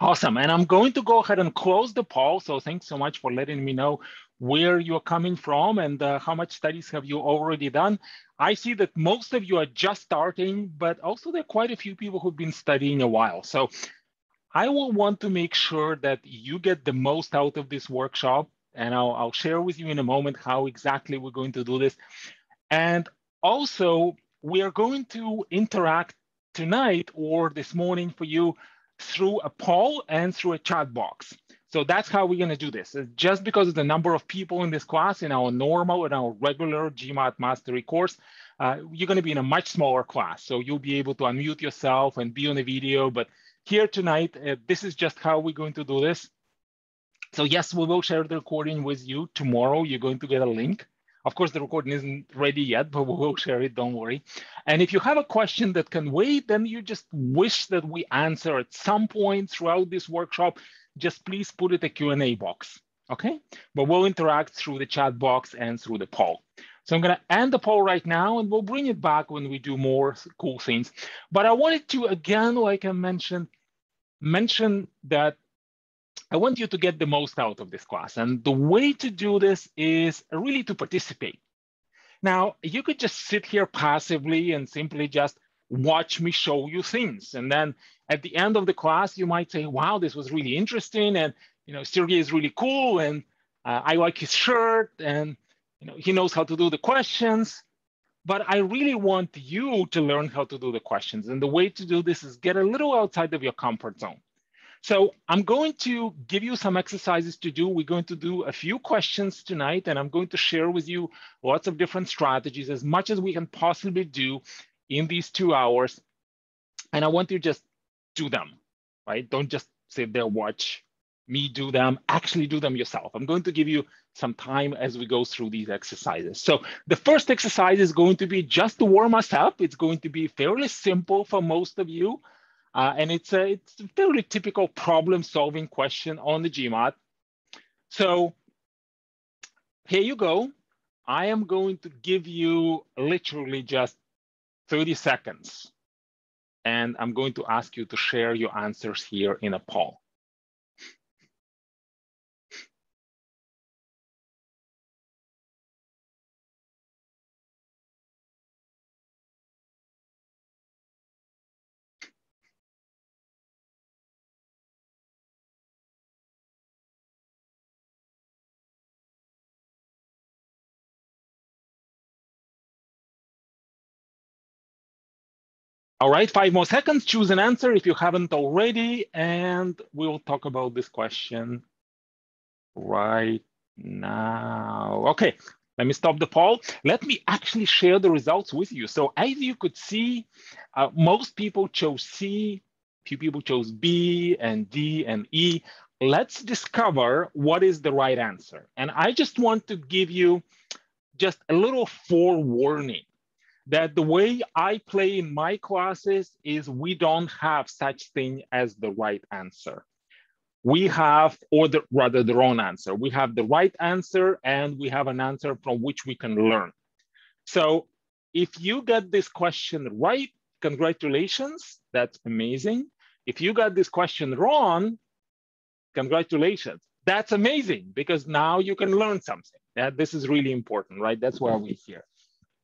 Awesome. And I'm going to go ahead and close the poll. So thanks so much for letting me know where you're coming from and uh, how much studies have you already done. I see that most of you are just starting, but also there are quite a few people who've been studying a while. So I will want to make sure that you get the most out of this workshop. And I'll, I'll share with you in a moment how exactly we're going to do this. And also, we are going to interact tonight or this morning for you through a poll and through a chat box. So that's how we're gonna do this. Just because of the number of people in this class in our normal and our regular GMAT mastery course, uh, you're gonna be in a much smaller class. So you'll be able to unmute yourself and be on a video. But here tonight, uh, this is just how we're going to do this. So yes, we will share the recording with you tomorrow. You're going to get a link. Of course, the recording isn't ready yet, but we will share it, don't worry. And if you have a question that can wait, then you just wish that we answer at some point throughout this workshop, just please put it a Q&A box, okay? But we'll interact through the chat box and through the poll. So I'm gonna end the poll right now and we'll bring it back when we do more cool things. But I wanted to, again, like I mentioned, mention that I want you to get the most out of this class. And the way to do this is really to participate. Now, you could just sit here passively and simply just watch me show you things. And then at the end of the class, you might say, wow, this was really interesting. And, you know, Sergey is really cool. And uh, I like his shirt. And, you know, he knows how to do the questions. But I really want you to learn how to do the questions. And the way to do this is get a little outside of your comfort zone. So I'm going to give you some exercises to do. We're going to do a few questions tonight, and I'm going to share with you lots of different strategies, as much as we can possibly do in these two hours. And I want you to just do them, right? Don't just sit there, watch me do them, actually do them yourself. I'm going to give you some time as we go through these exercises. So the first exercise is going to be just to warm us up. It's going to be fairly simple for most of you. Uh, and it's a, it's a fairly typical problem solving question on the GMAT. So here you go. I am going to give you literally just 30 seconds. And I'm going to ask you to share your answers here in a poll. All right, five more seconds, choose an answer if you haven't already, and we'll talk about this question right now. Okay, let me stop the poll. Let me actually share the results with you. So as you could see, uh, most people chose C, few people chose B and D and E. Let's discover what is the right answer. And I just want to give you just a little forewarning that the way I play in my classes is we don't have such thing as the right answer. We have, or the, rather the wrong answer. We have the right answer and we have an answer from which we can learn. So if you get this question right, congratulations, that's amazing. If you got this question wrong, congratulations, that's amazing because now you can learn something. That this is really important, right? That's why we're here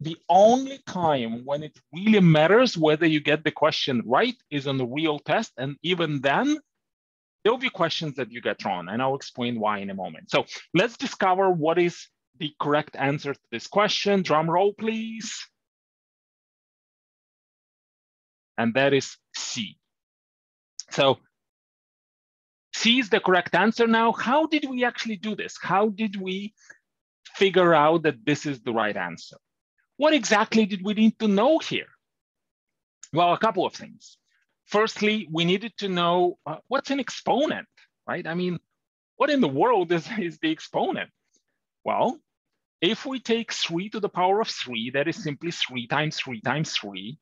the only time when it really matters whether you get the question right is on the real test. And even then, there'll be questions that you get wrong, and I'll explain why in a moment. So let's discover what is the correct answer to this question. Drum roll, please. And that is C. So C is the correct answer now. How did we actually do this? How did we figure out that this is the right answer? What exactly did we need to know here? Well, a couple of things. Firstly, we needed to know uh, what's an exponent, right? I mean, what in the world is, is the exponent? Well, if we take three to the power of three, that is simply three times three times three.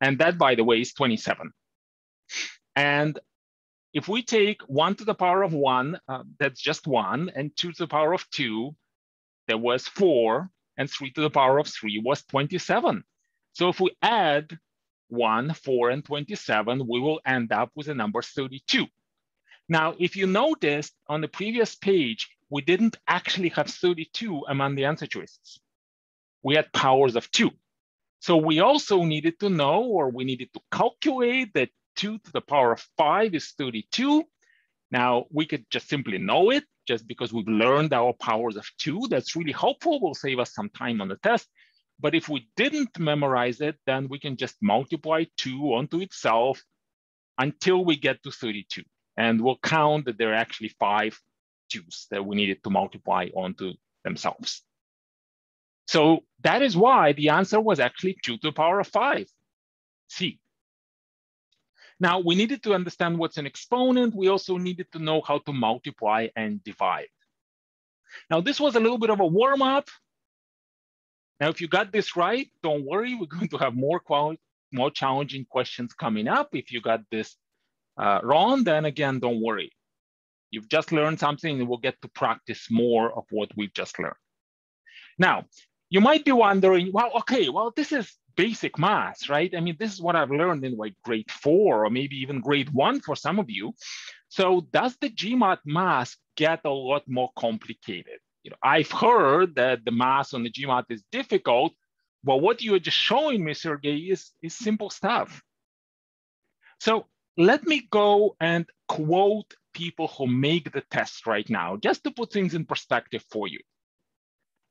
And that, by the way, is 27. And if we take one to the power of one, uh, that's just one, and two to the power of two, there was four, and 3 to the power of 3 was 27. So if we add 1, 4, and 27, we will end up with the number 32. Now, if you noticed on the previous page, we didn't actually have 32 among the answer choices. We had powers of two. So we also needed to know, or we needed to calculate that two to the power of five is 32. Now we could just simply know it just because we've learned our powers of two. That's really helpful, will save us some time on the test. But if we didn't memorize it, then we can just multiply two onto itself until we get to 32. And we'll count that there are actually five twos that we needed to multiply onto themselves. So that is why the answer was actually two to the power of five, C. Now we needed to understand what's an exponent. We also needed to know how to multiply and divide. Now this was a little bit of a warm up. Now, if you got this right, don't worry, we're going to have more more challenging questions coming up. If you got this uh, wrong, then again, don't worry. You've just learned something and we'll get to practice more of what we've just learned. Now, you might be wondering, well, okay, well, this is basic math, right? I mean, this is what I've learned in like grade four or maybe even grade one for some of you. So does the GMAT math get a lot more complicated? You know, I've heard that the math on the GMAT is difficult, but what you're just showing me, Sergey, is, is simple stuff. So let me go and quote people who make the test right now, just to put things in perspective for you.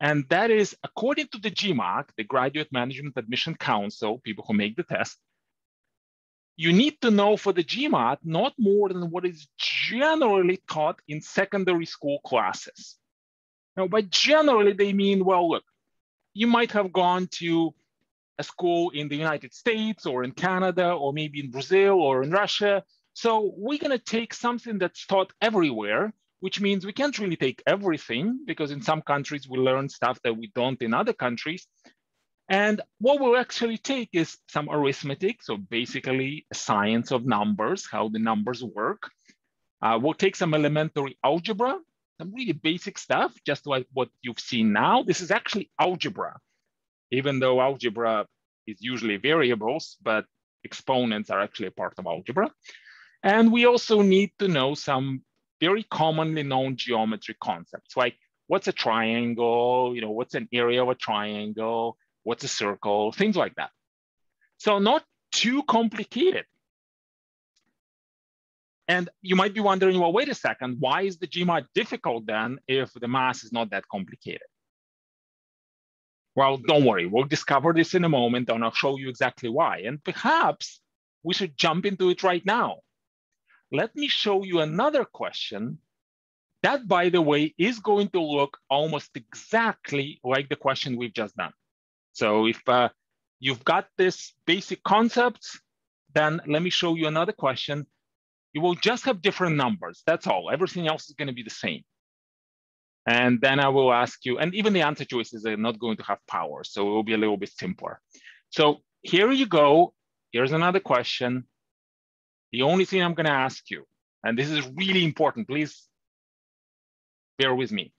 And that is, according to the GMAC, the Graduate Management Admission Council, people who make the test, you need to know for the GMAT not more than what is generally taught in secondary school classes. Now, by generally, they mean, well, look, you might have gone to a school in the United States or in Canada or maybe in Brazil or in Russia. So we're going to take something that's taught everywhere, which means we can't really take everything because in some countries we learn stuff that we don't in other countries. And what we'll actually take is some arithmetic, so basically science of numbers, how the numbers work. Uh, we'll take some elementary algebra, some really basic stuff, just like what you've seen now. This is actually algebra even though algebra is usually variables, but exponents are actually a part of algebra. And we also need to know some very commonly known geometry concepts, like what's a triangle, you know, what's an area of a triangle, what's a circle, things like that. So not too complicated. And you might be wondering, well, wait a second, why is the GMAT difficult then if the math is not that complicated? Well, don't worry, we'll discover this in a moment and I'll show you exactly why. And perhaps we should jump into it right now. Let me show you another question that, by the way, is going to look almost exactly like the question we've just done. So if uh, you've got this basic concepts, then let me show you another question. You will just have different numbers. That's all. Everything else is going to be the same. And then I will ask you, and even the answer choices are not going to have power, so it will be a little bit simpler. So here you go. Here's another question. The only thing I'm going to ask you, and this is really important, please bear with me.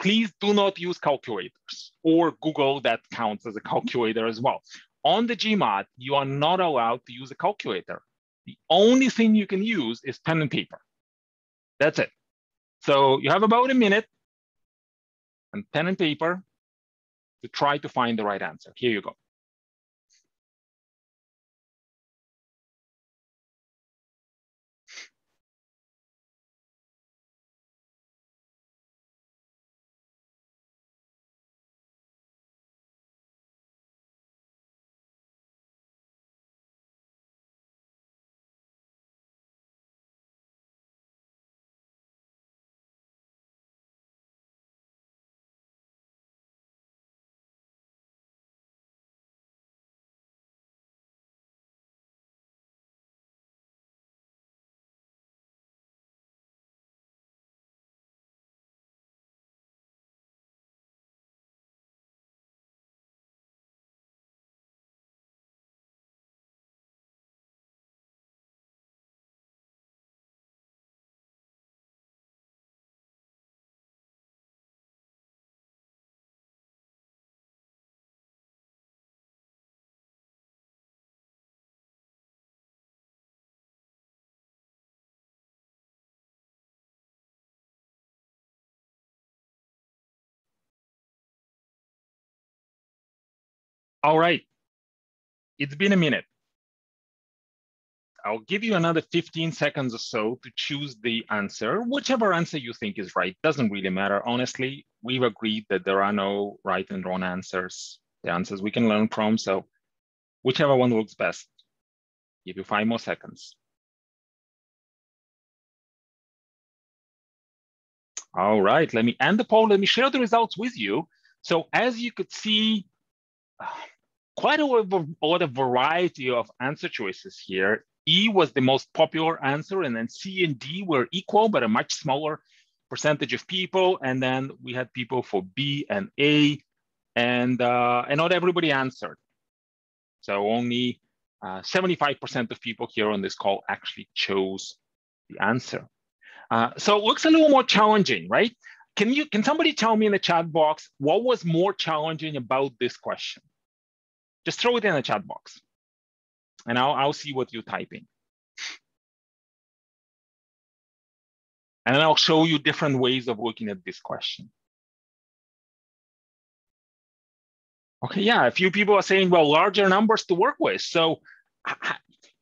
Please do not use calculators or Google that counts as a calculator as well. On the GMAT, you are not allowed to use a calculator. The only thing you can use is pen and paper. That's it. So you have about a minute and pen and paper to try to find the right answer. Here you go. All right, it's been a minute. I'll give you another 15 seconds or so to choose the answer, whichever answer you think is right. Doesn't really matter. Honestly, we've agreed that there are no right and wrong answers. The answers we can learn from. So whichever one works best. Give you five more seconds. All right, let me end the poll. Let me share the results with you. So as you could see, quite a lot of variety of answer choices here. E was the most popular answer, and then C and D were equal, but a much smaller percentage of people. And then we had people for B and A, and, uh, and not everybody answered. So only 75% uh, of people here on this call actually chose the answer. Uh, so it looks a little more challenging, right? Can you can somebody tell me in the chat box what was more challenging about this question? Just throw it in the chat box and I'll, I'll see what you're typing. And then I'll show you different ways of looking at this question. Okay, yeah, a few people are saying, well, larger numbers to work with. So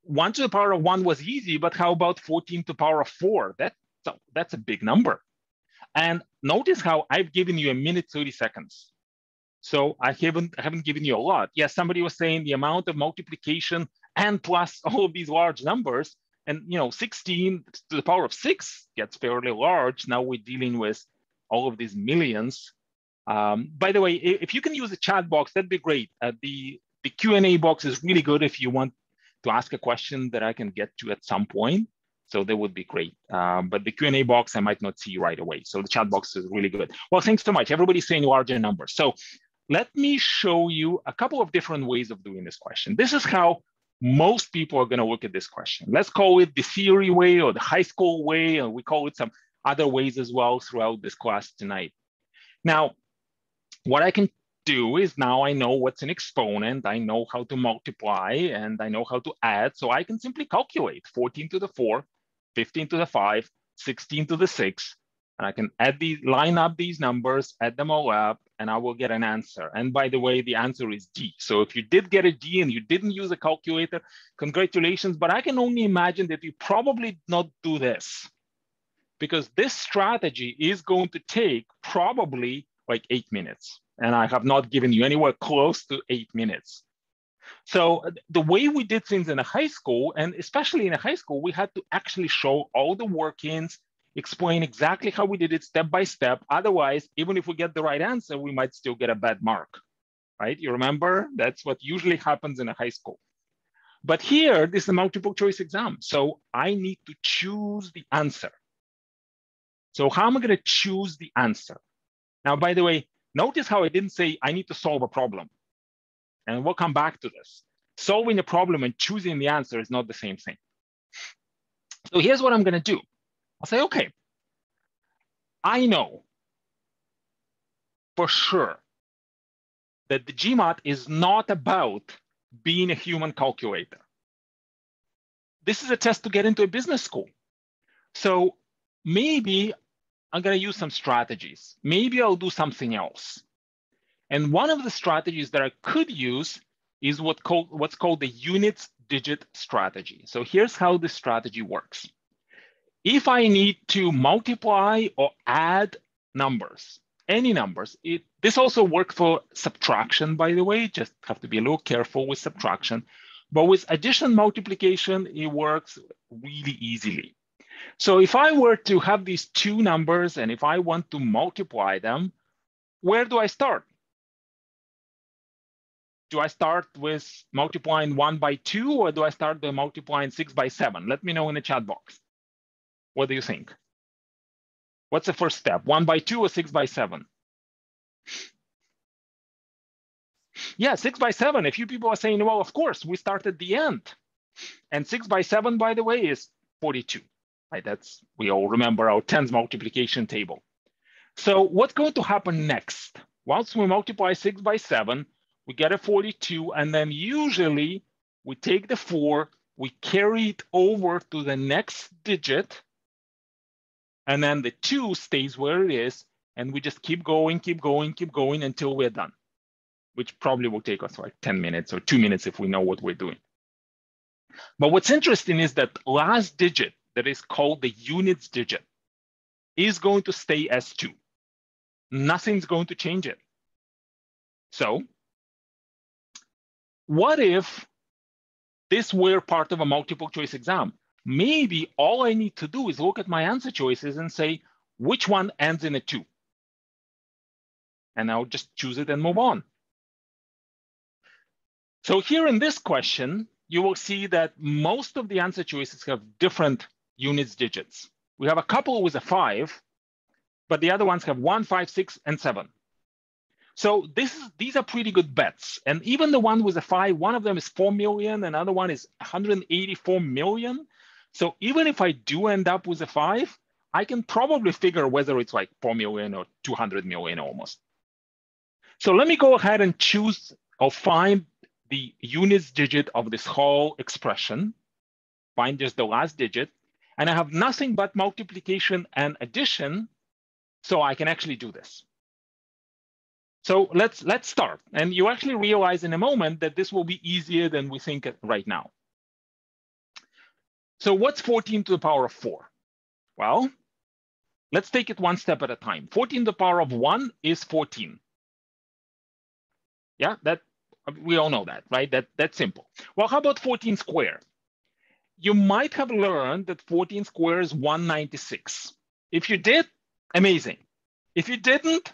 one to the power of one was easy, but how about 14 to the power of four? That, so that's a big number. And notice how I've given you a minute 30 seconds. So I haven't, I haven't given you a lot. Yes, somebody was saying the amount of multiplication and plus all of these large numbers. And you know, 16 to the power of six gets fairly large. Now we're dealing with all of these millions. Um, by the way, if you can use the chat box, that'd be great. Uh, the the Q&A box is really good if you want to ask a question that I can get to at some point. So that would be great. Um, but the Q&A box, I might not see right away. So the chat box is really good. Well, thanks so much. Everybody's saying larger numbers. So let me show you a couple of different ways of doing this question. This is how most people are going to look at this question. Let's call it the theory way or the high school way, or we call it some other ways as well throughout this class tonight. Now, what I can do is now I know what's an exponent, I know how to multiply, and I know how to add. So I can simply calculate 14 to the 4, 15 to the 5, 16 to the 6, and I can add these, line up these numbers, add them all up, and I will get an answer. And by the way, the answer is D. So if you did get a D and you didn't use a calculator, congratulations, but I can only imagine that you probably not do this because this strategy is going to take probably like eight minutes. And I have not given you anywhere close to eight minutes. So the way we did things in a high school, and especially in a high school, we had to actually show all the workings, explain exactly how we did it step by step. Otherwise, even if we get the right answer, we might still get a bad mark, right? You remember, that's what usually happens in a high school. But here, this is a multiple choice exam. So I need to choose the answer. So how am I gonna choose the answer? Now, by the way, notice how I didn't say I need to solve a problem. And we'll come back to this. Solving a problem and choosing the answer is not the same thing. So here's what I'm gonna do. I'll say, okay, I know for sure that the GMAT is not about being a human calculator. This is a test to get into a business school. So maybe I'm going to use some strategies. Maybe I'll do something else. And one of the strategies that I could use is what called, what's called the units digit strategy. So here's how this strategy works. If I need to multiply or add numbers, any numbers, it, this also works for subtraction, by the way, just have to be a little careful with subtraction. But with addition multiplication, it works really easily. So if I were to have these two numbers and if I want to multiply them, where do I start? Do I start with multiplying one by two or do I start by multiplying six by seven? Let me know in the chat box. What do you think? What's the first step? One by two or six by seven? Yeah, six by seven. A few people are saying, well, of course, we start at the end. And six by seven, by the way, is 42. Right? That's, we all remember our tens multiplication table. So what's going to happen next? Once we multiply six by seven, we get a 42, and then usually we take the four, we carry it over to the next digit, and then the two stays where it is, and we just keep going, keep going, keep going until we're done. which probably will take us like 10 minutes or two minutes if we know what we're doing. But what's interesting is that last digit that is called the units digit is going to stay as two. Nothing's going to change it. So what if this were part of a multiple choice exam? Maybe all I need to do is look at my answer choices and say, which one ends in a two? And I'll just choose it and move on. So here in this question, you will see that most of the answer choices have different units digits. We have a couple with a five, but the other ones have one, five, six, and seven. So this is, these are pretty good bets. And even the one with a five, one of them is 4 million, another one is 184 million. So even if I do end up with a five, I can probably figure whether it's like 4 million or 200 million almost. So let me go ahead and choose or find the units digit of this whole expression, find just the last digit, and I have nothing but multiplication and addition, so I can actually do this. So let's let's start. And you actually realize in a moment that this will be easier than we think right now. So what's 14 to the power of 4? Well, let's take it one step at a time. 14 to the power of 1 is 14. Yeah, that we all know that, right? That, that's simple. Well, how about 14 squared? You might have learned that 14 squared is 196. If you did, amazing. If you didn't,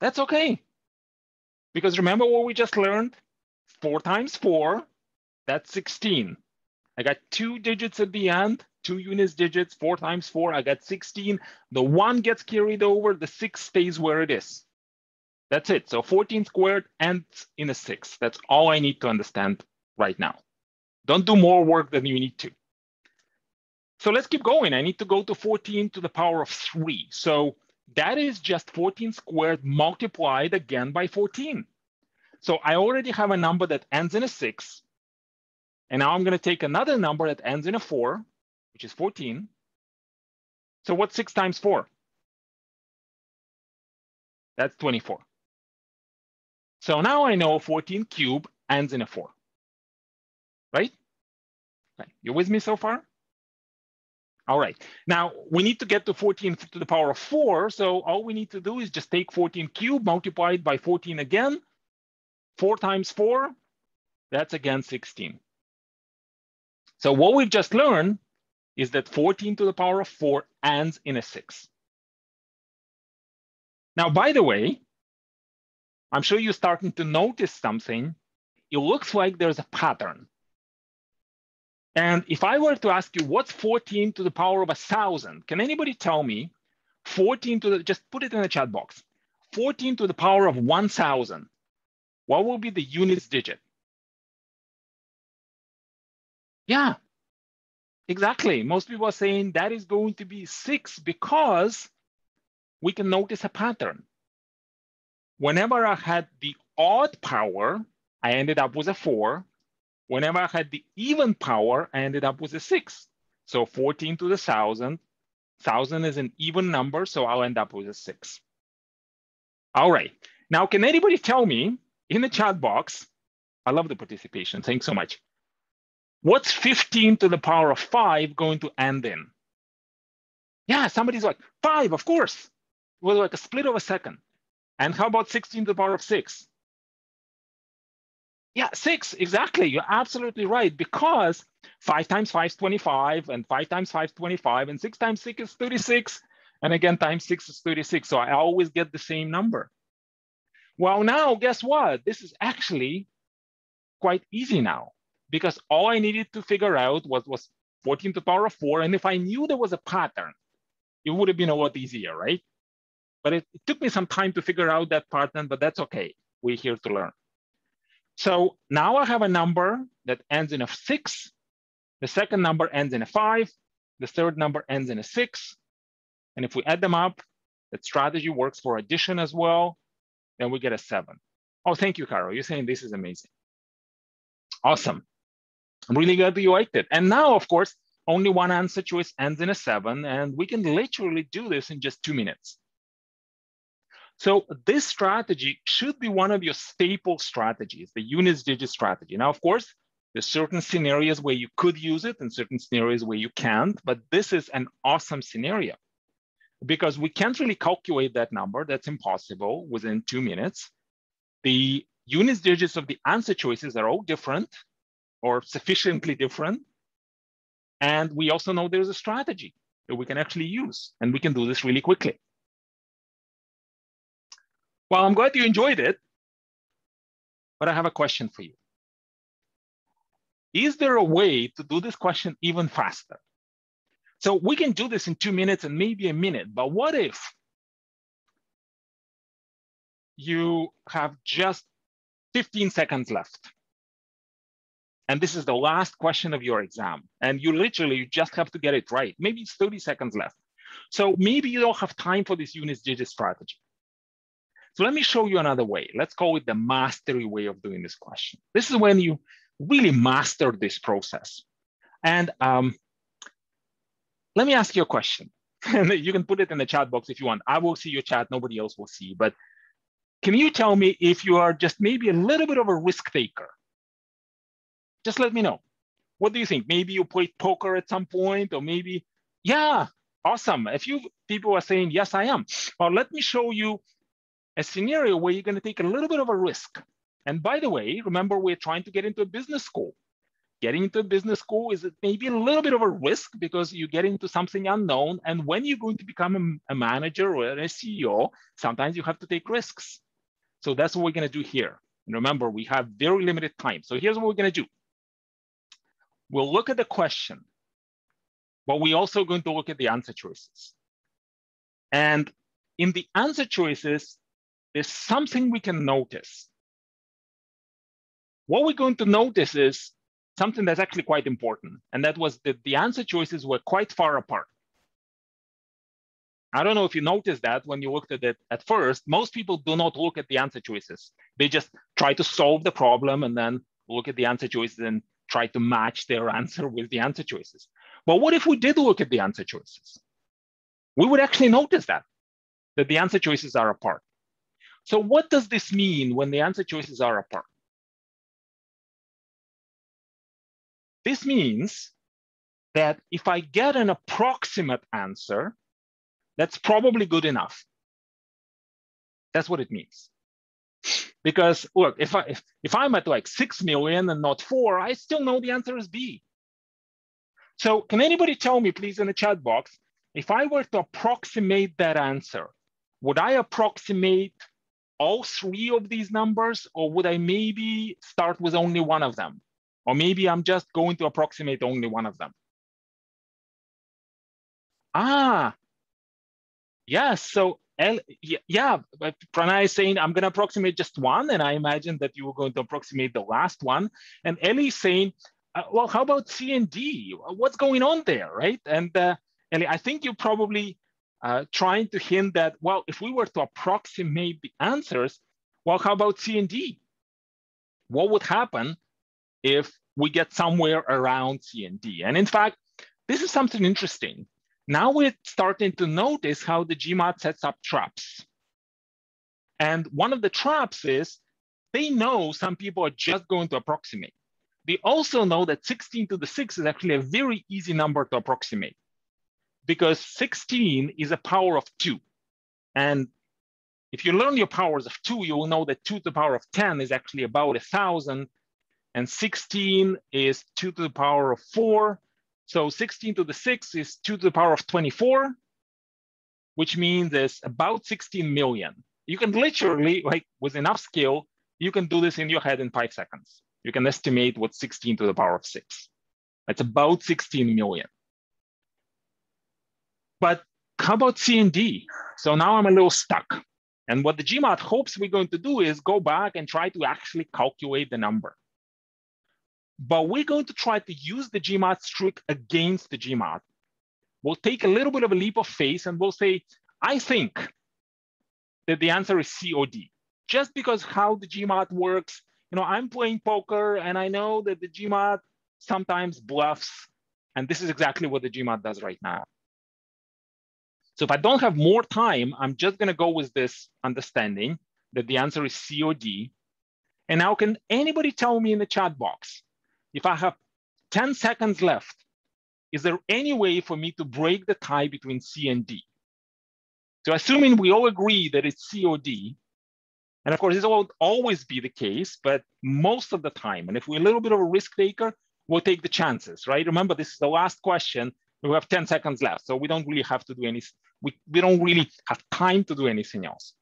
that's okay. Because remember what we just learned? Four times four, that's 16. I got two digits at the end, two units digits, four times four, I got 16. The one gets carried over, the six stays where it is. That's it. So 14 squared ends in a six. That's all I need to understand right now. Don't do more work than you need to. So let's keep going. I need to go to 14 to the power of three. So that is just 14 squared multiplied again by 14. So I already have a number that ends in a six. And now I'm gonna take another number that ends in a four, which is 14. So what's six times four? That's 24. So now I know 14 cube ends in a four, right? right? You with me so far? All right, now we need to get to 14 to the power of four. So all we need to do is just take 14 cubed, multiplied by 14 again. Four times four, that's again 16. So what we've just learned is that 14 to the power of four ends in a six. Now, by the way, I'm sure you're starting to notice something. It looks like there's a pattern. And if I were to ask you, what's 14 to the power of a thousand? Can anybody tell me 14 to the, just put it in the chat box. 14 to the power of 1000. What will be the units digit? Yeah, exactly. Most people are saying that is going to be six because we can notice a pattern. Whenever I had the odd power, I ended up with a four. Whenever I had the even power, I ended up with a six. So 14 to the thousand, thousand is an even number, so I'll end up with a six. All right, now can anybody tell me in the chat box, I love the participation, thanks so much. What's 15 to the power of five going to end in? Yeah, somebody's like, five, of course. Well, like a split of a second. And how about 16 to the power of six? Yeah, six, exactly. You're absolutely right. Because five times five is 25, and five times five is 25, and six times six is 36. And again, times six is 36. So I always get the same number. Well, now guess what? This is actually quite easy now because all I needed to figure out was, was 14 to the power of four. And if I knew there was a pattern, it would have been a lot easier, right? But it, it took me some time to figure out that pattern, but that's okay. We're here to learn. So now I have a number that ends in a six. The second number ends in a five. The third number ends in a six. And if we add them up, that strategy works for addition as well. Then we get a seven. Oh, thank you, Carol. You're saying this is amazing. Awesome. I'm really glad that you liked it. And now, of course, only one answer choice ends in a seven, and we can literally do this in just two minutes. So this strategy should be one of your staple strategies, the units digit strategy. Now, of course, there's certain scenarios where you could use it and certain scenarios where you can't, but this is an awesome scenario because we can't really calculate that number. That's impossible within two minutes. The units digits of the answer choices are all different or sufficiently different. And we also know there's a strategy that we can actually use, and we can do this really quickly. Well, I'm glad you enjoyed it, but I have a question for you. Is there a way to do this question even faster? So we can do this in two minutes and maybe a minute, but what if you have just 15 seconds left? And this is the last question of your exam. And you literally you just have to get it right. Maybe it's 30 seconds left. So maybe you don't have time for this units digit strategy. So let me show you another way. Let's call it the mastery way of doing this question. This is when you really master this process. And um, let me ask you a question. And you can put it in the chat box if you want. I will see your chat, nobody else will see. But can you tell me if you are just maybe a little bit of a risk taker? Just let me know. What do you think? Maybe you played poker at some point, or maybe, yeah, awesome. A few people are saying, yes, I am. Well, let me show you a scenario where you're going to take a little bit of a risk. And by the way, remember, we're trying to get into a business school. Getting into a business school is maybe a little bit of a risk because you get into something unknown. And when you're going to become a, a manager or a CEO, sometimes you have to take risks. So that's what we're going to do here. And remember, we have very limited time. So here's what we're going to do We'll look at the question, but we're also going to look at the answer choices. And in the answer choices, there's something we can notice. What we're going to notice is something that's actually quite important, and that was that the answer choices were quite far apart. I don't know if you noticed that when you looked at it at first, most people do not look at the answer choices. They just try to solve the problem and then look at the answer choices and try to match their answer with the answer choices. But what if we did look at the answer choices? We would actually notice that, that the answer choices are apart. So what does this mean when the answer choices are apart? This means that if I get an approximate answer, that's probably good enough. That's what it means. Because look, if I if, if I'm at like six million and not four, I still know the answer is B. So can anybody tell me, please, in the chat box, if I were to approximate that answer, would I approximate all three of these numbers, or would I maybe start with only one of them? Or maybe I'm just going to approximate only one of them. Ah, yes. So L, yeah, but Pranay is saying, I'm going to approximate just one. And I imagine that you were going to approximate the last one. And Ellie is saying, uh, well, how about C and D? What's going on there, right? And uh, Ellie, I think you're probably uh, trying to hint that, well, if we were to approximate the answers, well, how about C and D? What would happen if we get somewhere around C and D? And in fact, this is something interesting now we're starting to notice how the GMAT sets up traps. And one of the traps is they know some people are just going to approximate. They also know that 16 to the 6 is actually a very easy number to approximate because 16 is a power of 2. And if you learn your powers of 2, you will know that 2 to the power of 10 is actually about 1,000, and 16 is 2 to the power of 4, so 16 to the 6 is 2 to the power of 24, which means it's about 16 million. You can literally, like with enough skill, you can do this in your head in five seconds. You can estimate what's 16 to the power of 6. It's about 16 million. But how about C and D? So now I'm a little stuck. And what the GMAT hopes we're going to do is go back and try to actually calculate the number. But we're going to try to use the GMAT trick against the GMAT. We'll take a little bit of a leap of faith and we'll say, I think that the answer is C or D. Just because how the GMAT works, you know, I'm playing poker and I know that the GMAT sometimes bluffs. And this is exactly what the GMAT does right now. So if I don't have more time, I'm just gonna go with this understanding that the answer is C or D. And now can anybody tell me in the chat box, if I have 10 seconds left, is there any way for me to break the tie between C and D? So assuming we all agree that it's C or D, and of course, this won't always be the case, but most of the time, and if we're a little bit of a risk taker, we'll take the chances, right? Remember, this is the last question. We have 10 seconds left, so we don't really have to do any, we, we don't really have time to do anything else.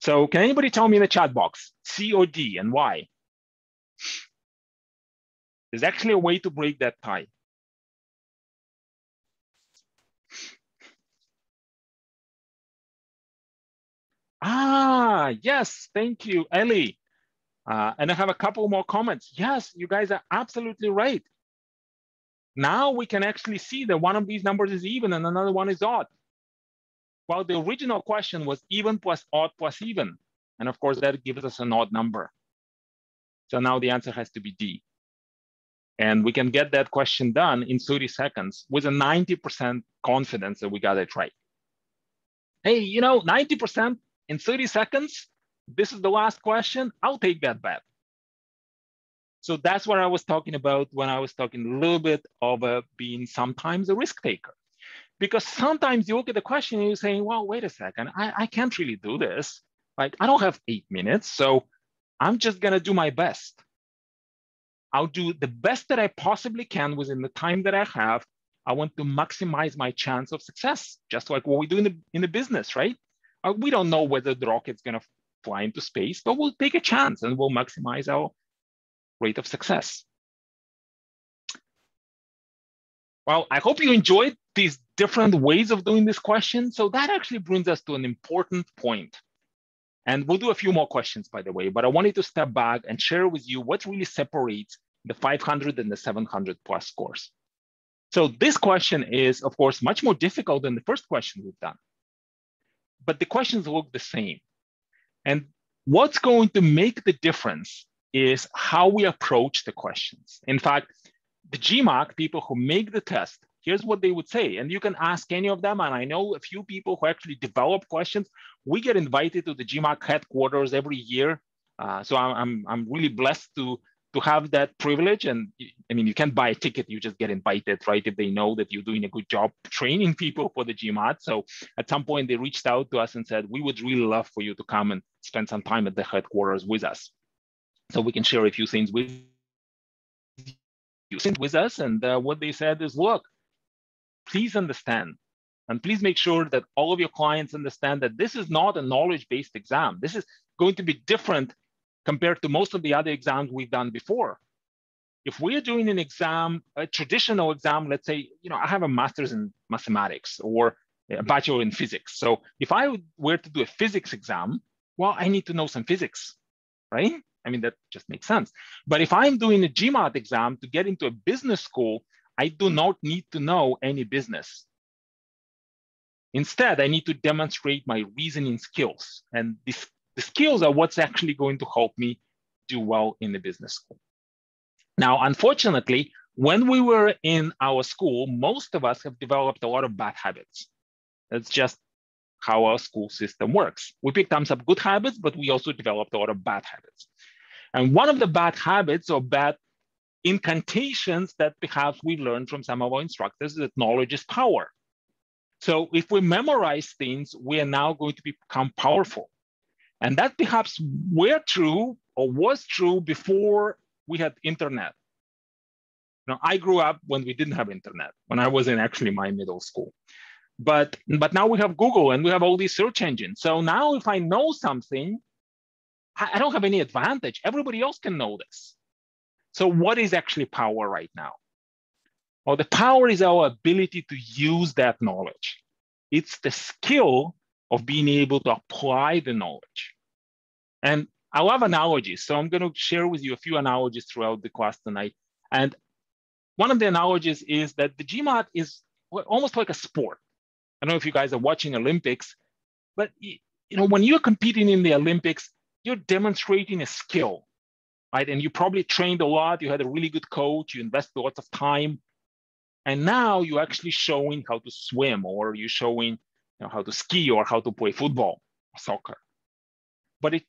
So can anybody tell me in the chat box, C or D and why? There's actually a way to break that tie. Ah, yes, thank you, Ellie. Uh, and I have a couple more comments. Yes, you guys are absolutely right. Now we can actually see that one of these numbers is even and another one is odd. Well, the original question was even plus odd plus even. And of course, that gives us an odd number. So now the answer has to be D. And we can get that question done in 30 seconds with a 90% confidence that we got it right. Hey, you know, 90%, in 30 seconds, this is the last question, I'll take that bet. So that's what I was talking about when I was talking a little bit of uh, being sometimes a risk taker. Because sometimes you look at the question and you're saying, well, wait a second, I, I can't really do this. Like, I don't have eight minutes, so I'm just gonna do my best. I'll do the best that I possibly can within the time that I have. I want to maximize my chance of success, just like what we do in the, in the business, right? Uh, we don't know whether the rocket's going to fly into space, but we'll take a chance and we'll maximize our rate of success. Well, I hope you enjoyed these different ways of doing this question. So that actually brings us to an important point. And we'll do a few more questions, by the way, but I wanted to step back and share with you what really separates the 500 and the 700 plus scores. So this question is, of course, much more difficult than the first question we've done but the questions look the same. And what's going to make the difference is how we approach the questions. In fact, the GMAC people who make the test, here's what they would say. And you can ask any of them. And I know a few people who actually develop questions. We get invited to the GMAC headquarters every year. Uh, so I'm, I'm, I'm really blessed to to have that privilege. And I mean, you can't buy a ticket, you just get invited, right? If they know that you're doing a good job training people for the GMAT. So at some point they reached out to us and said, we would really love for you to come and spend some time at the headquarters with us. So we can share a few things with you with us. And uh, what they said is, look, please understand and please make sure that all of your clients understand that this is not a knowledge-based exam. This is going to be different compared to most of the other exams we've done before. If we're doing an exam, a traditional exam, let's say, you know, I have a master's in mathematics or a bachelor in physics. So if I were to do a physics exam, well, I need to know some physics, right? I mean, that just makes sense. But if I'm doing a GMAT exam to get into a business school, I do not need to know any business. Instead, I need to demonstrate my reasoning skills. And this the skills are what's actually going to help me do well in the business school. Now, unfortunately, when we were in our school, most of us have developed a lot of bad habits. That's just how our school system works. We picked up some good habits, but we also developed a lot of bad habits. And one of the bad habits or bad incantations that perhaps we learned from some of our instructors is that knowledge is power. So if we memorize things, we are now going to become powerful. And that perhaps were true or was true before we had internet. Now, I grew up when we didn't have internet, when I was in actually my middle school. But, but now we have Google and we have all these search engines. So now if I know something, I, I don't have any advantage. Everybody else can know this. So what is actually power right now? Well, the power is our ability to use that knowledge. It's the skill of being able to apply the knowledge. And I love analogies. So I'm going to share with you a few analogies throughout the class tonight. And one of the analogies is that the GMAT is almost like a sport. I don't know if you guys are watching Olympics, but you know when you're competing in the Olympics, you're demonstrating a skill, right? And you probably trained a lot. You had a really good coach. You invested lots of time, and now you're actually showing how to swim, or you're showing you know, how to ski or how to play football, soccer. But it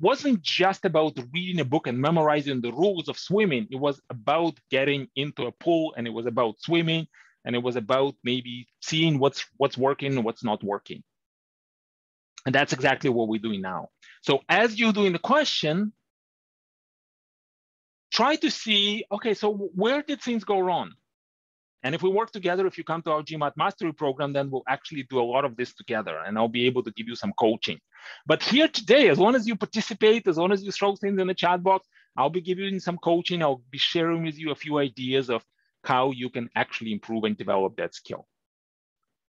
wasn't just about reading a book and memorizing the rules of swimming. It was about getting into a pool and it was about swimming and it was about maybe seeing what's what's working and what's not working. And that's exactly what we're doing now. So as you're doing the question, try to see, okay, so where did things go wrong? And if we work together, if you come to our GMAT mastery program, then we'll actually do a lot of this together and I'll be able to give you some coaching. But here today, as long as you participate, as long as you throw things in the chat box, I'll be giving you some coaching. I'll be sharing with you a few ideas of how you can actually improve and develop that skill.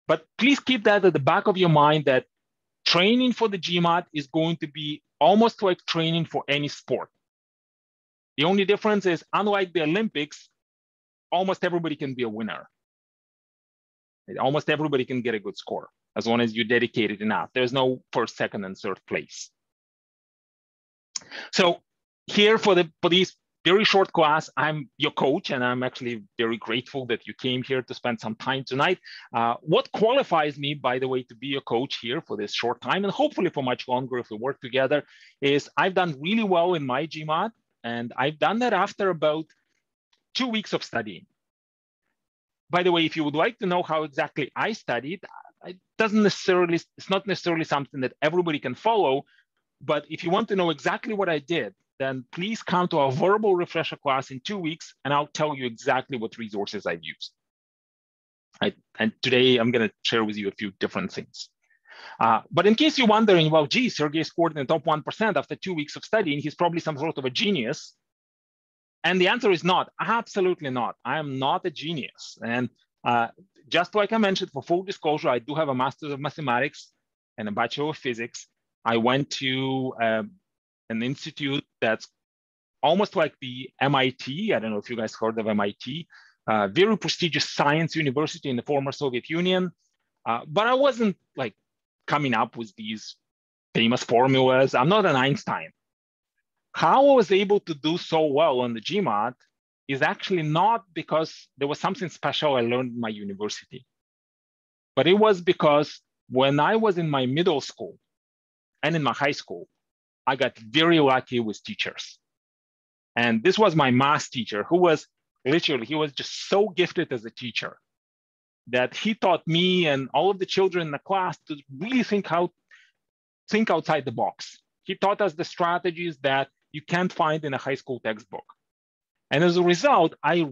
But please keep that at the back of your mind that training for the GMAT is going to be almost like training for any sport. The only difference is, unlike the Olympics, almost everybody can be a winner. Almost everybody can get a good score as long as you dedicate dedicated enough. There's no first, second, and third place. So here for the for very short class, I'm your coach, and I'm actually very grateful that you came here to spend some time tonight. Uh, what qualifies me, by the way, to be a coach here for this short time, and hopefully for much longer if we work together, is I've done really well in my GMAT, and I've done that after about two weeks of studying. By the way, if you would like to know how exactly I studied, it doesn't necessarily, it's not necessarily something that everybody can follow, but if you want to know exactly what I did, then please come to our verbal refresher class in two weeks and I'll tell you exactly what resources I've used. Right? And today I'm gonna share with you a few different things. Uh, but in case you're wondering, well, gee, Sergey scored in the top 1% after two weeks of studying, he's probably some sort of a genius. And the answer is not, absolutely not. I am not a genius. And uh, just like I mentioned, for full disclosure, I do have a master's of mathematics and a bachelor of physics. I went to uh, an institute that's almost like the MIT. I don't know if you guys heard of MIT, uh, very prestigious science university in the former Soviet Union. Uh, but I wasn't like coming up with these famous formulas. I'm not an Einstein. How I was able to do so well on the GMAT is actually not because there was something special I learned in my university, but it was because when I was in my middle school and in my high school, I got very lucky with teachers. And this was my math teacher who was literally, he was just so gifted as a teacher that he taught me and all of the children in the class to really think how think outside the box. He taught us the strategies that you can't find in a high school textbook. And as a result, I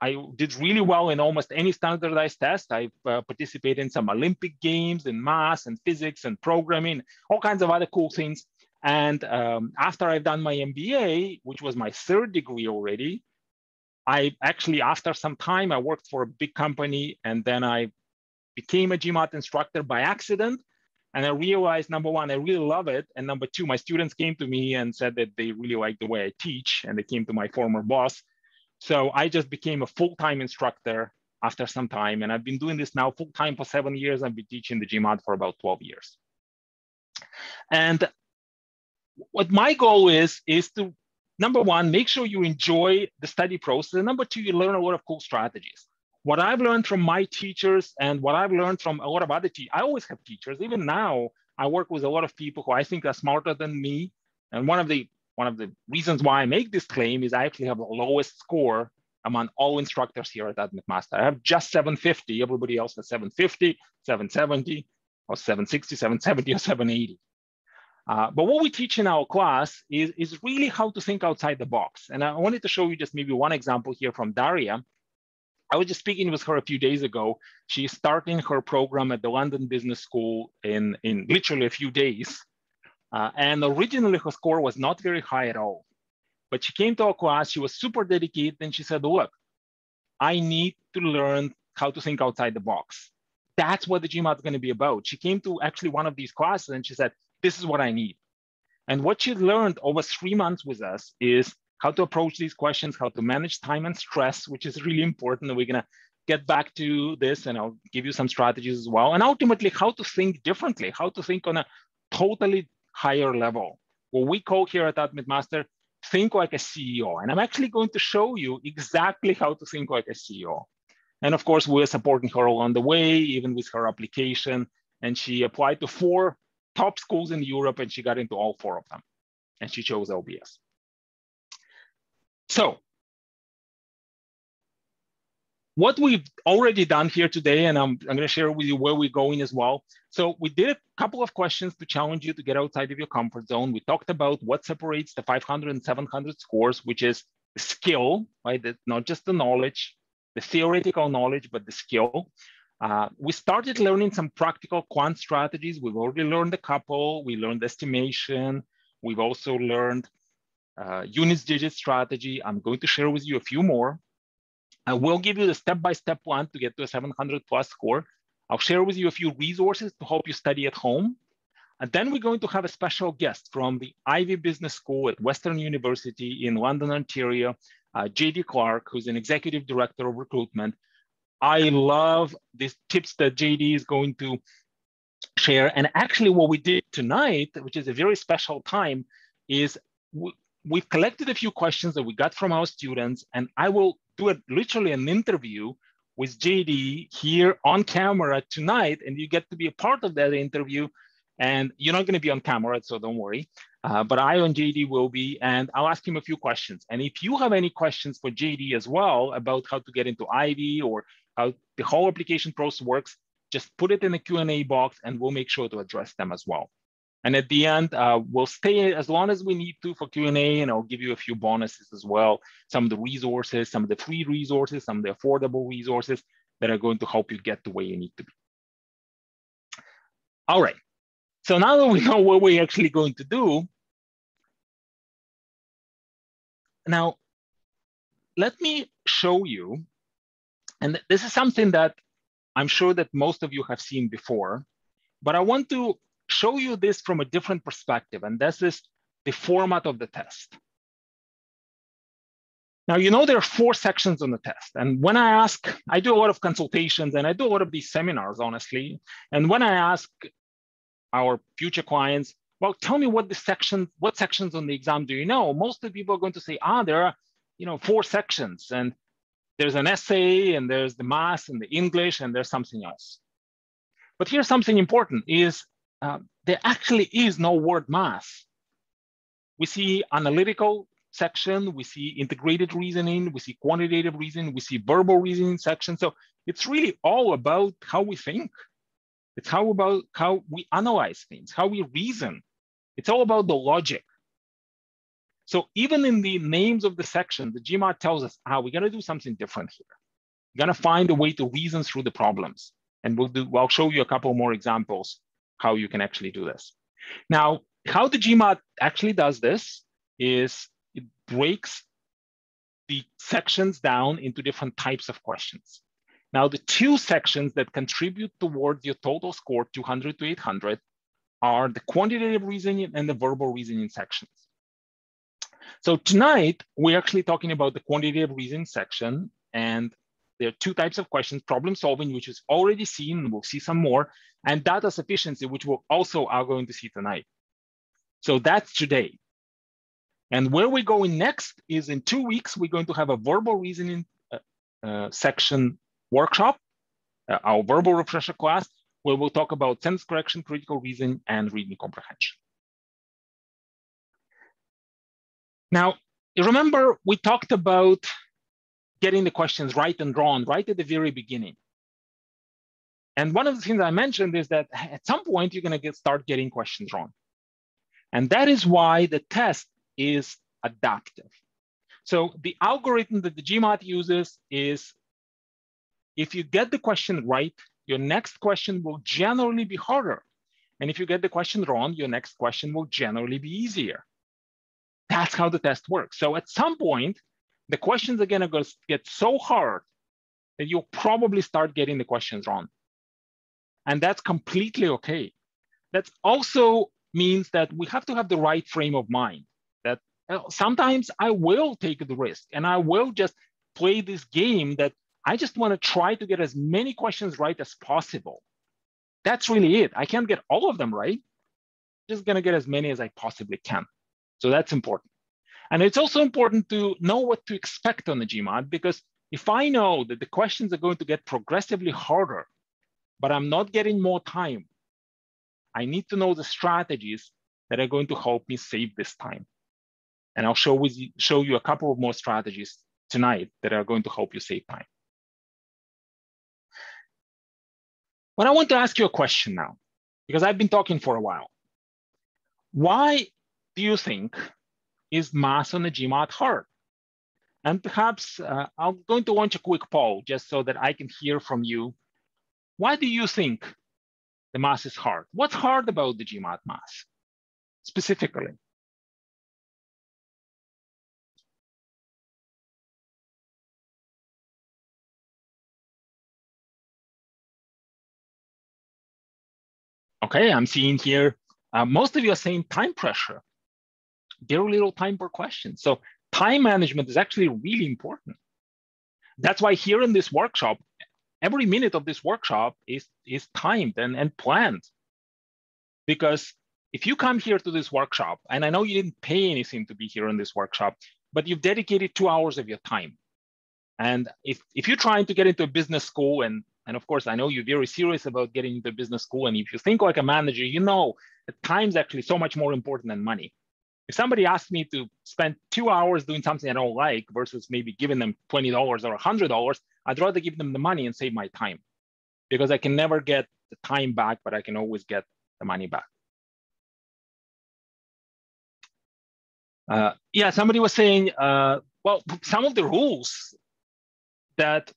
I did really well in almost any standardized test. I uh, participated in some Olympic games in math and physics and programming, all kinds of other cool things. And um, after I've done my MBA, which was my third degree already, I actually, after some time, I worked for a big company and then I became a GMAT instructor by accident. And I realized, number one, I really love it. And number two, my students came to me and said that they really like the way I teach. And they came to my former boss. So I just became a full-time instructor after some time. And I've been doing this now full-time for seven years. I've been teaching the GMAT for about 12 years. And what my goal is, is to number one, make sure you enjoy the study process. And number two, you learn a lot of cool strategies. What I've learned from my teachers and what I've learned from a lot of other teachers, I always have teachers. Even now, I work with a lot of people who I think are smarter than me. And one of the one of the reasons why I make this claim is I actually have the lowest score among all instructors here at AdmitMaster. I have just 750. Everybody else has 750, 770, or 760, 770, or 780. Uh, but what we teach in our class is, is really how to think outside the box. And I wanted to show you just maybe one example here from Daria. I was just speaking with her a few days ago. She's starting her program at the London Business School in, in literally a few days. Uh, and originally her score was not very high at all. But she came to our class, she was super dedicated, and she said, look, I need to learn how to think outside the box. That's what the GMAT is going to be about. She came to actually one of these classes and she said, this is what I need. And what she learned over three months with us is how to approach these questions, how to manage time and stress, which is really important. We're going to get back to this and I'll give you some strategies as well. And ultimately, how to think differently, how to think on a totally higher level. What we call here at AdmitMaster, think like a CEO. And I'm actually going to show you exactly how to think like a CEO. And of course, we're supporting her along the way, even with her application and she applied to four top schools in Europe and she got into all four of them. And she chose LBS. So what we've already done here today, and I'm, I'm going to share with you where we're going as well. So we did a couple of questions to challenge you to get outside of your comfort zone. We talked about what separates the 500 and 700 scores, which is skill, right? That not just the knowledge, the theoretical knowledge, but the skill. Uh, we started learning some practical quant strategies. We've already learned a couple. We learned estimation. We've also learned uh, units digit strategy. I'm going to share with you a few more. I will give you the step-by-step one to get to a 700 plus score. I'll share with you a few resources to help you study at home. And then we're going to have a special guest from the Ivey Business School at Western University in London, Ontario, uh, JD Clark, who's an executive director of recruitment. I love these tips that JD is going to share. And actually what we did tonight, which is a very special time, is we've collected a few questions that we got from our students, and I will do a, literally an interview with JD here on camera tonight, and you get to be a part of that interview. And you're not going to be on camera, so don't worry. Uh, but I and JD will be, and I'll ask him a few questions. And if you have any questions for JD as well about how to get into Ivey or how the whole application process works, just put it in the Q&A box and we'll make sure to address them as well. And at the end, uh, we'll stay as long as we need to for Q&A, and I'll give you a few bonuses as well. Some of the resources, some of the free resources, some of the affordable resources that are going to help you get to where you need to be. All right, so now that we know what we're actually going to do, now let me show you, and this is something that I'm sure that most of you have seen before, but I want to show you this from a different perspective, and this is the format of the test. Now, you know there are four sections on the test. And when I ask, I do a lot of consultations and I do a lot of these seminars, honestly. And when I ask our future clients, well, tell me what the section, what sections on the exam do you know? Most of the people are going to say, ah, there are, you know, four sections and there's an essay and there's the math and the English and there's something else. But here's something important is uh, there actually is no word math. We see analytical section, we see integrated reasoning, we see quantitative reasoning, we see verbal reasoning section. So it's really all about how we think. It's how about how we analyze things, how we reason. It's all about the logic. So even in the names of the section, the GMAT tells us, ah, we're gonna do something different here. We're gonna find a way to reason through the problems. And we'll do, I'll show you a couple more examples how you can actually do this. Now, how the GMAT actually does this is it breaks the sections down into different types of questions. Now, the two sections that contribute towards your total score, 200 to 800, are the quantitative reasoning and the verbal reasoning sections. So tonight, we're actually talking about the quantitative reasoning section, and there are two types of questions, problem solving, which is already seen, we'll see some more, and data sufficiency, which we'll also are going to see tonight. So that's today. And where we're going next is in two weeks, we're going to have a verbal reasoning uh, uh, section workshop, uh, our verbal refresher class, where we'll talk about sentence correction, critical reasoning, and reading comprehension. Now, remember we talked about getting the questions right and wrong right at the very beginning. And one of the things I mentioned is that at some point you're going to get start getting questions wrong. And that is why the test is adaptive. So the algorithm that the GMAT uses is if you get the question right, your next question will generally be harder. And if you get the question wrong, your next question will generally be easier. That's how the test works. So at some point, the questions are gonna get so hard that you'll probably start getting the questions wrong. And that's completely okay. That also means that we have to have the right frame of mind that uh, sometimes I will take the risk and I will just play this game that I just want to try to get as many questions right as possible. That's really it. I can't get all of them right. I'm just going to get as many as I possibly can. So that's important. And it's also important to know what to expect on the GMAT because if I know that the questions are going to get progressively harder, but I'm not getting more time, I need to know the strategies that are going to help me save this time. And I'll show, with you, show you a couple of more strategies tonight that are going to help you save time. But I want to ask you a question now, because I've been talking for a while. Why do you think is mass on the GMAT hard? And perhaps uh, I'm going to launch a quick poll just so that I can hear from you. Why do you think the mass is hard? What's hard about the GMAT mass specifically? Okay, I'm seeing here, uh, most of you are saying time pressure. Very little time per question. So time management is actually really important. That's why here in this workshop, every minute of this workshop is, is timed and, and planned. Because if you come here to this workshop, and I know you didn't pay anything to be here in this workshop, but you've dedicated two hours of your time. And if, if you're trying to get into a business school and and of course, I know you're very serious about getting into business school. And if you think like a manager, you know that time's actually so much more important than money. If somebody asked me to spend two hours doing something I don't like versus maybe giving them $20 or $100, I'd rather give them the money and save my time because I can never get the time back, but I can always get the money back. Uh, yeah, somebody was saying, uh, well, some of the rules that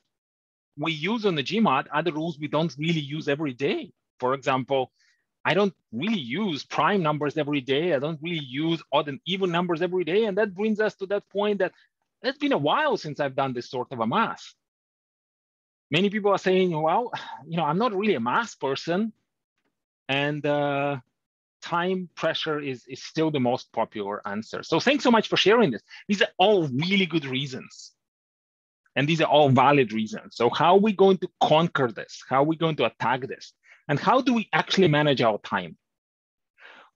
we use on the GMAT are the rules we don't really use every day. For example, I don't really use prime numbers every day. I don't really use odd and even numbers every day. And that brings us to that point that it's been a while since I've done this sort of a math. Many people are saying, well, you know, I'm not really a math person. And uh, time pressure is, is still the most popular answer. So thanks so much for sharing this. These are all really good reasons and these are all valid reasons. So how are we going to conquer this? How are we going to attack this? And how do we actually manage our time?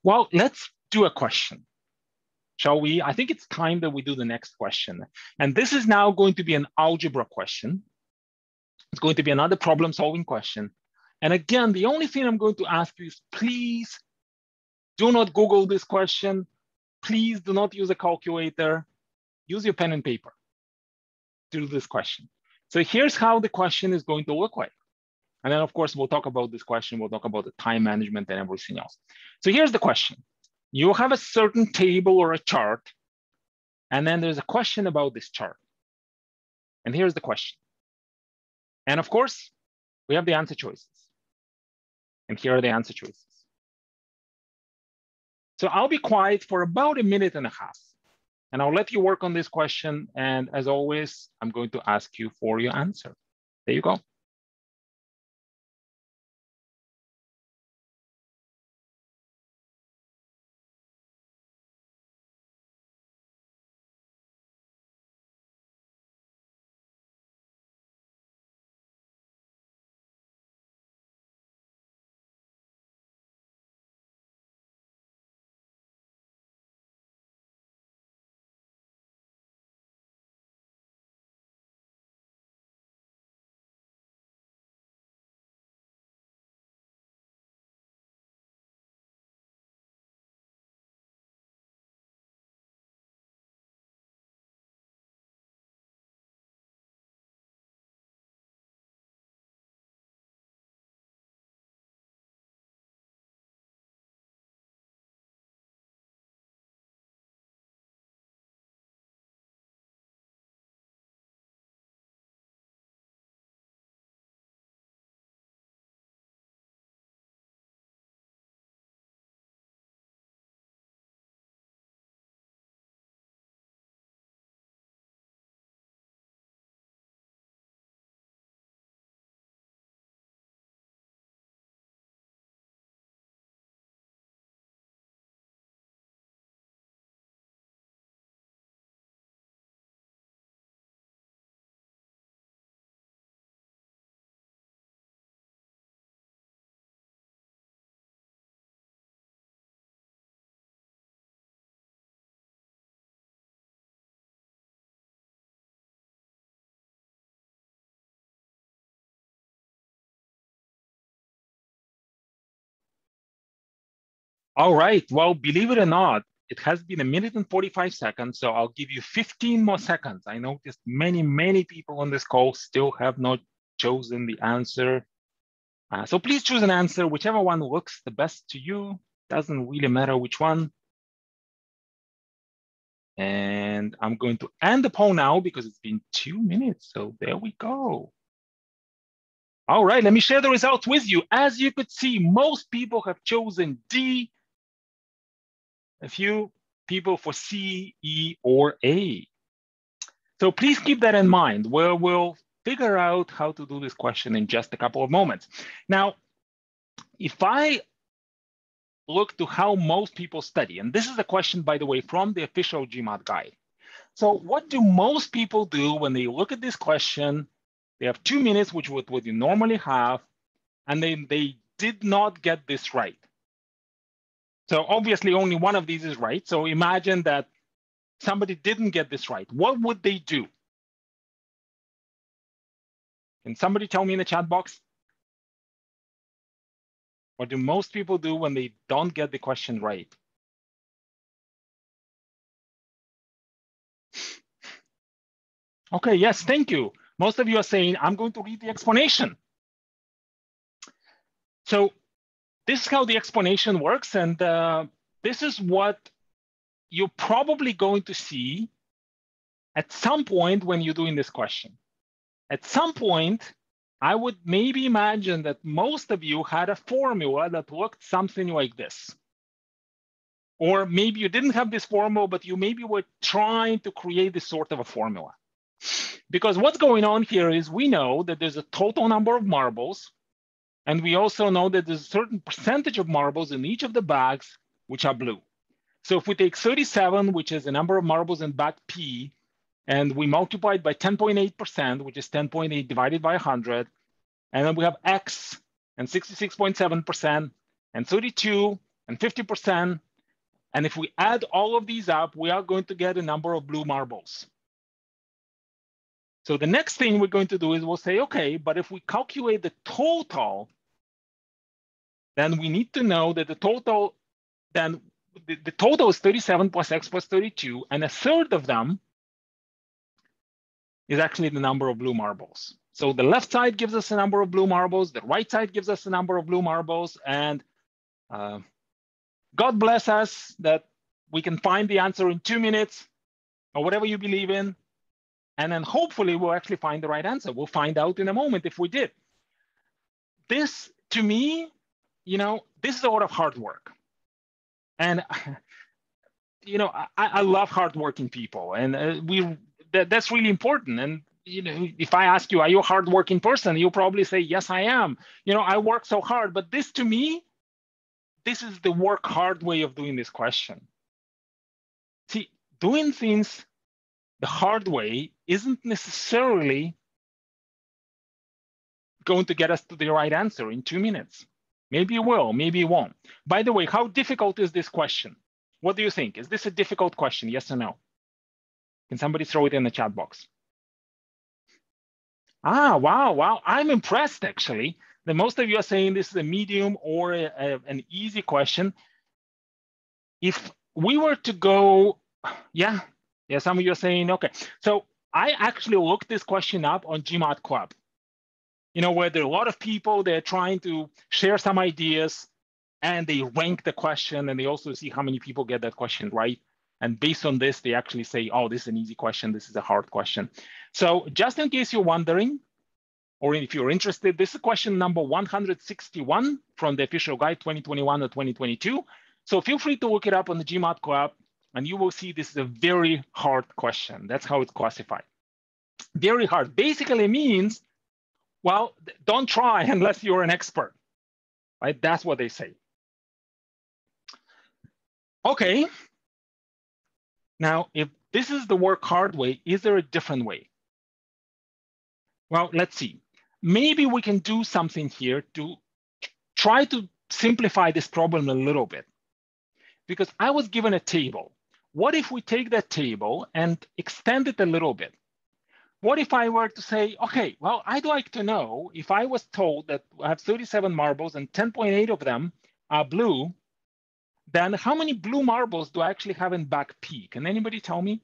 Well, let's do a question. Shall we? I think it's time that we do the next question. And this is now going to be an algebra question. It's going to be another problem solving question. And again, the only thing I'm going to ask you is please do not Google this question. Please do not use a calculator. Use your pen and paper to do this question. So here's how the question is going to look like. And then of course, we'll talk about this question. We'll talk about the time management and everything else. So here's the question. You have a certain table or a chart, and then there's a question about this chart. And here's the question. And of course, we have the answer choices. And here are the answer choices. So I'll be quiet for about a minute and a half. And I'll let you work on this question. And as always, I'm going to ask you for your answer. There you go. All right, well, believe it or not, it has been a minute and 45 seconds, so I'll give you 15 more seconds. I noticed many, many people on this call still have not chosen the answer. Uh, so please choose an answer, whichever one looks the best to you. Doesn't really matter which one. And I'm going to end the poll now because it's been two minutes. So there we go. All right, let me share the results with you. As you could see, most people have chosen D. A few people for C, E, or A. So please keep that in mind. Where we'll figure out how to do this question in just a couple of moments. Now, if I look to how most people study, and this is a question, by the way, from the official GMAT guide. So what do most people do when they look at this question? They have two minutes, which would what you normally have, and then they did not get this right. So obviously only one of these is right. So imagine that somebody didn't get this right. What would they do? Can somebody tell me in the chat box? What do most people do when they don't get the question right? Okay, yes, thank you. Most of you are saying, I'm going to read the explanation. So this is how the explanation works. And uh, this is what you're probably going to see at some point when you're doing this question. At some point, I would maybe imagine that most of you had a formula that looked something like this. Or maybe you didn't have this formula, but you maybe were trying to create this sort of a formula. Because what's going on here is we know that there's a total number of marbles, and we also know that there's a certain percentage of marbles in each of the bags which are blue. So if we take 37, which is the number of marbles in bag P, and we multiply it by 10.8%, which is 10.8 divided by 100. And then we have X and 66.7% and 32 and 50%. And if we add all of these up, we are going to get a number of blue marbles. So the next thing we're going to do is we'll say, okay, but if we calculate the total, then we need to know that the total, then the, the total is 37 plus X plus 32, and a third of them is actually the number of blue marbles. So the left side gives us a number of blue marbles, the right side gives us a number of blue marbles, and uh, God bless us that we can find the answer in two minutes or whatever you believe in. And then hopefully we'll actually find the right answer. We'll find out in a moment if we did. This, to me, you know, this is a lot of hard work. And, you know, I, I love hardworking people. And uh, we that, that's really important. And you know, if I ask you, are you a hardworking person? You'll probably say, yes, I am. You know, I work so hard. But this to me, this is the work hard way of doing this question. See, doing things the hard way isn't necessarily going to get us to the right answer in two minutes. Maybe it will, maybe it won't. By the way, how difficult is this question? What do you think? Is this a difficult question, yes or no? Can somebody throw it in the chat box? Ah, wow, wow. I'm impressed actually. The most of you are saying this is a medium or a, a, an easy question. If we were to go, yeah, yeah, some of you are saying, okay. So I actually looked this question up on GMAT Club. You know, where there are a lot of people, they're trying to share some ideas and they rank the question and they also see how many people get that question right. And based on this, they actually say, oh, this is an easy question. This is a hard question. So just in case you're wondering, or if you're interested, this is question number 161 from the official guide 2021 or 2022. So feel free to look it up on the GMAT Club and you will see this is a very hard question. That's how it's classified. Very hard basically means, well, don't try unless you're an expert, right? That's what they say. Okay, now, if this is the work hard way, is there a different way? Well, let's see. Maybe we can do something here to try to simplify this problem a little bit. Because I was given a table. What if we take that table and extend it a little bit? What if I were to say, okay, well, I'd like to know if I was told that I have 37 marbles and 10.8 of them are blue, then how many blue marbles do I actually have in back P? Can anybody tell me?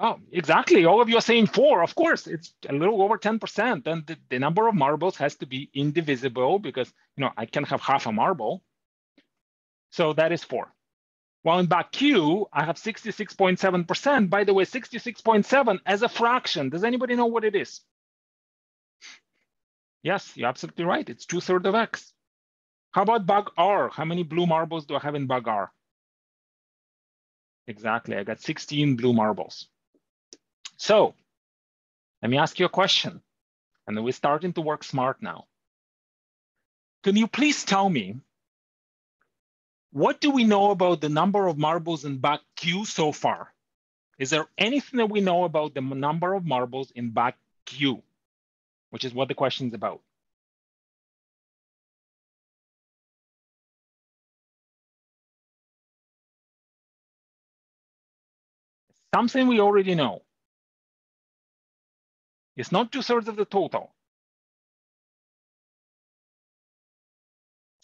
Oh, exactly. All of you are saying four. Of course, it's a little over 10%. And the, the number of marbles has to be indivisible because you know I can have half a marble. So that is four. While in back Q, I have 66.7%. By the way, 66.7 as a fraction. Does anybody know what it is? Yes, you're absolutely right. It's two thirds of X. How about bug R? How many blue marbles do I have in bug R? Exactly, I got 16 blue marbles. So let me ask you a question. And we're starting to work smart now. Can you please tell me, what do we know about the number of marbles in back Q so far? Is there anything that we know about the number of marbles in back Q, which is what the question is about? Something we already know. It's not two thirds of the total.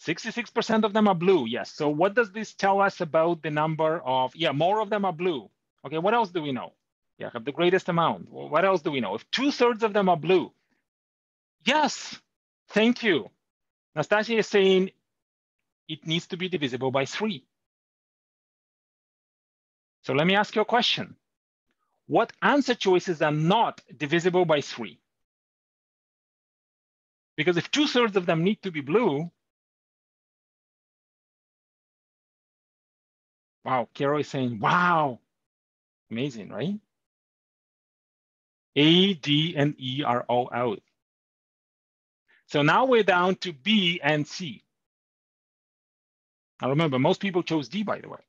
66% of them are blue, yes. So what does this tell us about the number of, yeah, more of them are blue. Okay, what else do we know? Yeah, have the greatest amount. Well, what else do we know? If two thirds of them are blue, yes, thank you. Nastasia is saying it needs to be divisible by three. So let me ask you a question what answer choices are not divisible by three? Because if two thirds of them need to be blue, wow, Carol is saying, wow, amazing, right? A, D, and E are all out. So now we're down to B and C. Now remember, most people chose D, by the way.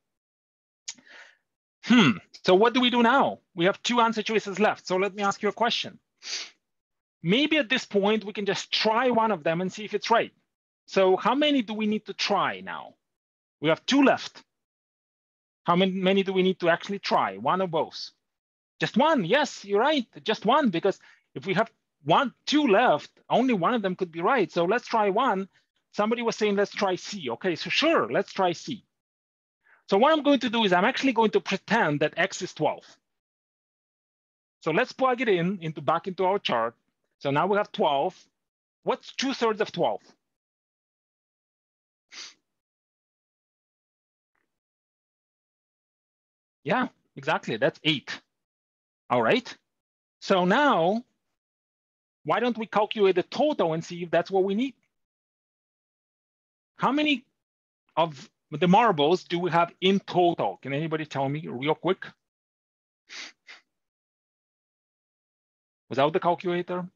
Hmm, so what do we do now? We have two answer choices left. So let me ask you a question. Maybe at this point, we can just try one of them and see if it's right. So how many do we need to try now? We have two left. How many, do we need to actually try? One or both? Just one, yes, you're right, just one, because if we have one, two left, only one of them could be right. So let's try one. Somebody was saying, let's try C. Okay, so sure, let's try C. So what I'm going to do is I'm actually going to pretend that X is 12. So let's plug it in into back into our chart. So now we have 12. What's two thirds of 12? Yeah, exactly. That's eight. All right. So now, why don't we calculate the total and see if that's what we need? How many of the marbles do we have in total? Can anybody tell me real quick? Without the calculator,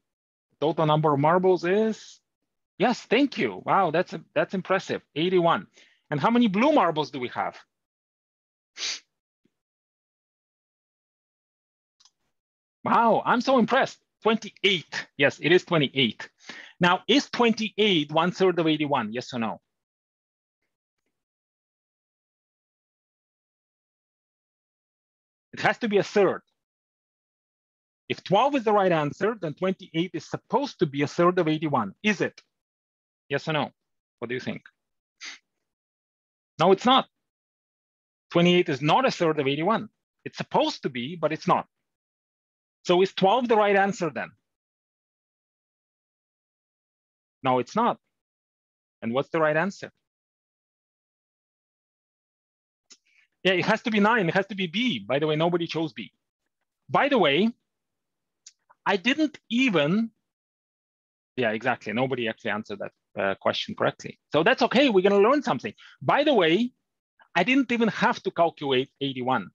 total number of marbles is, yes, thank you. Wow, that's, that's impressive, 81. And how many blue marbles do we have? Wow, I'm so impressed. 28. Yes, it is 28. Now, is 28 one third of 81? Yes or no? It has to be a third. If 12 is the right answer, then 28 is supposed to be a third of 81. Is it? Yes or no? What do you think? No, it's not. 28 is not a third of 81. It's supposed to be, but it's not. So is 12 the right answer then? No, it's not. And what's the right answer? Yeah, it has to be nine. It has to be B. By the way, nobody chose B. By the way, I didn't even, yeah, exactly. Nobody actually answered that uh, question correctly. So that's okay. We're going to learn something. By the way, I didn't even have to calculate 81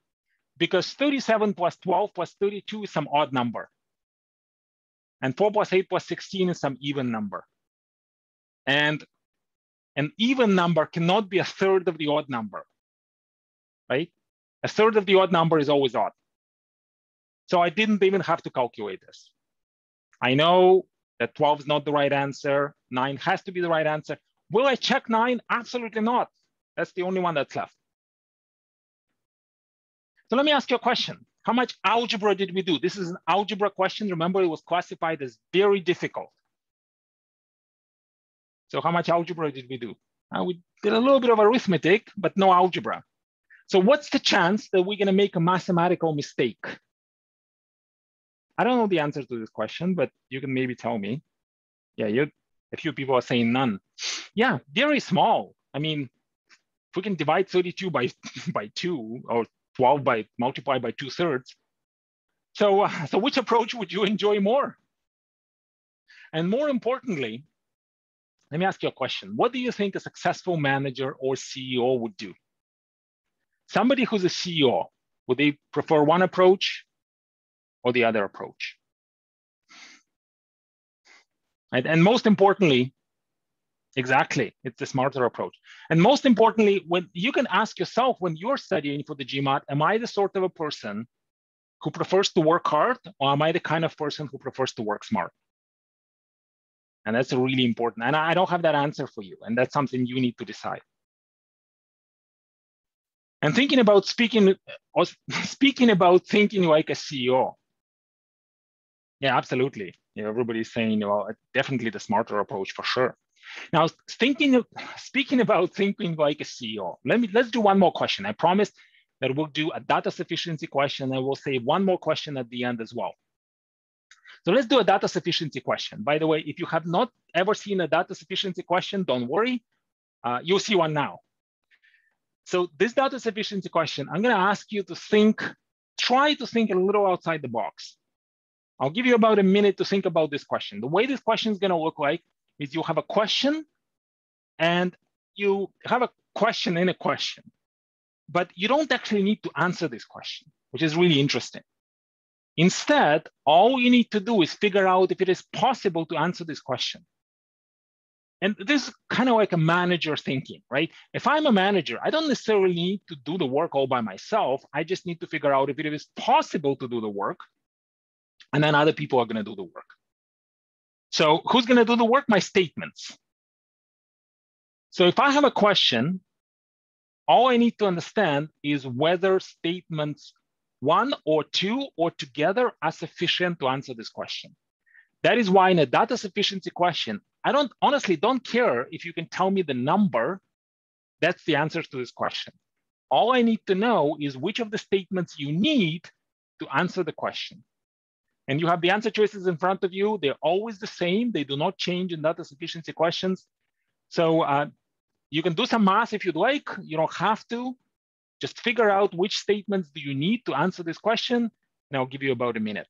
because 37 plus 12 plus 32 is some odd number. And 4 plus 8 plus 16 is some even number. And an even number cannot be a third of the odd number right? A third of the odd number is always odd. So I didn't even have to calculate this. I know that 12 is not the right answer. Nine has to be the right answer. Will I check nine? Absolutely not. That's the only one that's left. So let me ask you a question. How much algebra did we do? This is an algebra question. Remember, it was classified as very difficult. So how much algebra did we do? Uh, we did a little bit of arithmetic, but no algebra. So what's the chance that we're gonna make a mathematical mistake? I don't know the answer to this question, but you can maybe tell me. Yeah, you, a few people are saying none. Yeah, very small. I mean, if we can divide 32 by, by two or 12 by multiply by two thirds. So, uh, so which approach would you enjoy more? And more importantly, let me ask you a question. What do you think a successful manager or CEO would do? Somebody who's a CEO, would they prefer one approach or the other approach? And most importantly, exactly, it's the smarter approach. And most importantly, when you can ask yourself when you're studying for the GMAT, am I the sort of a person who prefers to work hard or am I the kind of person who prefers to work smart? And that's really important. And I don't have that answer for you. And that's something you need to decide. And thinking about speaking or speaking about thinking like a CEO. Yeah, absolutely. Yeah, everybody's saying, well, definitely the smarter approach for sure. Now, thinking, speaking about thinking like a CEO, let me let's do one more question. I promised that we'll do a data sufficiency question, and we'll say one more question at the end as well. So let's do a data sufficiency question. By the way, if you have not ever seen a data sufficiency question, don't worry. Uh, you'll see one now. So this data sufficiency question, I'm gonna ask you to think, try to think a little outside the box. I'll give you about a minute to think about this question. The way this question is gonna look like is you have a question and you have a question in a question, but you don't actually need to answer this question, which is really interesting. Instead, all you need to do is figure out if it is possible to answer this question. And this is kind of like a manager thinking, right? If I'm a manager, I don't necessarily need to do the work all by myself. I just need to figure out if it is possible to do the work. And then other people are going to do the work. So who's going to do the work? My statements. So if I have a question, all I need to understand is whether statements one or two or together are sufficient to answer this question. That is why in a data sufficiency question, I don't honestly don't care if you can tell me the number. That's the answer to this question. All I need to know is which of the statements you need to answer the question. And you have the answer choices in front of you. They're always the same. They do not change in data sufficiency questions. So uh, you can do some math if you'd like. You don't have to. Just figure out which statements do you need to answer this question, and I'll give you about a minute.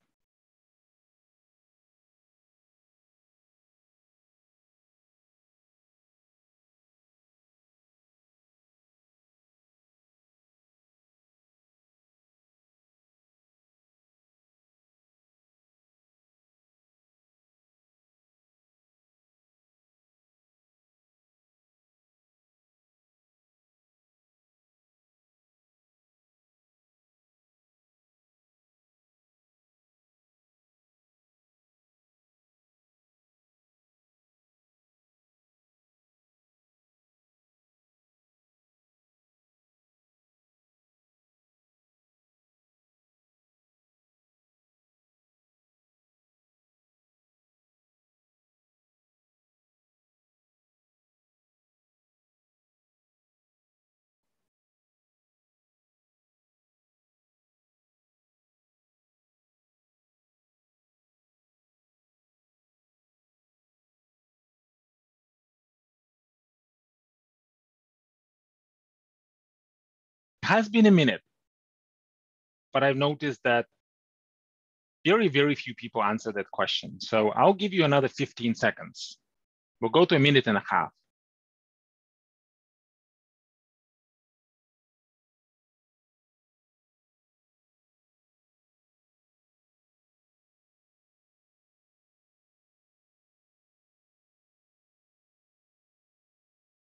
Has been a minute, but I've noticed that very, very few people answer that question. So I'll give you another 15 seconds. We'll go to a minute and a half.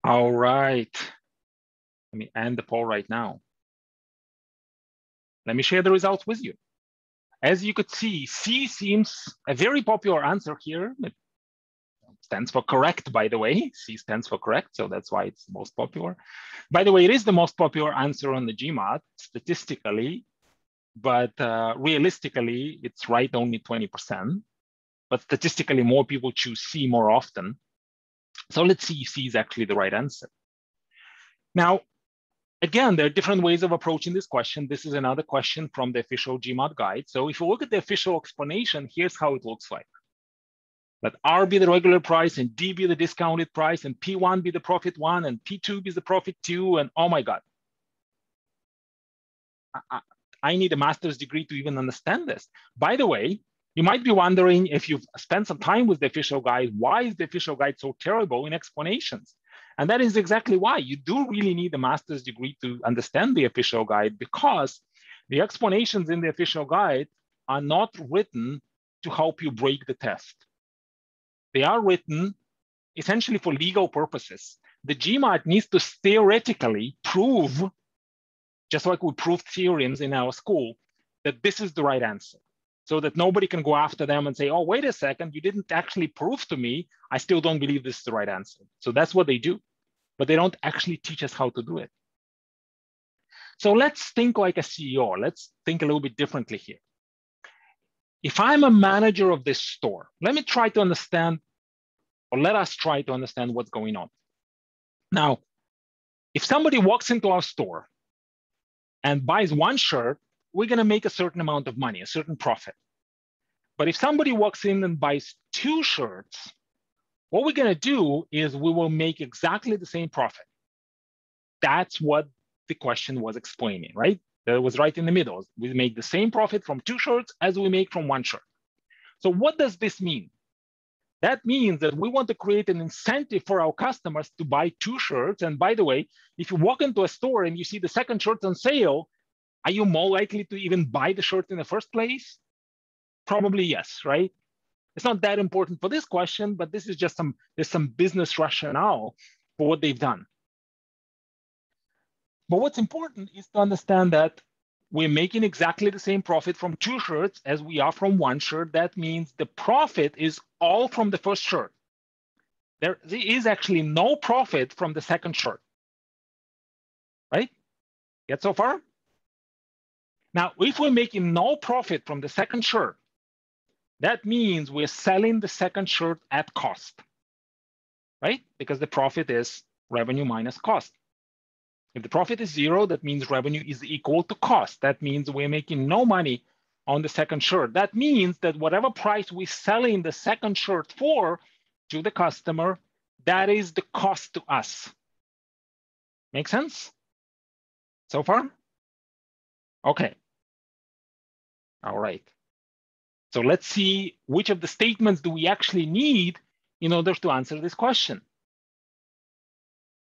All right. Let me end the poll right now. Let me share the results with you. As you could see, C seems a very popular answer here. It stands for correct, by the way. C stands for correct, so that's why it's most popular. By the way, it is the most popular answer on the GMAT statistically, but uh, realistically, it's right only 20%. But statistically, more people choose C more often. So let's see if C is actually the right answer. Now, again, there are different ways of approaching this question. This is another question from the official GMAT guide. So if you look at the official explanation, here's how it looks like. Let R be the regular price and D be the discounted price and P1 be the profit one and P2 be the profit two and oh my God. I, I need a master's degree to even understand this. By the way, you might be wondering if you've spent some time with the official guide, why is the official guide so terrible in explanations? And that is exactly why you do really need a master's degree to understand the official guide because the explanations in the official guide are not written to help you break the test. They are written essentially for legal purposes. The GMAT needs to theoretically prove, just like we proved theorems in our school, that this is the right answer so that nobody can go after them and say, oh, wait a second, you didn't actually prove to me. I still don't believe this is the right answer. So that's what they do, but they don't actually teach us how to do it. So let's think like a CEO. Let's think a little bit differently here. If I'm a manager of this store, let me try to understand, or let us try to understand what's going on. Now, if somebody walks into our store and buys one shirt we're going to make a certain amount of money, a certain profit. But if somebody walks in and buys two shirts, what we're going to do is we will make exactly the same profit. That's what the question was explaining, right? That was right in the middle. We make the same profit from two shirts as we make from one shirt. So what does this mean? That means that we want to create an incentive for our customers to buy two shirts. And by the way, if you walk into a store and you see the second shirt on sale, are you more likely to even buy the shirt in the first place? Probably yes, right? It's not that important for this question, but this is just some, there's some business rationale for what they've done. But what's important is to understand that we're making exactly the same profit from two shirts as we are from one shirt. That means the profit is all from the first shirt. There is actually no profit from the second shirt. Right? Get so far? Now, if we're making no profit from the second shirt, that means we're selling the second shirt at cost, right? Because the profit is revenue minus cost. If the profit is zero, that means revenue is equal to cost. That means we're making no money on the second shirt. That means that whatever price we're selling the second shirt for to the customer, that is the cost to us. Make sense so far? Okay. All right. So let's see which of the statements do we actually need in order to answer this question.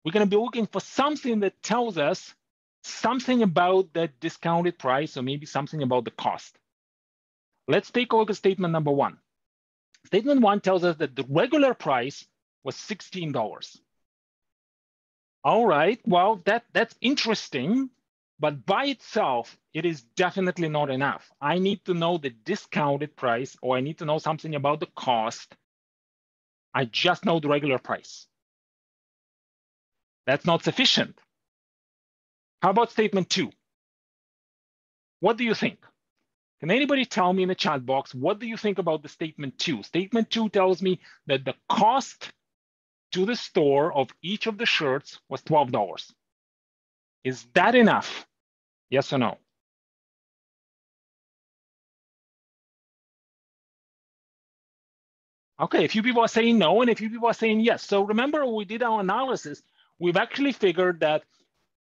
We're going to be looking for something that tells us something about the discounted price or maybe something about the cost. Let's take a look at statement number one. Statement one tells us that the regular price was $16. All right, well, that, that's interesting but by itself, it is definitely not enough. I need to know the discounted price or I need to know something about the cost. I just know the regular price. That's not sufficient. How about statement two? What do you think? Can anybody tell me in the chat box, what do you think about the statement two? Statement two tells me that the cost to the store of each of the shirts was $12. Is that enough? Yes or no? Okay, a few people are saying no, and a few people are saying yes. So remember, we did our analysis. We've actually figured that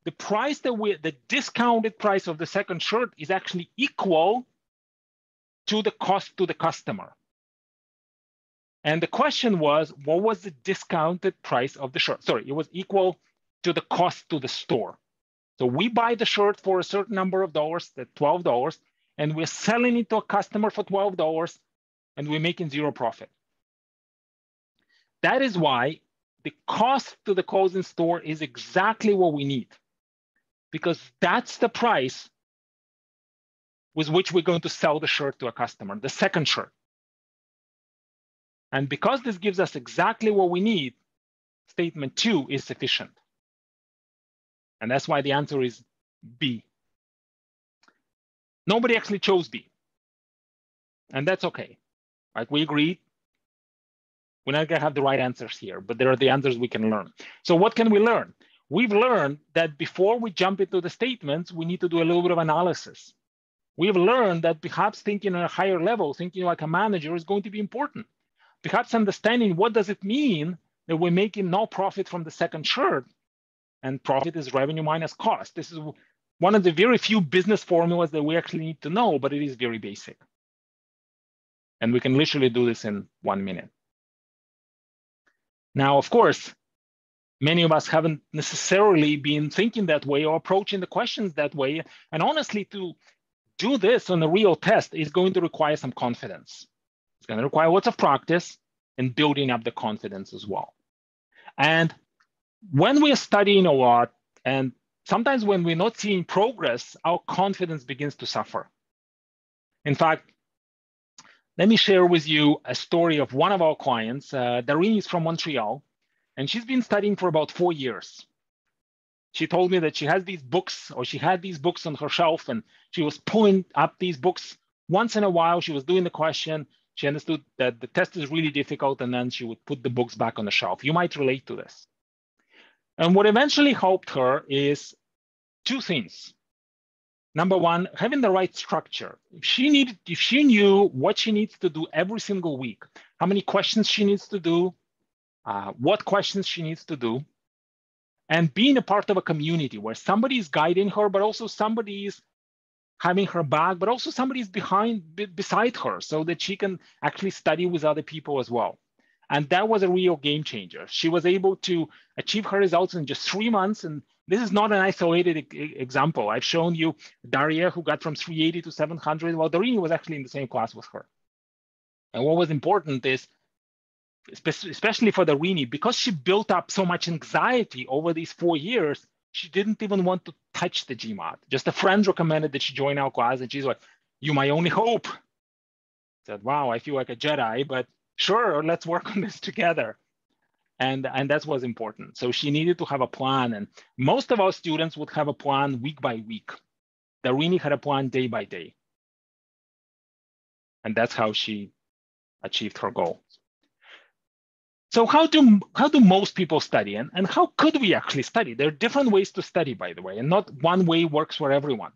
the price that we, the discounted price of the second shirt is actually equal to the cost to the customer. And the question was, what was the discounted price of the shirt? Sorry, it was equal to the cost to the store. So we buy the shirt for a certain number of dollars, that $12, and we're selling it to a customer for $12 and we're making zero profit. That is why the cost to the closing store is exactly what we need because that's the price with which we're going to sell the shirt to a customer, the second shirt. And because this gives us exactly what we need, statement two is sufficient. And that's why the answer is B. nobody actually chose B. And that's okay. Like we agreed, we're not gonna have the right answers here, but there are the answers we can learn. So what can we learn? We've learned that before we jump into the statements, we need to do a little bit of analysis. We've learned that perhaps thinking on a higher level, thinking like a manager is going to be important. Perhaps understanding what does it mean that we're making no profit from the second shirt and profit is revenue minus cost. This is one of the very few business formulas that we actually need to know, but it is very basic. And we can literally do this in one minute. Now, of course, many of us haven't necessarily been thinking that way or approaching the questions that way. And honestly, to do this on a real test is going to require some confidence. It's going to require lots of practice and building up the confidence as well. And when we're studying a lot, and sometimes when we're not seeing progress, our confidence begins to suffer. In fact, let me share with you a story of one of our clients. Uh, is from Montreal, and she's been studying for about four years. She told me that she has these books, or she had these books on her shelf, and she was pulling up these books once in a while. She was doing the question. She understood that the test is really difficult, and then she would put the books back on the shelf. You might relate to this. And what eventually helped her is two things number one, having the right structure. If she needed, if she knew what she needs to do every single week, how many questions she needs to do, uh, what questions she needs to do, and being a part of a community where somebody is guiding her, but also somebody is having her back, but also somebody is behind, beside her, so that she can actually study with other people as well. And that was a real game changer. She was able to achieve her results in just three months and this is not an isolated example. I've shown you Daria, who got from 380 to 700. Well, Darini was actually in the same class with her. And what was important is, especially for Darini, because she built up so much anxiety over these four years, she didn't even want to touch the GMAT. Just a friend recommended that she join our class, and she's like, "You my only hope." I said, "Wow, I feel like a Jedi, but sure, let's work on this together." and and that was important. So she needed to have a plan and most of our students would have a plan week by week. Darini had a plan day by day. And that's how she achieved her goal. So how do how do most people study and, and how could we actually study? There are different ways to study by the way and not one way works for everyone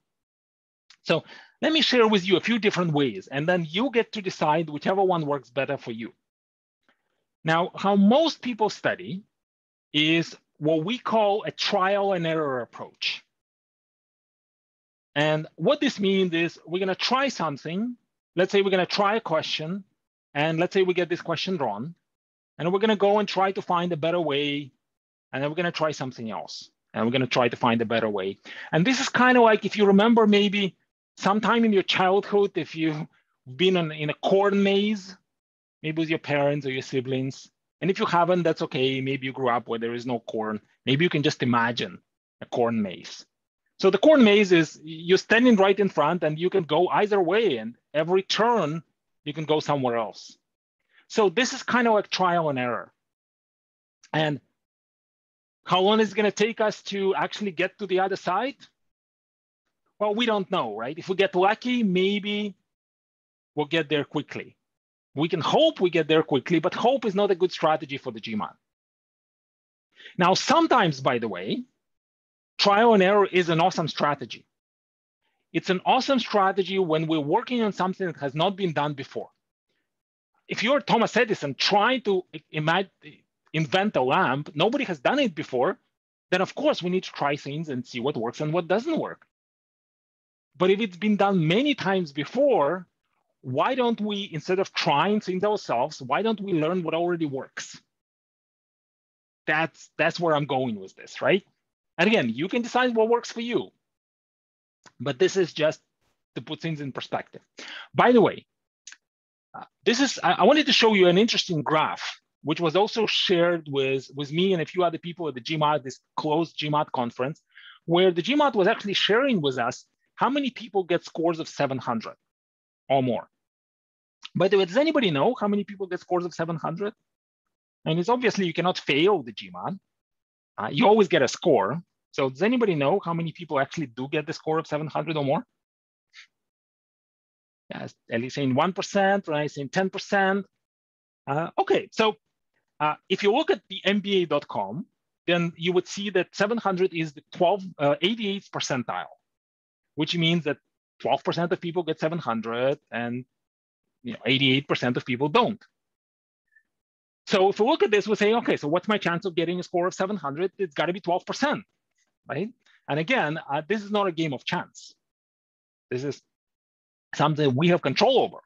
so let me share with you a few different ways and then you get to decide whichever one works better for you now, how most people study is what we call a trial and error approach. And what this means is we're going to try something. Let's say we're going to try a question, and let's say we get this question wrong, and we're going to go and try to find a better way, and then we're going to try something else, and we're going to try to find a better way. And this is kind of like if you remember maybe sometime in your childhood, if you've been in, a corn maze maybe with your parents or your siblings. And if you haven't, that's okay. Maybe you grew up where there is no corn. Maybe you can just imagine a corn maze. So the corn maze is you're standing right in front and you can go either way. And every turn, you can go somewhere else. So this is kind of like trial and error. And how long is it going to take us to actually get to the other side? Well, we don't know, right? If we get lucky, maybe we'll get there quickly. We can hope we get there quickly, but hope is not a good strategy for the GMAT. Now, sometimes, by the way, trial and error is an awesome strategy. It's an awesome strategy when we're working on something that has not been done before. If you're Thomas Edison trying to invent a lamp, nobody has done it before, then of course we need to try things and see what works and what doesn't work. But if it's been done many times before, why don't we, instead of trying things ourselves, why don't we learn what already works? That's, that's where I'm going with this, right? And again, you can decide what works for you. But this is just to put things in perspective. By the way, uh, this is, I, I wanted to show you an interesting graph, which was also shared with, with me and a few other people at the GMAT, this closed GMAT conference, where the GMAT was actually sharing with us how many people get scores of 700 or more. By the way, does anybody know how many people get scores of 700? And it's obviously you cannot fail the GMAT. Uh, you always get a score. So does anybody know how many people actually do get the score of 700 or more? Yes, Ellie's saying 1%, right? Saying 10%. Uh, okay, so uh, if you look at the MBA.com, then you would see that 700 is the 12, uh, 88th percentile, which means that 12% of people get 700 and you know, 88% of people don't. So if we look at this, we say, okay, so what's my chance of getting a score of 700? It's got to be 12%, right? And again, uh, this is not a game of chance. This is something we have control over.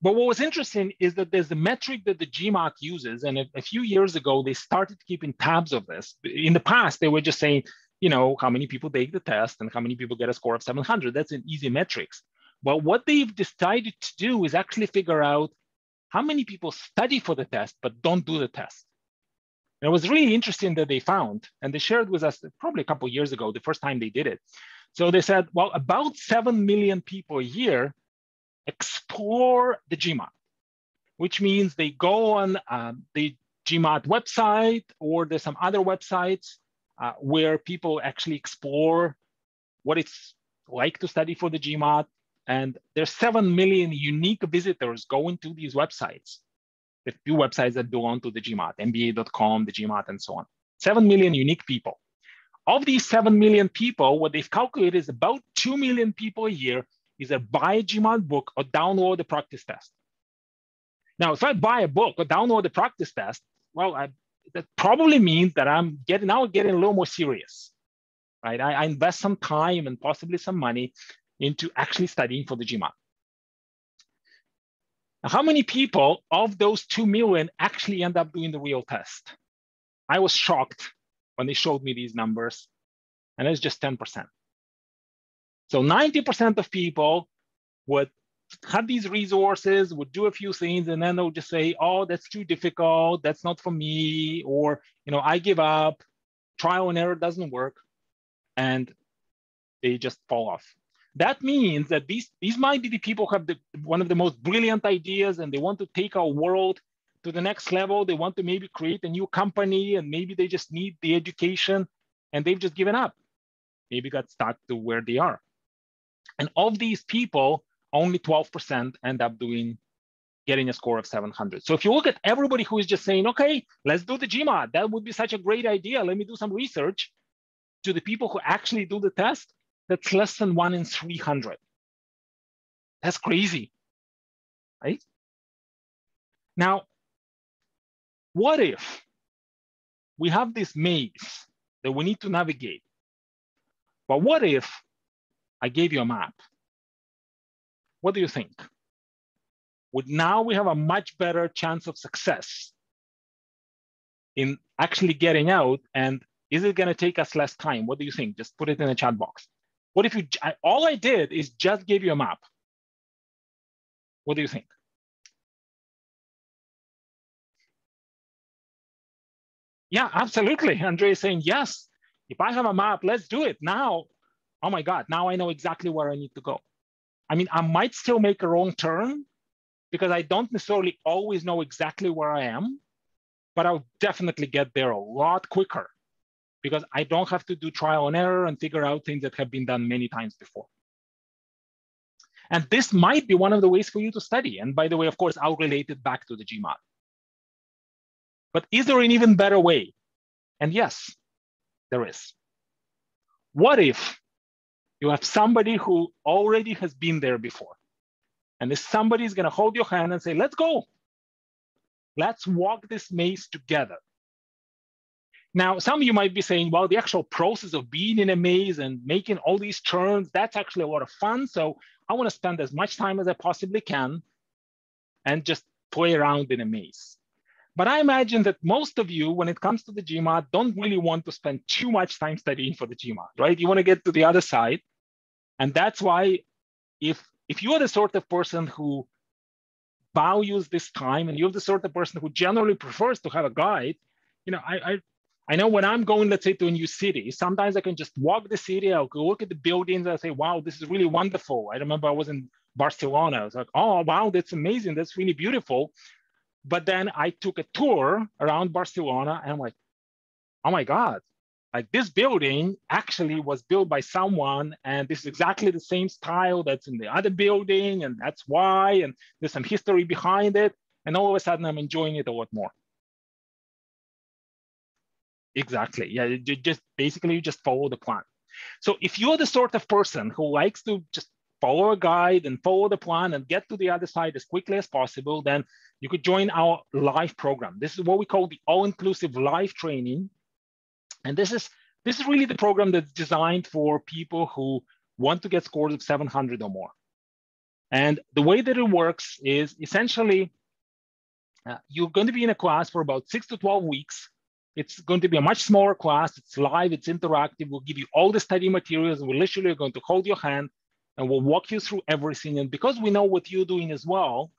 But what was interesting is that there's a metric that the GMAC uses, and a, a, few years ago they started keeping tabs of this. In the past, they were just saying, you know, how many people take the test and how many people get a score of 700. That's an easy metrics. But what they've decided to do is actually figure out how many people study for the test but don't do the test. And it was really interesting that they found, and they shared with us probably a couple years ago, the first time they did it. So they said, well, about 7 million people a year explore the GMAT, which means they go on um, the GMAT website or there's some other websites uh, where people actually explore what it's like to study for the GMAT. And there's 7 million unique visitors going to these websites, the few websites that belong to the GMAT, MBA.com, the GMAT, and so on. 7 million unique people. Of these 7 million people, what they've calculated is about 2 million people a year either buy a GMAT book or download the practice test. Now, if I buy a book or download the practice test, well, I, that probably means that I'm getting now getting a little more serious, right? I, I invest some time and possibly some money into actually studying for the GMAT. Now, how many people of those 2 million actually end up doing the real test? I was shocked when they showed me these numbers, and it's just 10%. So 90% of people would have these resources, would do a few things, and then they'll just say, oh, that's too difficult, that's not for me, or you know, I give up, trial and error doesn't work, and they just fall off. That means that these, these might be the people who have the, one of the most brilliant ideas and they want to take our world to the next level. They want to maybe create a new company and maybe they just need the education and they've just given up. Maybe got stuck to where they are. And of these people, only 12% end up doing getting a score of 700. So if you look at everybody who is just saying, okay, let's do the GMAT, that would be such a great idea. Let me do some research. To the people who actually do the test, that's less than one in 300. That's crazy, right? Now, what if we have this maze that we need to navigate? But what if I gave you a map. What do you think? Would now we have a much better chance of success in actually getting out? And is it going to take us less time? What do you think? Just put it in the chat box. What if you, I, all I did is just give you a map? What do you think? Yeah, absolutely. Andre is saying, yes, if I have a map, let's do it now oh my God, now I know exactly where I need to go. I mean, I might still make a wrong turn because I don't necessarily always know exactly where I am, but I'll definitely get there a lot quicker because I don't have to do trial and error and figure out things that have been done many times before. And this might be one of the ways for you to study. And by the way, of course, I'll relate it back to the GMAT. But is there an even better way? And yes, there is. What if you have somebody who already has been there before. And somebody is going to hold your hand and say, let's go. Let's walk this maze together. Now, some of you might be saying, well, the actual process of being in a maze and making all these turns, that's actually a lot of fun. So I want to spend as much time as I possibly can and just play around in a maze. But I imagine that most of you, when it comes to the GMAT, don't really want to spend too much time studying for the GMAT, right? You want to get to the other side and that's why if, if you are the sort of person who values this time and you're the sort of person who generally prefers to have a guide, you know, I, I, I know when I'm going, let's say, to a new city, sometimes I can just walk the city, I'll go look at the buildings, I say, wow, this is really wonderful. I remember I was in Barcelona. I was like, oh, wow, that's amazing. That's really beautiful. But then I took a tour around Barcelona and I'm like, oh my God, like this building actually was built by someone and this is exactly the same style that's in the other building and that's why and there's some history behind it and all of a sudden i'm enjoying it a lot more. Exactly. Yeah you just basically you just follow the plan. So if you're the sort of person who likes to just follow a guide and follow the plan and get to the other side as quickly as possible then you could join our live program. This is what we call the all-inclusive live training and this is this is really the program that's designed for people who want to get scores of 700 or more. And the way that it works is essentially uh, you're going to be in a class for about six to 12 weeks. It's going to be a much smaller class. It's live, it's interactive. We'll give you all the study materials. We're literally going to hold your hand and we'll walk you through everything. And because we know what you're doing as well,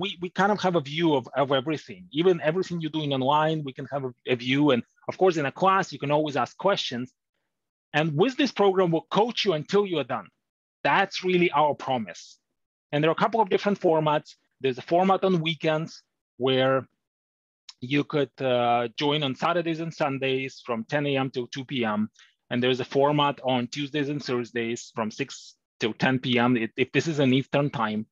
we, we kind of have a view of, of everything. Even everything you're doing online, we can have a, a view. And of course, in a class, you can always ask questions. And with this program, we'll coach you until you are done. That's really our promise. And there are a couple of different formats. There's a format on weekends where you could uh, join on Saturdays and Sundays from 10 a.m. till 2 p.m. And there's a format on Tuesdays and Thursdays from 6 till 10 p.m. if this is an Eastern time.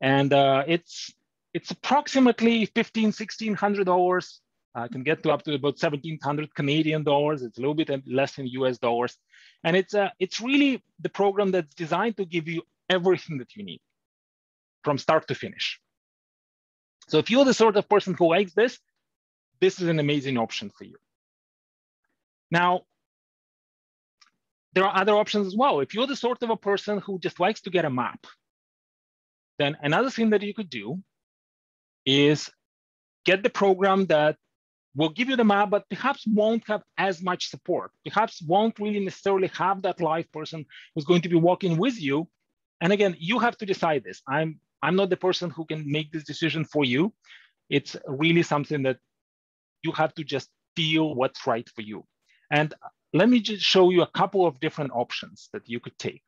And uh, it's it's approximately 15, 1600 dollars. Uh, can get to up to about 1700 Canadian dollars. It's a little bit less in US dollars. And it's, uh, it's really the program that's designed to give you everything that you need from start to finish. So if you're the sort of person who likes this, this is an amazing option for you. Now, there are other options as well. If you're the sort of a person who just likes to get a map, then another thing that you could do is get the program that will give you the map, but perhaps won't have as much support. Perhaps won't really necessarily have that live person who's going to be walking with you. And again, you have to decide this. I'm I'm not the person who can make this decision for you. It's really something that you have to just feel what's right for you. And let me just show you a couple of different options that you could take.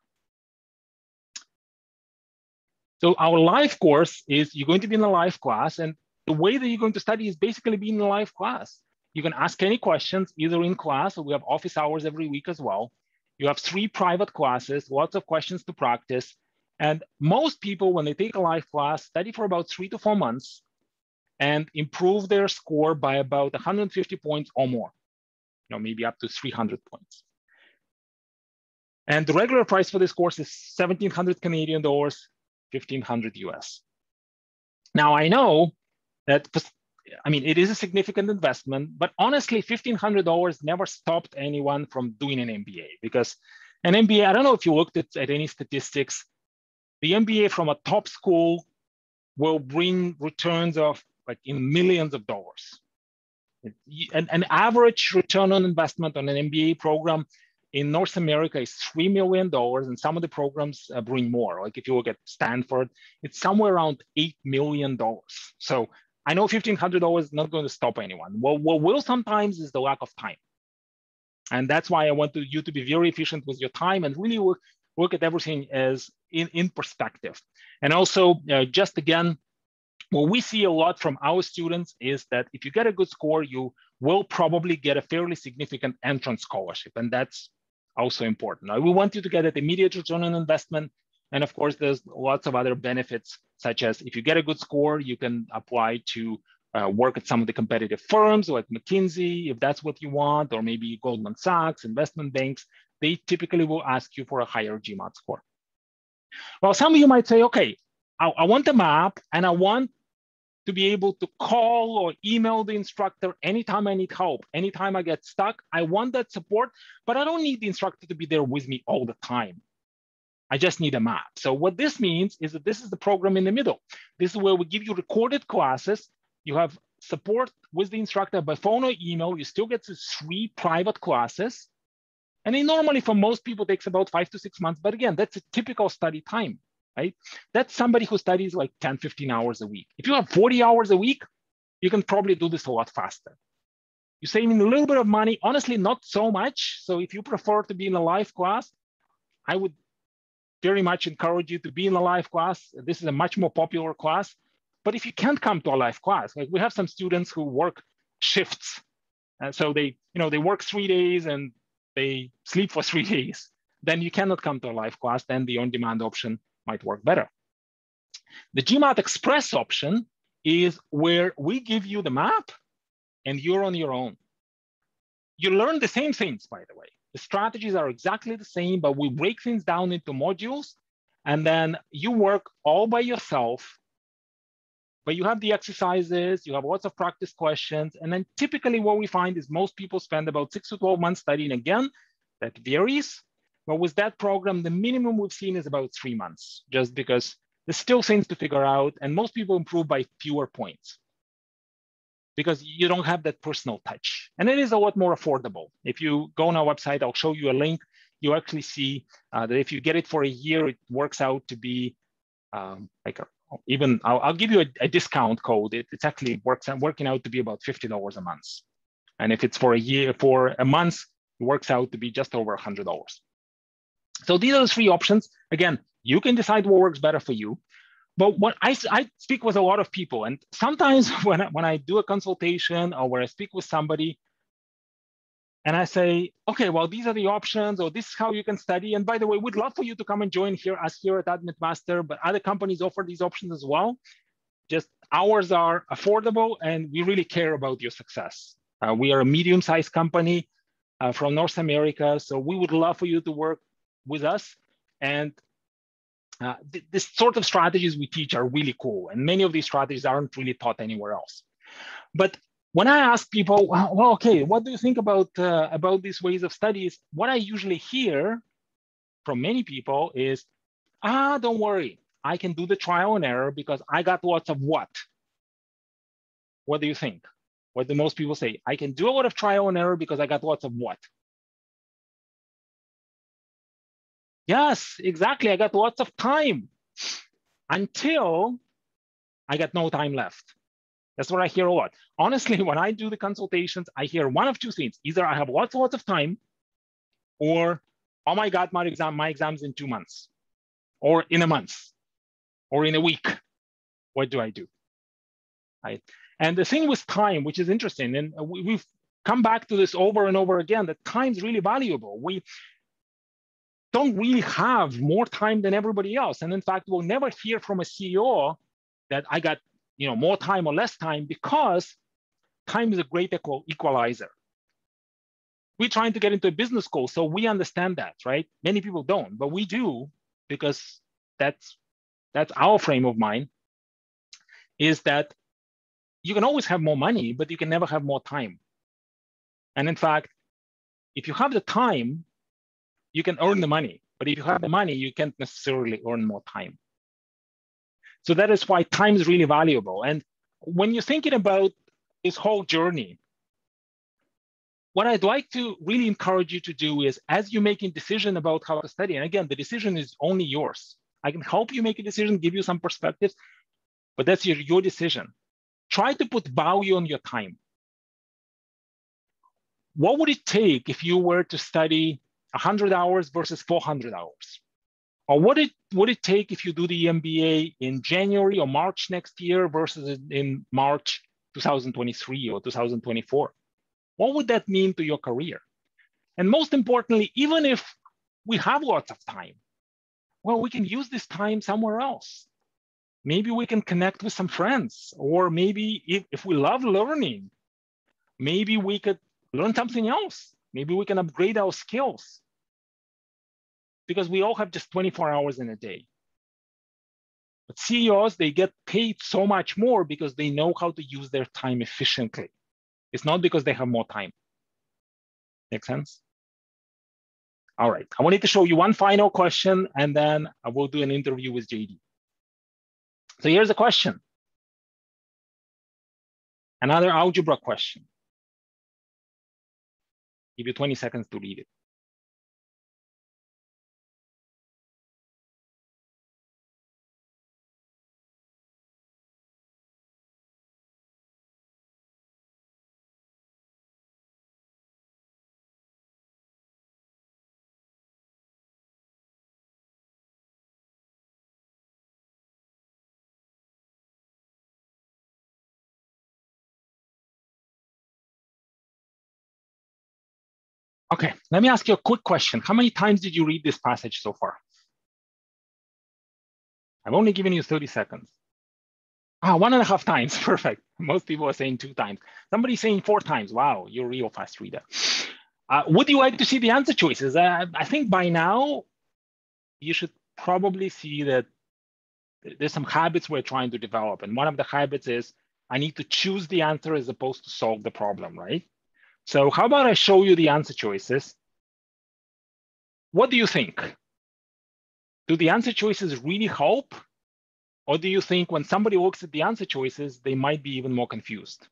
So our live course is you're going to be in a live class and the way that you're going to study is basically being in a live class. You can ask any questions either in class or we have office hours every week as well. You have three private classes, lots of questions to practice. And most people, when they take a live class, study for about three to four months and improve their score by about 150 points or more, you know, maybe up to 300 points. And the regular price for this course is 1700 Canadian dollars, 1500 US. Now I know that, I mean, it is a significant investment, but honestly, $1,500 never stopped anyone from doing an MBA because an MBA, I don't know if you looked at, at any statistics, the MBA from a top school will bring returns of like in millions of dollars. An, an average return on investment on an MBA program in North America is $3 million, and some of the programs uh, bring more. Like if you look at Stanford, it's somewhere around $8 million. So I know $1,500 is not going to stop anyone. What, what will sometimes is the lack of time. And that's why I want to, you to be very efficient with your time and really work, work at everything as in, in perspective. And also, uh, just again, what we see a lot from our students is that if you get a good score, you will probably get a fairly significant entrance scholarship. And that's also important. Now, we want you to get an immediate return on investment. And of course, there's lots of other benefits, such as if you get a good score, you can apply to uh, work at some of the competitive firms like McKinsey, if that's what you want, or maybe Goldman Sachs, investment banks. They typically will ask you for a higher GMAT score. Well, some of you might say, okay, I, I want a map and I want to be able to call or email the instructor anytime I need help, anytime I get stuck. I want that support, but I don't need the instructor to be there with me all the time. I just need a map. So what this means is that this is the program in the middle. This is where we give you recorded classes. You have support with the instructor by phone or email. You still get the three private classes. And it normally for most people takes about five to six months. But again, that's a typical study time right? That's somebody who studies like 10, 15 hours a week. If you have 40 hours a week, you can probably do this a lot faster. You're saving a little bit of money, honestly, not so much. So if you prefer to be in a live class, I would very much encourage you to be in a live class. This is a much more popular class. But if you can't come to a live class, like we have some students who work shifts And so they, you know, they work three days and they sleep for three days. Then you cannot come to a live class. Then the on-demand option might work better. The GMAT Express option is where we give you the map and you're on your own. You learn the same things, by the way. The strategies are exactly the same, but we break things down into modules and then you work all by yourself. But you have the exercises, you have lots of practice questions. And then typically what we find is most people spend about six to 12 months studying again. That varies. But with that program, the minimum we've seen is about three months, just because there's still things to figure out. And most people improve by fewer points because you don't have that personal touch. And it is a lot more affordable. If you go on our website, I'll show you a link. You actually see uh, that if you get it for a year, it works out to be um, like a, even, I'll, I'll, give you a, a discount code. It, it's actually works working out to be about $50 a month. And if it's for a year, for a month, it works out to be just over $100. So these are the three options. Again, you can decide what works better for you. But what I, I speak with a lot of people, and sometimes when I, when I do a consultation or where I speak with somebody, and I say, okay, well, these are the options, or this is how you can study. And by the way, we'd love for you to come and join here us here at AdmitMaster, but other companies offer these options as well. Just ours are affordable, and we really care about your success. Uh, we are a medium-sized company uh, from North America, so we would love for you to work with us. And uh, th sort of strategies we teach are really cool. And many of these strategies aren't really taught anywhere else. But when I ask people, well, okay, what do you think about, uh, about these ways of studies? What I usually hear from many people is, ah, don't worry, I can do the trial and error because I got lots of what? What do you think? What do most people say? I can do a lot of trial and error because I got lots of what? Yes, exactly. I got lots of time until I got no time left. That's what I hear a lot. Honestly, when I do the consultations, I hear one of two things. Either I have lots and lots of time, or oh my God, my exam, my exam's in two months, or in a month, or in a week. What do I do? Right. And the thing with time, which is interesting, and we've come back to this over and over again, that time's really valuable. We don't really have more time than everybody else. And in fact, we'll never hear from a CEO that I got you know, more time or less time because time is a great equal, equalizer. We're trying to get into a business school, so we understand that, right? Many people don't, but we do because that's that's our frame of mind. Is that you can always have more money, but you can never have more time. And in fact, if you have the time, you can earn the money. But if you have the money, you can't necessarily earn more time. So that is why time is really valuable. And when you're thinking about this whole journey, what I'd like to really encourage you to do is as you're making decision about how to study, and again, the decision is only yours. I can help you make a decision, give you some perspectives, but that's your, your decision. Try to put value on your time. What would it take if you were to study 100 hours versus 400 hours? Or what it would it take if you do the MBA in January or March next year versus in March 2023 or 2024? What would that mean to your career? And most importantly, even if we have lots of time, well, we can use this time somewhere else. Maybe we can connect with some friends, or maybe if, if we love learning, maybe we could learn something else. Maybe we can upgrade our skills because we all have just 24 hours in a day. But CEOs, they get paid so much more because they know how to use their time efficiently. It's not because they have more time. Make sense? All right, I wanted to show you one final question and then I will do an interview with JD. So here's a question. Another algebra question. Give you 20 seconds to read it. Okay, let me ask you a quick question. How many times did you read this passage so far? I've only given you 30 seconds. Ah, one and a half times, perfect. Most people are saying two times. Somebody's saying four times. Wow, you're a real fast reader. Uh, would you like to see the answer choices? Uh, I think by now you should probably see that there's some habits we're trying to develop. And one of the habits is I need to choose the answer as opposed to solve the problem, right? So how about I show you the answer choices? What do you think? Do the answer choices really help? Or do you think when somebody looks at the answer choices, they might be even more confused?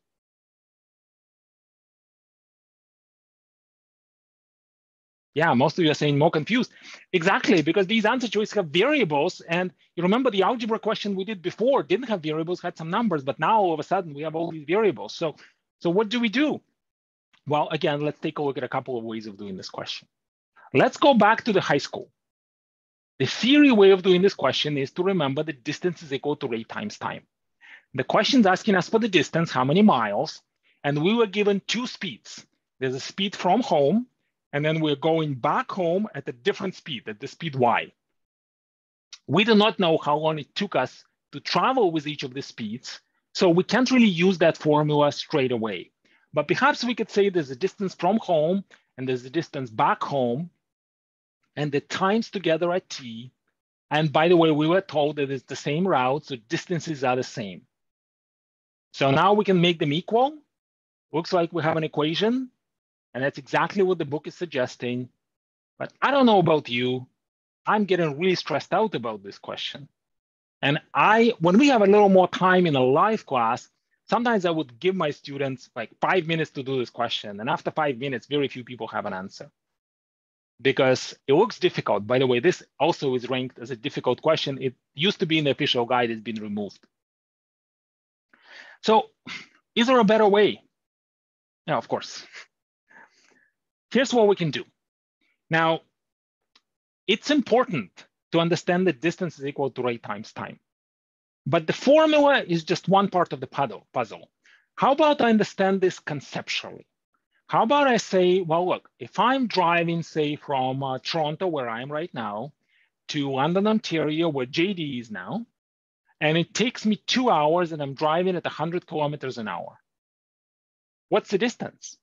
Yeah, most of you are saying more confused. Exactly, because these answer choices have variables. And you remember the algebra question we did before didn't have variables, had some numbers, but now all of a sudden we have all these variables. So, so what do we do? Well, again, let's take a look at a couple of ways of doing this question. Let's go back to the high school. The theory way of doing this question is to remember that distance is equal to rate times time. The question is asking us for the distance, how many miles, and we were given two speeds. There's a speed from home and then we're going back home at a different speed, at the speed y. We do not know how long it took us to travel with each of the speeds, so we can't really use that formula straight away. But perhaps we could say there's a distance from home and there's a distance back home, and the times together are t. And by the way, we were told that it's the same route, so distances are the same. So now we can make them equal. Looks like we have an equation and that's exactly what the book is suggesting. But I don't know about you. I'm getting really stressed out about this question. And I, when we have a little more time in a live class, sometimes I would give my students like five minutes to do this question. And after five minutes, very few people have an answer because it looks difficult. By the way, this also is ranked as a difficult question. It used to be in the official guide, it's been removed. So is there a better way? Yeah, of course here's what we can do. Now, it's important to understand that distance is equal to rate times time. But the formula is just one part of the puzzle. How about I understand this conceptually? How about I say, well, look, if I'm driving, say, from uh, Toronto, where I am right now, to London, Ontario, where JD is now, and it takes me two hours and I'm driving at 100 kilometers an hour. What's the distance?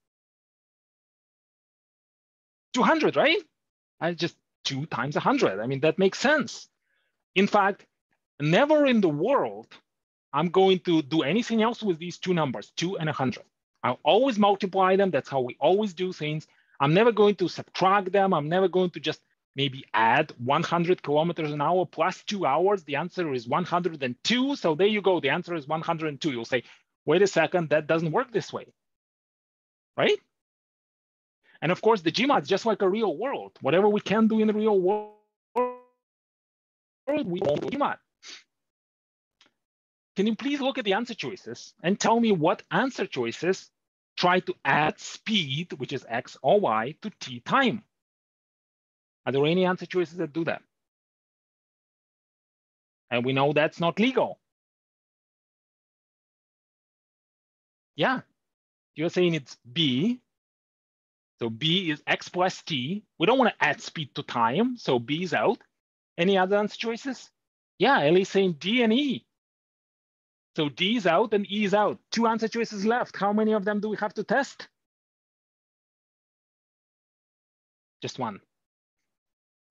200, right? I just two times 100. I mean, that makes sense. In fact, never in the world I'm going to do anything else with these two numbers, two and 100. I'll always multiply them. That's how we always do things. I'm never going to subtract them. I'm never going to just maybe add 100 kilometers an hour plus two hours. The answer is 102. So there you go. The answer is 102. You'll say, wait a second, that doesn't work this way, right? And of course, the GMAT is just like a real world. Whatever we can do in the real world, we won't do GMAT. Can you please look at the answer choices and tell me what answer choices try to add speed, which is x or y, to t time? Are there any answer choices that do that? And we know that's not legal. Yeah, you're saying it's B so B is X plus T. We don't want to add speed to time, so B is out. Any other answer choices? Yeah, Ellie's saying D and E. So D is out and E is out. Two answer choices left. How many of them do we have to test? Just one.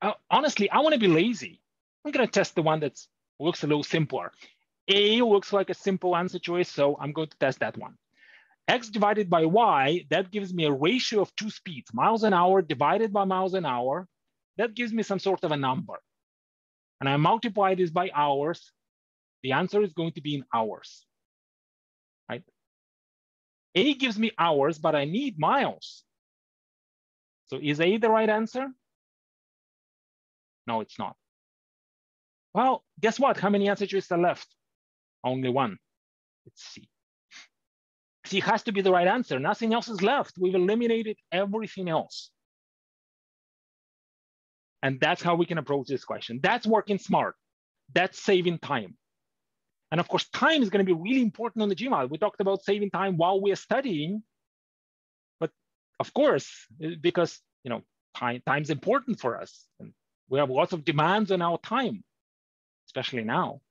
Uh, honestly, I want to be lazy. I'm going to test the one that looks a little simpler. A looks like a simple answer choice, so I'm going to test that one x divided by y, that gives me a ratio of two speeds, miles an hour divided by miles an hour. That gives me some sort of a number. And I multiply this by hours. The answer is going to be in hours, right? A gives me hours, but I need miles. So is A the right answer? No, it's not. Well, guess what? How many answer choices are left? Only one. It's C. C has to be the right answer. Nothing else is left. We've eliminated everything else. And that's how we can approach this question. That's working smart. That's saving time. And of course, time is going to be really important on the GMAT. We talked about saving time while we're studying. But of course, uh, because you know, time, time's important for us. And we have lots of demands on our time, especially now.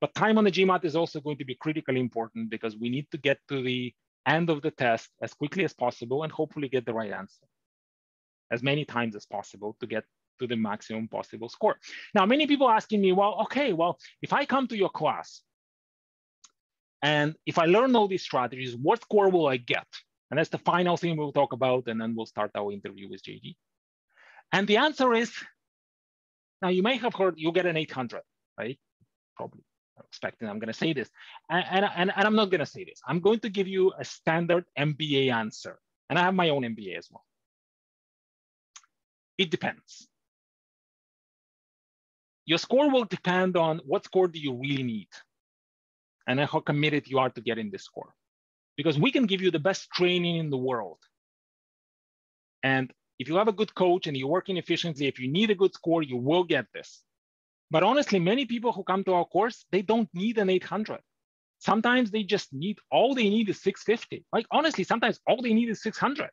But time on the GMAT is also going to be critically important because we need to get to the end of the test as quickly as possible and hopefully get the right answer as many times as possible to get to the maximum possible score. Now, many people asking me, well, okay, well, if I come to your class and if I learn all these strategies, what score will I get? And that's the final thing we'll talk about, and then we'll start our interview with JD. And the answer is, now you may have heard you'll get an 800, right? Probably expecting I'm gonna say this. And, and, and, and I'm not gonna say this. I'm going to give you a standard MBA answer. And I have my own MBA as well. It depends. Your score will depend on what score do you really need and how committed you are to getting this score. Because we can give you the best training in the world. And if you have a good coach and you're working efficiently, if you need a good score, you will get this. But honestly, many people who come to our course, they don't need an 800. Sometimes they just need, all they need is 650. Like honestly, sometimes all they need is 600.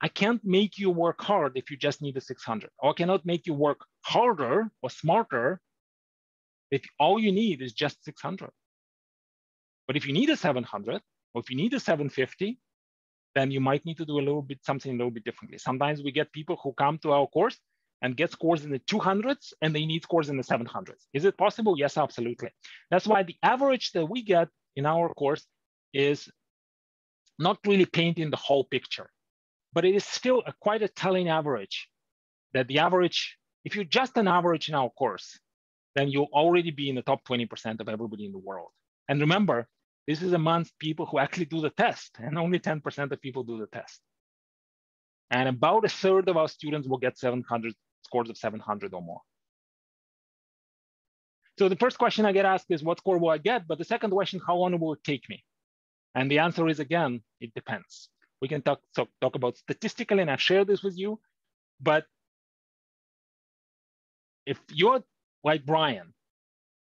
I can't make you work hard if you just need a 600. Or I cannot make you work harder or smarter if all you need is just 600. But if you need a 700 or if you need a 750, then you might need to do a little bit something a little bit differently. Sometimes we get people who come to our course and get scores in the 200s and they need scores in the 700s. Is it possible? Yes, absolutely. That's why the average that we get in our course is not really painting the whole picture, but it is still a quite a telling average that the average, if you're just an average in our course, then you'll already be in the top 20% of everybody in the world. And remember, this is amongst people who actually do the test and only 10% of people do the test. And about a third of our students will get 700 scores of 700 or more. So the first question I get asked is what score will I get? But the second question, how long will it take me? And the answer is again, it depends. We can talk, talk, talk about statistically, and I've shared this with you, but if you're like Brian,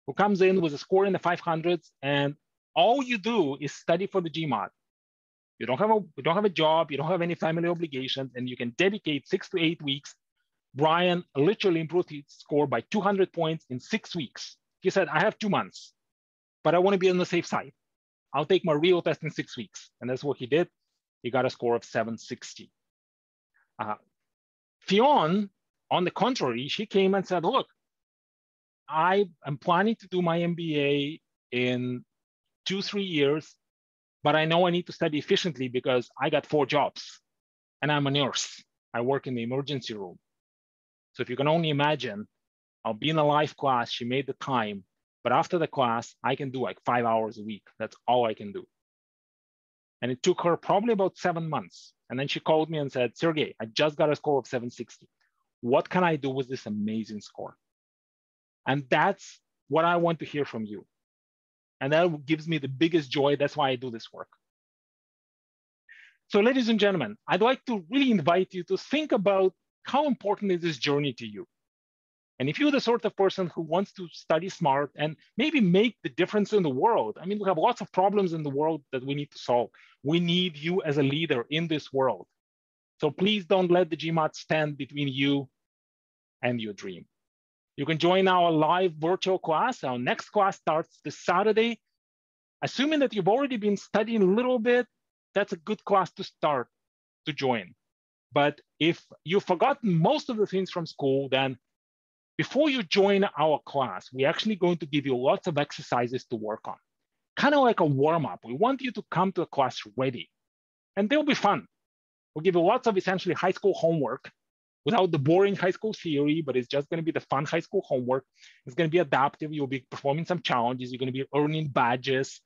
who comes in with a score in the 500s and all you do is study for the GMAT, you don't have a you don't have a job, you don't have any family obligations, and you can dedicate six to eight weeks Brian literally improved his score by 200 points in six weeks. He said, I have two months, but I want to be on the safe side. I'll take my real test in six weeks. And that's what he did. He got a score of 760. Uh, Fionn, on the contrary, she came and said, look, I am planning to do my MBA in two, three years, but I know I need to study efficiently because I got four jobs and I'm a nurse. I work in the emergency room. So if you can only imagine, I'll be in a live class, she made the time, but after the class, I can do like five hours a week. That's all I can do. And it took her probably about seven months. And then she called me and said, Sergey, I just got a score of 760. What can I do with this amazing score? And that's what I want to hear from you. And that gives me the biggest joy. That's why I do this work. So ladies and gentlemen, I'd like to really invite you to think about how important is this journey to you? And if you're the sort of person who wants to study smart and maybe make the difference in the world, I mean, we have lots of problems in the world that we need to solve. We need you as a leader in this world. So please don't let the GMAT stand between you and your dream. You can join our live virtual class. Our next class starts this Saturday. Assuming that you've already been studying a little bit, that's a good class to start to join. But if you've forgotten most of the things from school, then before you join our class, we're actually going to give you lots of exercises to work on, kind of like a warm up. We want you to come to the class ready, and they'll be fun. We'll give you lots of essentially high school homework without the boring high school theory, but it's just going to be the fun high school homework. It's going to be adaptive. You'll be performing some challenges. You're going to be earning badges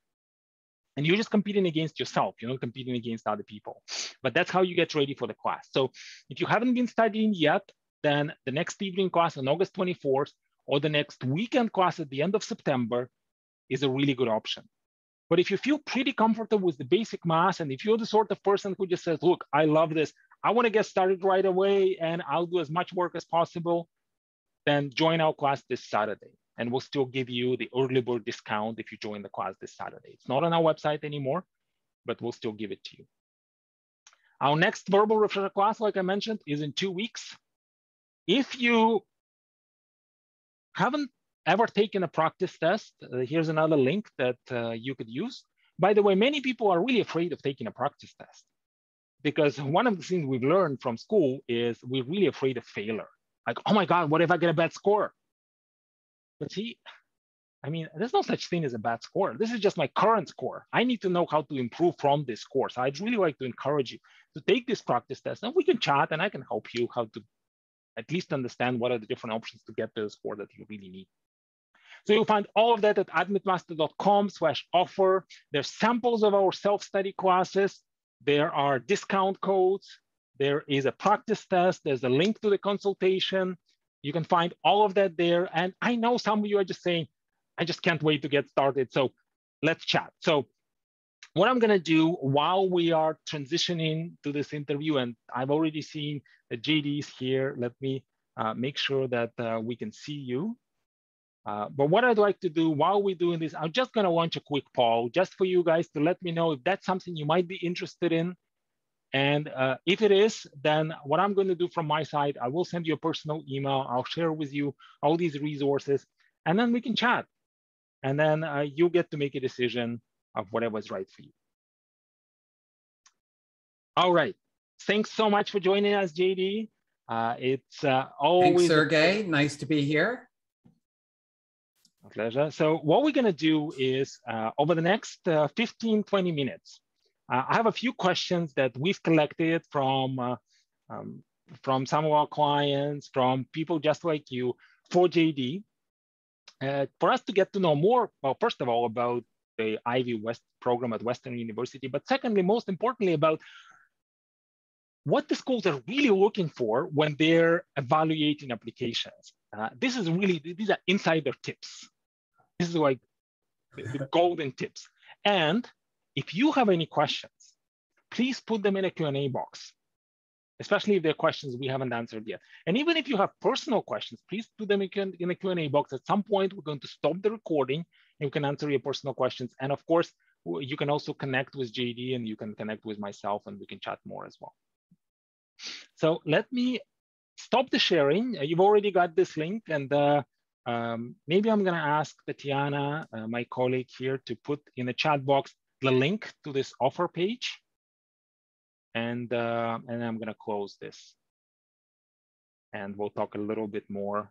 and you're just competing against yourself you're not competing against other people but that's how you get ready for the class so if you haven't been studying yet then the next evening class on august 24th or the next weekend class at the end of september is a really good option but if you feel pretty comfortable with the basic math and if you're the sort of person who just says look i love this i want to get started right away and i'll do as much work as possible then join our class this saturday and we'll still give you the early bird discount if you join the class this Saturday. It's not on our website anymore, but we'll still give it to you. Our next verbal refresher class, like I mentioned, is in two weeks. If you haven't ever taken a practice test, uh, here's another link that uh, you could use. By the way, many people are really afraid of taking a practice test because one of the things we've learned from school is we're really afraid of failure. Like, oh my God, what if I get a bad score? But see, I mean, there's no such thing as a bad score. This is just my current score. I need to know how to improve from this score. I'd really like to encourage you to take this practice test and we can chat and I can help you how to at least understand what are the different options to get the score that you really need. So you'll find all of that at admitmaster.com slash offer. There's samples of our self-study classes. There are discount codes. There is a practice test. There's a link to the consultation. You can find all of that there. And I know some of you are just saying, I just can't wait to get started. So let's chat. So what I'm gonna do while we are transitioning to this interview, and I've already seen the JDs here, let me uh, make sure that uh, we can see you. Uh, but what I'd like to do while we're doing this, I'm just gonna launch a quick poll just for you guys to let me know if that's something you might be interested in. And uh, if it is, then what I'm gonna do from my side, I will send you a personal email. I'll share with you all these resources and then we can chat and then uh, you get to make a decision of whatever is right for you. All right. Thanks so much for joining us, JD. Uh, it's uh, always- Thanks, Sergey. Nice to be here. A pleasure. So what we're going to do is uh, over the next uh, 15, 20 minutes, uh, I have a few questions that we've collected from, uh, um, from some of our clients, from people just like you for JD uh, for us to get to know more, well, first of all, about the Ivey West program at Western University, but secondly, most importantly, about what the schools are really looking for when they're evaluating applications. Uh, this is really, these are insider tips. This is like the, the golden tips. And if you have any questions, please put them in a Q&A box especially if they're questions we haven't answered yet. And even if you have personal questions, please put them in a Q&A box. At some point, we're going to stop the recording you can answer your personal questions. And of course, you can also connect with JD and you can connect with myself and we can chat more as well. So let me stop the sharing. You've already got this link and uh, um, maybe I'm gonna ask Tatiana, uh, my colleague here, to put in the chat box the link to this offer page and, uh, and I'm gonna close this. And we'll talk a little bit more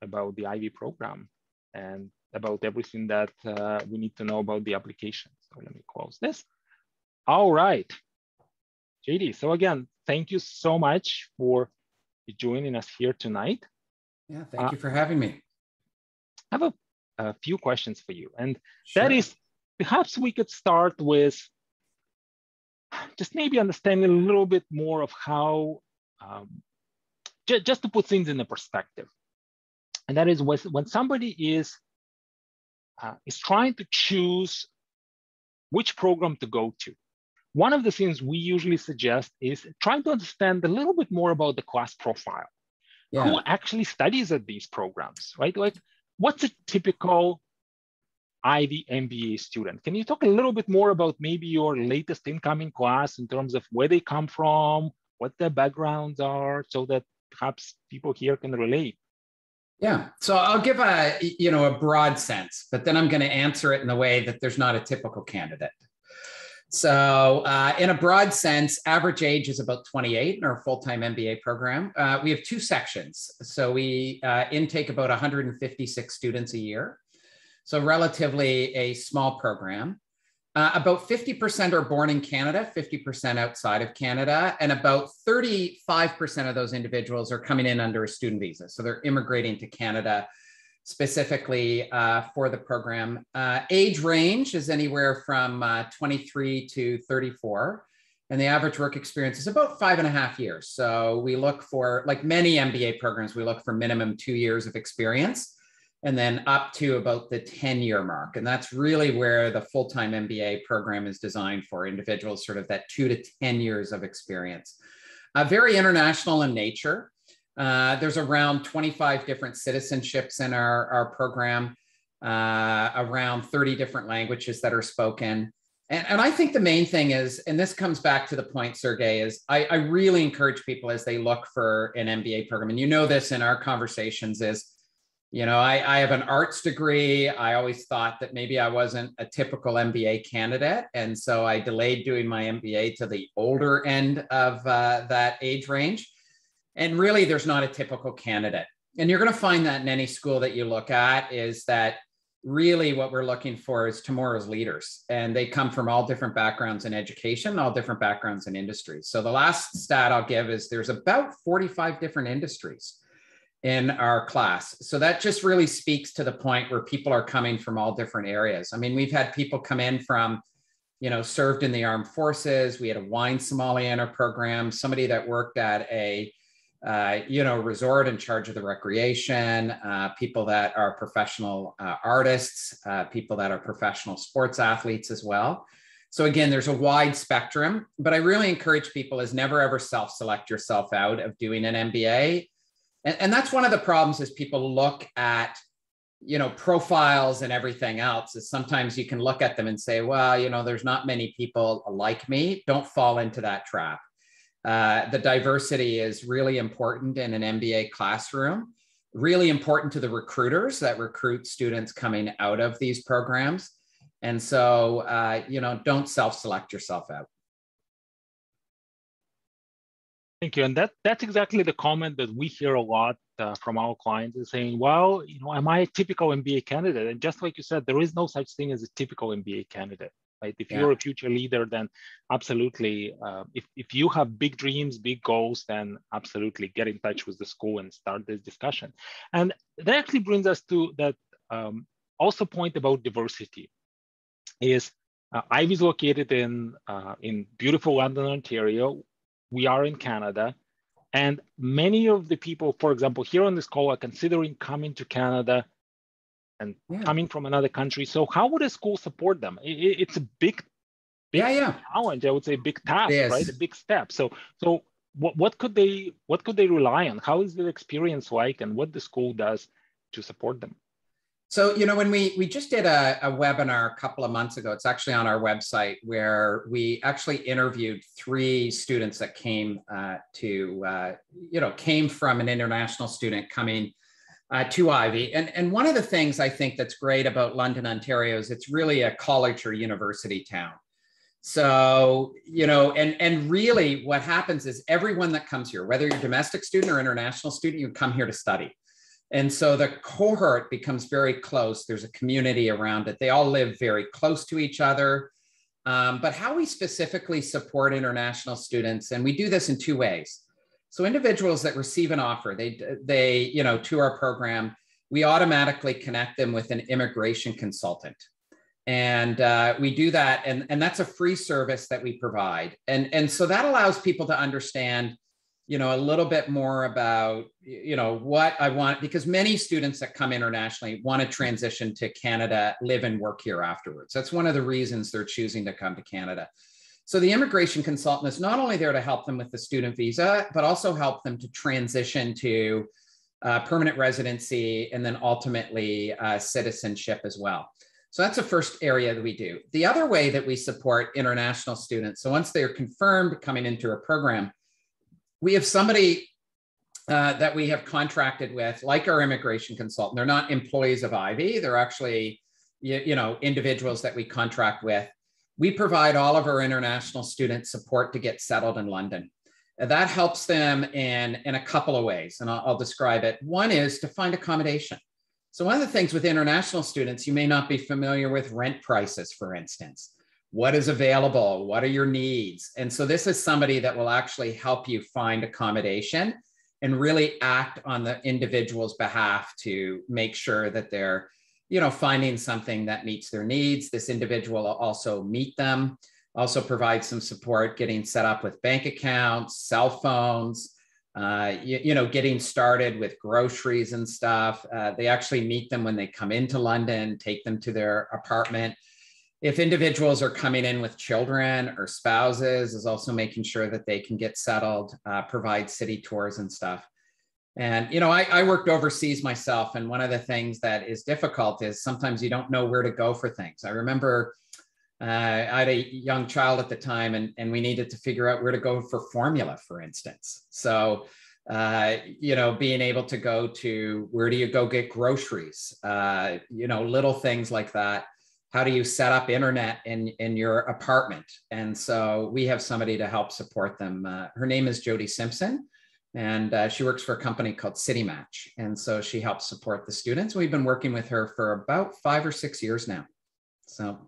about the Ivey program and about everything that uh, we need to know about the application. So let me close this. All right, JD. So again, thank you so much for joining us here tonight. Yeah, thank uh, you for having me. I have a, a few questions for you. And sure. that is, perhaps we could start with just maybe understanding a little bit more of how, um, just to put things in a perspective. And that is when somebody is, uh, is trying to choose which program to go to. One of the things we usually suggest is trying to understand a little bit more about the class profile. Yeah. Who actually studies at these programs, right? Like, what's a typical Ivey MBA student. Can you talk a little bit more about maybe your latest incoming class in terms of where they come from, what their backgrounds are, so that perhaps people here can relate? Yeah, so I'll give a you know a broad sense, but then I'm going to answer it in the way that there's not a typical candidate. So, uh, in a broad sense, average age is about 28 in our full time MBA program. Uh, we have two sections. So, we uh, intake about 156 students a year. So, relatively a small program. Uh, about 50% are born in Canada, 50% outside of Canada, and about 35% of those individuals are coming in under a student visa. So, they're immigrating to Canada specifically uh, for the program. Uh, age range is anywhere from uh, 23 to 34 and the average work experience is about five and a half years. So we look for, like many MBA programs, we look for minimum two years of experience and then up to about the 10 year mark. And that's really where the full time MBA program is designed for individuals, sort of that two to 10 years of experience. Uh, very international in nature. Uh, there's around 25 different citizenships in our, our program, uh, around 30 different languages that are spoken. And, and I think the main thing is, and this comes back to the point, Sergey, is I, I really encourage people as they look for an MBA program, and you know this in our conversations is, you know, I, I have an arts degree. I always thought that maybe I wasn't a typical MBA candidate. And so I delayed doing my MBA to the older end of uh, that age range. And really, there's not a typical candidate. And you're going to find that in any school that you look at is that really what we're looking for is tomorrow's leaders and they come from all different backgrounds in education all different backgrounds in industries so the last stat i'll give is there's about 45 different industries in our class so that just really speaks to the point where people are coming from all different areas i mean we've had people come in from you know served in the armed forces we had a wine sommelier in our program somebody that worked at a uh, you know, resort in charge of the recreation, uh, people that are professional uh, artists, uh, people that are professional sports athletes as well. So again, there's a wide spectrum, but I really encourage people is never ever self-select yourself out of doing an MBA. And, and that's one of the problems is people look at, you know, profiles and everything else is sometimes you can look at them and say, well, you know, there's not many people like me. Don't fall into that trap uh, the diversity is really important in an MBA classroom, really important to the recruiters that recruit students coming out of these programs. And so, uh, you know, don't self-select yourself out. Thank you. And that that's exactly the comment that we hear a lot uh, from our clients is saying, well, you know, am I a typical MBA candidate? And just like you said, there is no such thing as a typical MBA candidate right? If yeah. you're a future leader, then absolutely. Uh, if, if you have big dreams, big goals, then absolutely get in touch with the school and start this discussion. And that actually brings us to that um, also point about diversity is uh, located in, uh, in beautiful London, Ontario. We are in Canada. And many of the people, for example, here on this call are considering coming to Canada and yeah. coming from another country. So how would a school support them? It, it's a big, big yeah, yeah. challenge. I would say big task, yes. right? A big step. So so what what could they what could they rely on? How is the experience like, and what the school does to support them? So you know when we we just did a, a webinar a couple of months ago. It's actually on our website where we actually interviewed three students that came uh, to uh, you know came from an international student coming uh, to Ivey. And, and one of the things I think that's great about London, Ontario is it's really a college or university town. So, you know, and, and really what happens is everyone that comes here, whether you're a domestic student or international student, you come here to study. And so the cohort becomes very close. There's a community around it. They all live very close to each other. Um, but how we specifically support international students, and we do this in two ways. So individuals that receive an offer, they they you know to our program, we automatically connect them with an immigration consultant, and uh, we do that, and and that's a free service that we provide, and and so that allows people to understand, you know, a little bit more about you know what I want because many students that come internationally want to transition to Canada, live and work here afterwards. That's one of the reasons they're choosing to come to Canada. So the immigration consultant is not only there to help them with the student visa, but also help them to transition to uh, permanent residency and then ultimately uh, citizenship as well. So that's the first area that we do. The other way that we support international students, so once they're confirmed coming into a program, we have somebody uh, that we have contracted with, like our immigration consultant. They're not employees of Ivey. They're actually, you, you know, individuals that we contract with we provide all of our international students support to get settled in London. That helps them in, in a couple of ways, and I'll, I'll describe it. One is to find accommodation. So, one of the things with international students, you may not be familiar with rent prices, for instance. What is available? What are your needs? And so, this is somebody that will actually help you find accommodation and really act on the individual's behalf to make sure that they're you know, finding something that meets their needs. This individual will also meet them, also provide some support getting set up with bank accounts, cell phones, uh, you, you, know, getting started with groceries and stuff. Uh, they actually meet them when they come into London, take them to their apartment. If individuals are coming in with children or spouses, is also making sure that they can get settled, uh, provide city tours and stuff. And you know, I, I, worked overseas myself, and one of the things that is difficult is sometimes you don't know where to go for things. I remember uh, I had a young child at the time, and, and we needed to figure out where to go for formula, for instance. So, uh, you know, being able to go to where do you go get groceries, uh, you know, little things like that. How do you set up internet in, in your apartment? And so we have somebody to help support them. Uh, her name is Jody Simpson, and uh, she works for a company called City Match. And so she helps support the students. We've been working with her for about five or six years now. So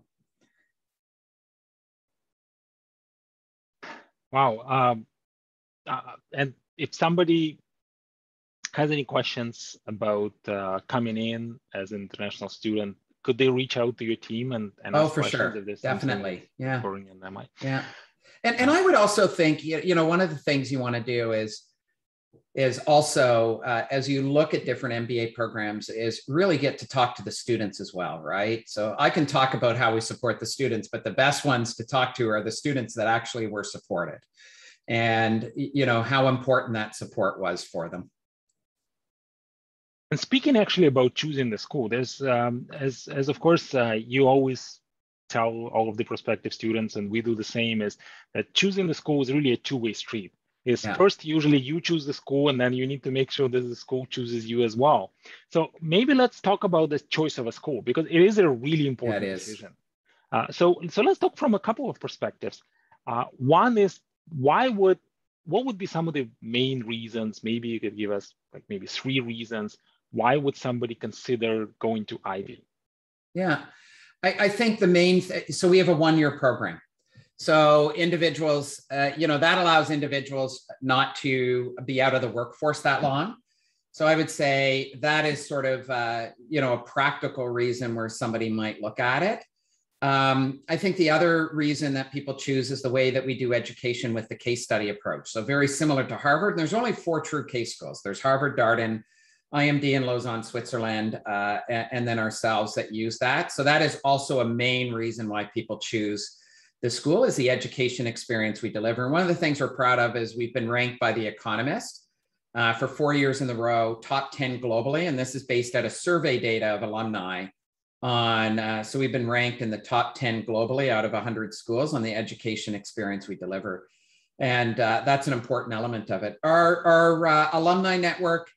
Wow. Um, uh, and if somebody has any questions about uh, coming in as an international student, could they reach out to your team and, and oh, for sure, definitely, yeah, yeah. And and I would also think you know one of the things you want to do is is also uh, as you look at different MBA programs is really get to talk to the students as well, right? So I can talk about how we support the students, but the best ones to talk to are the students that actually were supported and you know how important that support was for them. And speaking actually about choosing the school, there's um, as as of course uh, you always tell all of the prospective students, and we do the same, is that choosing the school is really a two-way street. Is yeah. first usually you choose the school and then you need to make sure that the school chooses you as well. So maybe let's talk about the choice of a school because it is a really important yeah, decision. Uh, so so let's talk from a couple of perspectives. Uh, one is why would what would be some of the main reasons? Maybe you could give us like maybe three reasons why would somebody consider going to Ivey yeah i, I think the main so we have a one year program so individuals, uh, you know, that allows individuals not to be out of the workforce that long. So I would say that is sort of, uh, you know, a practical reason where somebody might look at it. Um, I think the other reason that people choose is the way that we do education with the case study approach. So very similar to Harvard. and There's only four true case schools. There's Harvard, Darden, IMD in Lausanne, Switzerland, uh, and, and then ourselves that use that. So that is also a main reason why people choose the school is the education experience we deliver. And one of the things we're proud of is we've been ranked by The Economist uh, for four years in a row, top 10 globally. And this is based out of survey data of alumni on, uh, so we've been ranked in the top 10 globally out of 100 schools on the education experience we deliver. And uh, that's an important element of it. Our, our uh, alumni network,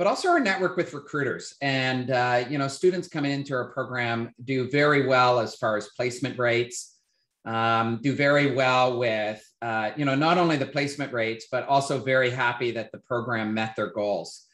but also our network with recruiters. And, uh, you know, students coming into our program do very well as far as placement rates um, do very well with, uh, you know, not only the placement rates, but also very happy that the program met their goals.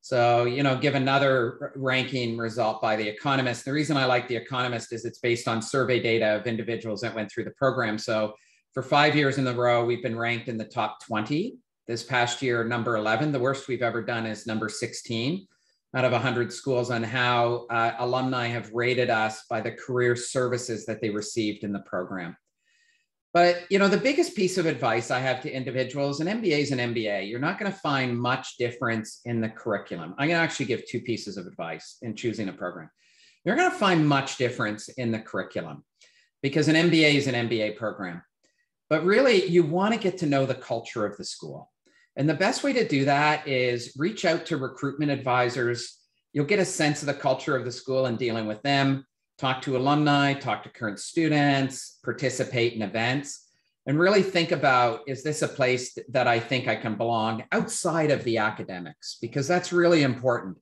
So, you know, give another ranking result by The Economist. The reason I like The Economist is it's based on survey data of individuals that went through the program. So, for five years in a row, we've been ranked in the top 20. This past year, number 11. The worst we've ever done is number 16 out of 100 schools on how uh, alumni have rated us by the career services that they received in the program. But you know, the biggest piece of advice I have to individuals, and MBA is an MBA, you're not going to find much difference in the curriculum. I'm going to actually give two pieces of advice in choosing a program. You're going to find much difference in the curriculum because an MBA is an MBA program. But really, you want to get to know the culture of the school. And the best way to do that is reach out to recruitment advisors. You'll get a sense of the culture of the school and dealing with them, talk to alumni, talk to current students, participate in events, and really think about is this a place that I think I can belong outside of the academics? Because that's really important.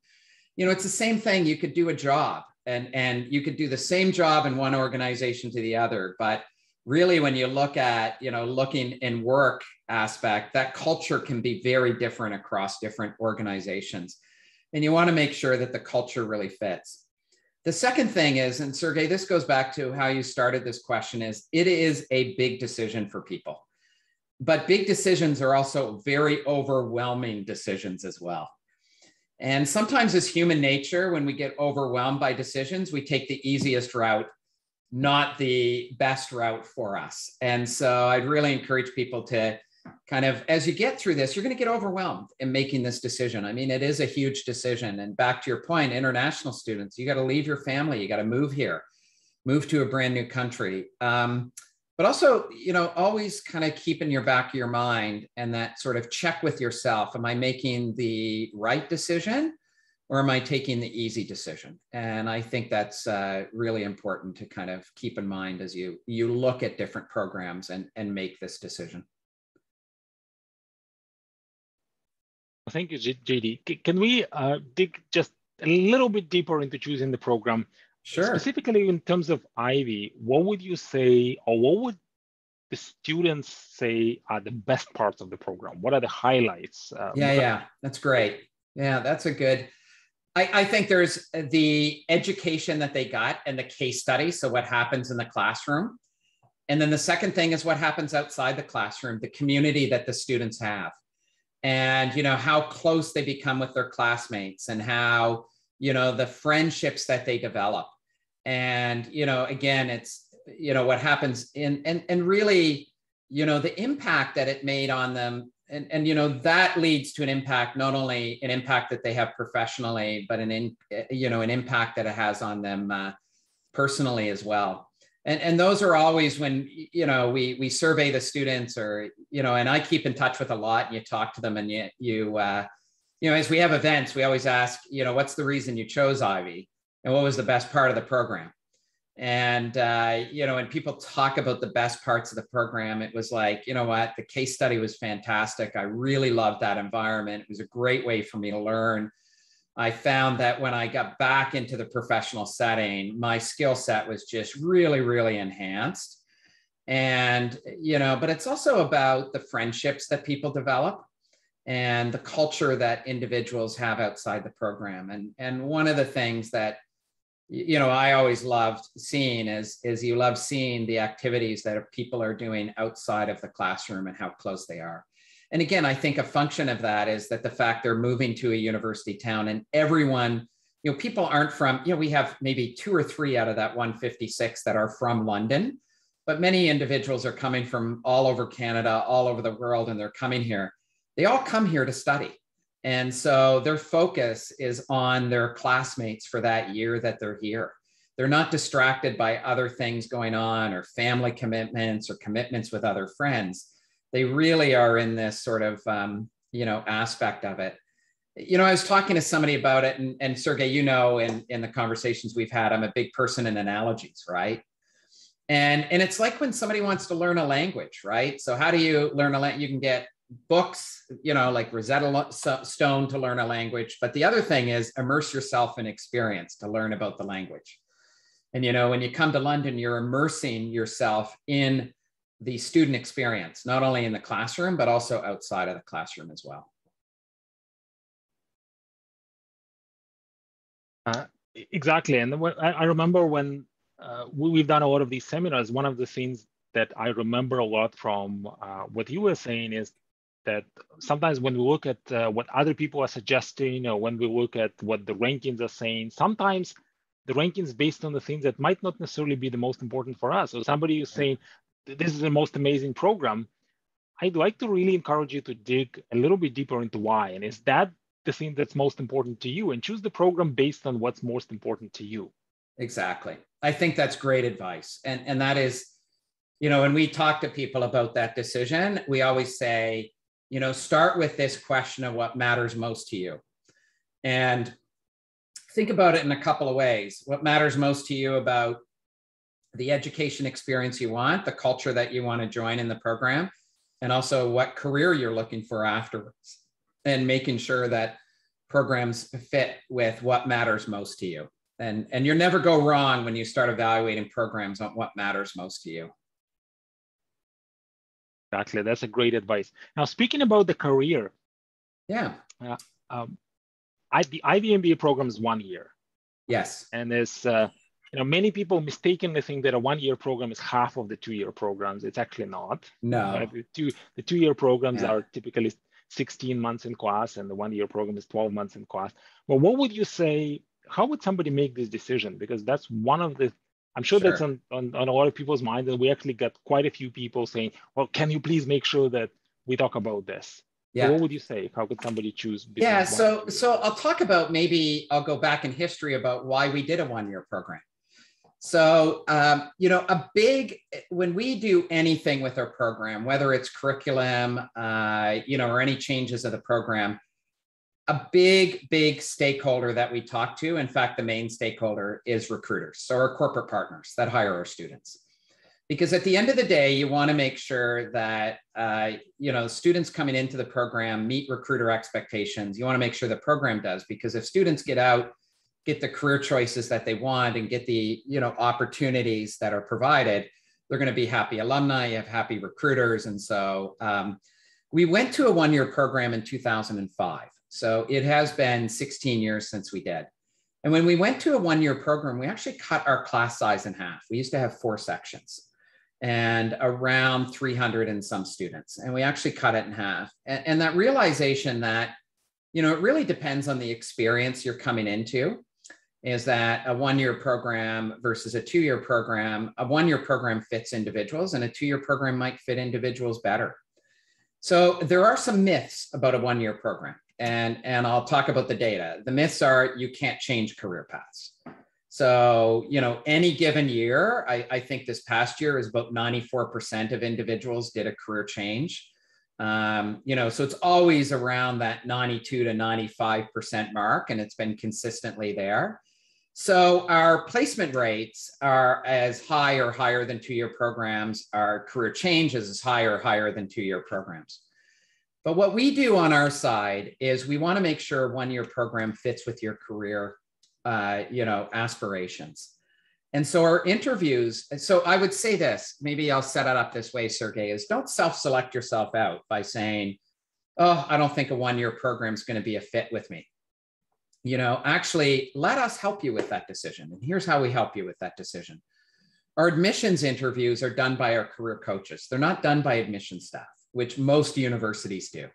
You know, it's the same thing. You could do a job and, and you could do the same job in one organization to the other, but really when you look at you know looking in work aspect that culture can be very different across different organizations. And you want to make sure that the culture really fits. The second thing is and sergey this goes back to how you started this question is it is a big decision for people. But big decisions are also very overwhelming decisions as well. And sometimes as human nature when we get overwhelmed by decisions we take the easiest route not the best route for us. And so I'd really encourage people to kind of, as you get through this, you're going to get overwhelmed in making this decision. I mean, it is a huge decision. And back to your point, international students, you got to leave your family, you got to move here, move to a brand new country. Um, but also, you know, always kind of keep in your back of your mind and that sort of check with yourself Am I making the right decision? Or am I taking the easy decision? And I think that's uh, really important to kind of keep in mind as you you look at different programs and and make this decision. Thank you, JD. Can we uh, dig just a little bit deeper into choosing the program? Sure. Specifically in terms of Ivey, what would you say, or what would the students say are the best parts of the program? What are the highlights? Uh, yeah, yeah, that's great. Yeah, that's a good. I, I think there's the education that they got and the case study. So, what happens in the classroom. And then the second thing is what happens outside the classroom, the community that the students have and you know how close they become with their classmates and how you know the friendships that they develop and you know again it's you know what happens in and and really you know the impact that it made on them and and you know that leads to an impact not only an impact that they have professionally but an in you know an impact that it has on them uh, personally as well. And and those are always when you know we we survey the students or you know and i keep in touch with a lot and you talk to them and you you uh, you know as we have events we always ask you know what's the reason you chose Ivey? And what was the best part of the program and uh, you know when people talk about the best parts of the program it was like you know what the case study was fantastic i really loved that environment it was a great way for me to learn I found that when I got back into the professional setting, my skill set was just really, really enhanced. And, you know, but it's also about the friendships that people develop and the culture that individuals have outside the program. And, and one of the things that, you know, I always loved seeing is, is you love seeing the activities that people are doing outside of the classroom and how close they are. And again, I think a function of that is that the fact they're moving to a university town and everyone, you know, people aren't from, you know, we have maybe two or three out of that 156 that are from London, but many individuals are coming from all over Canada, all over the world, and they're coming here. They all come here to study. And so their focus is on their classmates for that year that they're here. They're not distracted by other things going on or family commitments or commitments with other friends. They really are in this sort of um, you know aspect of it. You know i was talking to somebody about it and, and sergey you know in, in the conversations we've had i'm a big person in analogies right? And and it's like when somebody wants to learn a language right? So how do you learn a language you can get books you know like rosetta stone to learn a language but the other thing is immerse yourself in experience to learn about the language and you know when you come to london you're immersing yourself in the student experience, not only in the classroom, but also outside of the classroom as well. Uh, exactly. And I remember when uh, we've done a lot of these seminars, one of the things that I remember a lot from uh, what you were saying is that sometimes when we look at uh, what other people are suggesting or when we look at what the rankings are saying, sometimes the rankings based on the things that might not necessarily be the most important for us. So somebody is saying this is the most amazing program. I'd like to really encourage you to dig a little bit deeper into why. And is that the thing that's most important to you? And choose the program based on what's most important to you. Exactly. I think that's great advice. And, and that is, you know, when we talk to people about that decision, we always say, you know, start with this question of what matters most to you. And think about it in a couple of ways. What matters most to you about the education experience you want, the culture that you want to join in the program, and also what career you're looking for afterwards, and making sure that programs fit with what matters most to you. And, and you never go wrong when you start evaluating programs on what matters most to you. Exactly. That's a great advice. Now, speaking about the career. Yeah. Uh, um, I, the Ivey program is one year. Yes. And it's uh, you know, many people mistakenly think that a one-year program is half of the two-year programs. It's actually not. No. Uh, the two the two-year programs yeah. are typically 16 months in class, and the one-year program is 12 months in class. Well, what would you say? How would somebody make this decision? Because that's one of the I'm sure, sure. that's on, on, on a lot of people's minds, and we actually got quite a few people saying, "Well, can you please make sure that we talk about this?" Yeah. So what would you say? How could somebody choose? Yeah. So so I'll talk about maybe I'll go back in history about why we did a one-year program. So, um, you know, a big, when we do anything with our program, whether it's curriculum, uh, you know, or any changes of the program, a big, big stakeholder that we talk to, in fact, the main stakeholder is recruiters, so our corporate partners that hire our students. Because at the end of the day, you want to make sure that uh, you know students coming into the program meet recruiter expectations. You want to make sure the program does, because if students get out, get the career choices that they want, and get the you know opportunities that are provided, they're going to be happy alumni. You have happy recruiters, and so um, we went to a one-year program in 2005 so it has been 16 years since we did. And when we went to a one year program, we actually cut our class size in half. We used to have four sections and around 300 and some students. And we actually cut it in half. And, and that realization that, you know, it really depends on the experience you're coming into is that a one year program versus a two year program, a one year program fits individuals and a two year program might fit individuals better. So there are some myths about a one year program and and I'll talk about the data. The myths are you can't change career paths. So, you know, any given year, I, I think this past year is about 94% of individuals did a career change. Um, you know, so it's always around that 92 to 95% mark, and it's been consistently there. So our placement rates are as high or higher than two-year programs. Our career change is as high or higher than two-year programs. But what we do on our side is we want to make sure one year program fits with your career, uh, you know, aspirations. And so our interviews, so I would say this, maybe I'll set it up this way, Sergey, is don't self-select yourself out by saying, oh, I don't think a one-year program is going to be a fit with me. You know, actually, let us help you with that decision. And here's how we help you with that decision. Our admissions interviews are done by our career coaches. They're not done by admission staff which most universities do.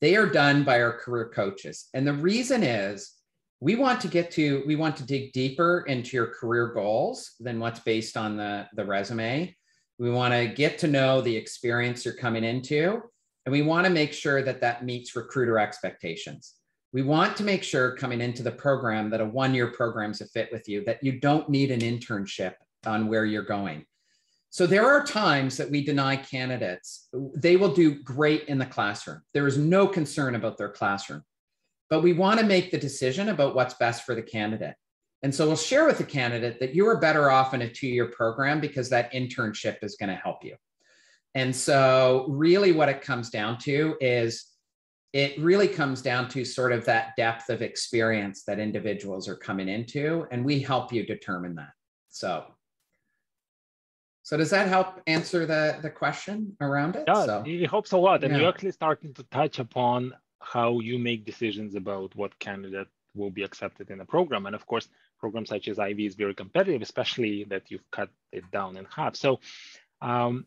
They are done by our career coaches. And the reason is we want to get to, we want to dig deeper into your career goals than what's based on the, the resume. We want to get to know the experience you're coming into. And we want to make sure that that meets recruiter expectations. We want to make sure coming into the program that a one year program is a fit with you, that you don't need an internship on where you're going. So there are times that we deny candidates. They will do great in the classroom. There is no concern about their classroom, but we want to make the decision about what's best for the candidate. And so we'll share with the candidate that you are better off in a two year program because that internship is going to help you. And so, really, what it comes down to is it really comes down to sort of that depth of experience that individuals are coming into, and we help you determine that. So, so does that help answer the, the question around it? Yeah, so, it helps a lot. And yeah. you're actually starting to touch upon how you make decisions about what candidate will be accepted in a program. And of course, programs such as Ivey is very competitive, especially that you've cut it down in half. So um,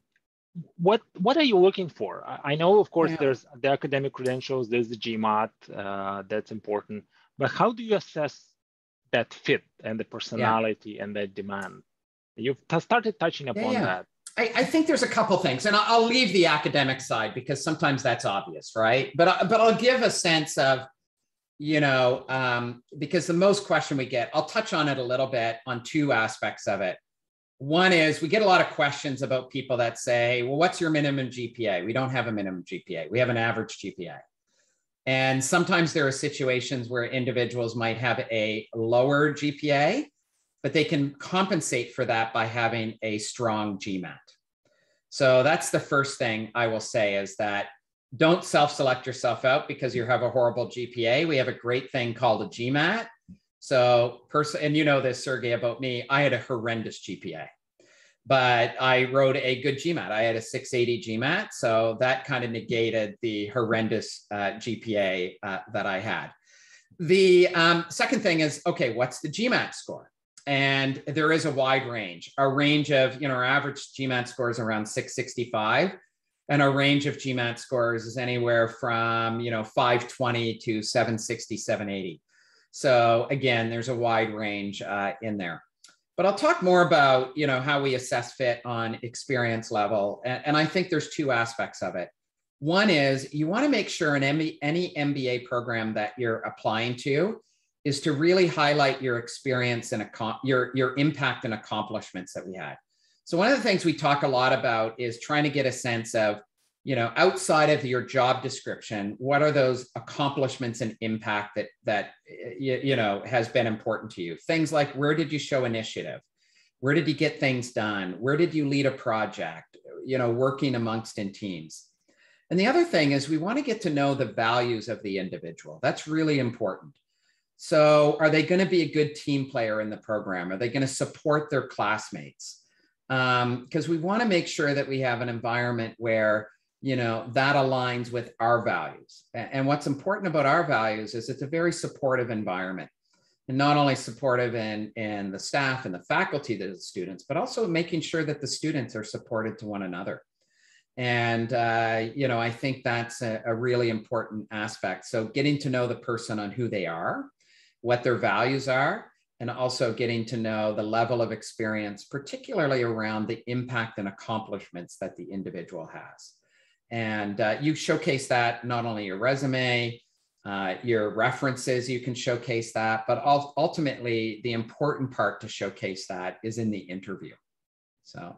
what what are you looking for? I know, of course, yeah. there's the academic credentials, there's the GMAT, uh, that's important. But how do you assess that fit and the personality yeah. and that demand? You've started touching upon yeah, that. I, I, think there's a couple things, and I'll leave the academic side because sometimes that's obvious, right? But but I'll give a sense of, you know, um, because the most question we get, I'll touch on it a little bit on two aspects of it. One is we get a lot of questions about people that say, well, what's your minimum GPA? We don't have a minimum GPA. We have an average GPA. And sometimes there are situations where individuals might have a lower GPA but they can compensate for that by having a strong GMAT. So that's the first thing I will say is that don't self-select yourself out because you have a horrible GPA. We have a great thing called a GMAT. So person, and you know this, Sergey, about me, I had a horrendous GPA, but I wrote a good GMAT. I had a 680 GMAT. So that kind of negated the horrendous uh, GPA uh, that I had. The um, second thing is, okay, what's the GMAT score? And there is a wide range. a range of, you know, our average GMAT score is around 665, and our range of GMAT scores is anywhere from, you know, 520 to 760, 780. So again, there's a wide range uh, in there. But I'll talk more about, you know, how we assess fit on experience level, and, and I think there's two aspects of it. One is you want to make sure in any, any MBA program that you're applying to is to really highlight your experience and your, your impact and accomplishments that we had. So one of the things we talk a lot about is trying to get a sense of you know outside of your job description what are those accomplishments and impact that that you, you know has been important to you? Things like where did you show initiative? Where did you get things done? Where did you lead a project? You know working amongst in teams. And the other thing is we want to get to know the values of the individual. That's really important so are they going to be a good team player in the program? Are they going to support their classmates? Because um, we want to make sure that we have an environment where you know that aligns with our values. And what's important about our values is it's a very supportive environment. And not only supportive in in the staff and the faculty the students but also making sure that the students are supported to one another. And uh, you know i think that's a, a really important aspect. So getting to know the person on who they are what their values are and also getting to know the level of experience particularly around the impact and accomplishments that the individual has and uh, you showcase that not only your resume, uh, your references, you can showcase that, but ultimately the important part to showcase that is in the interview. So.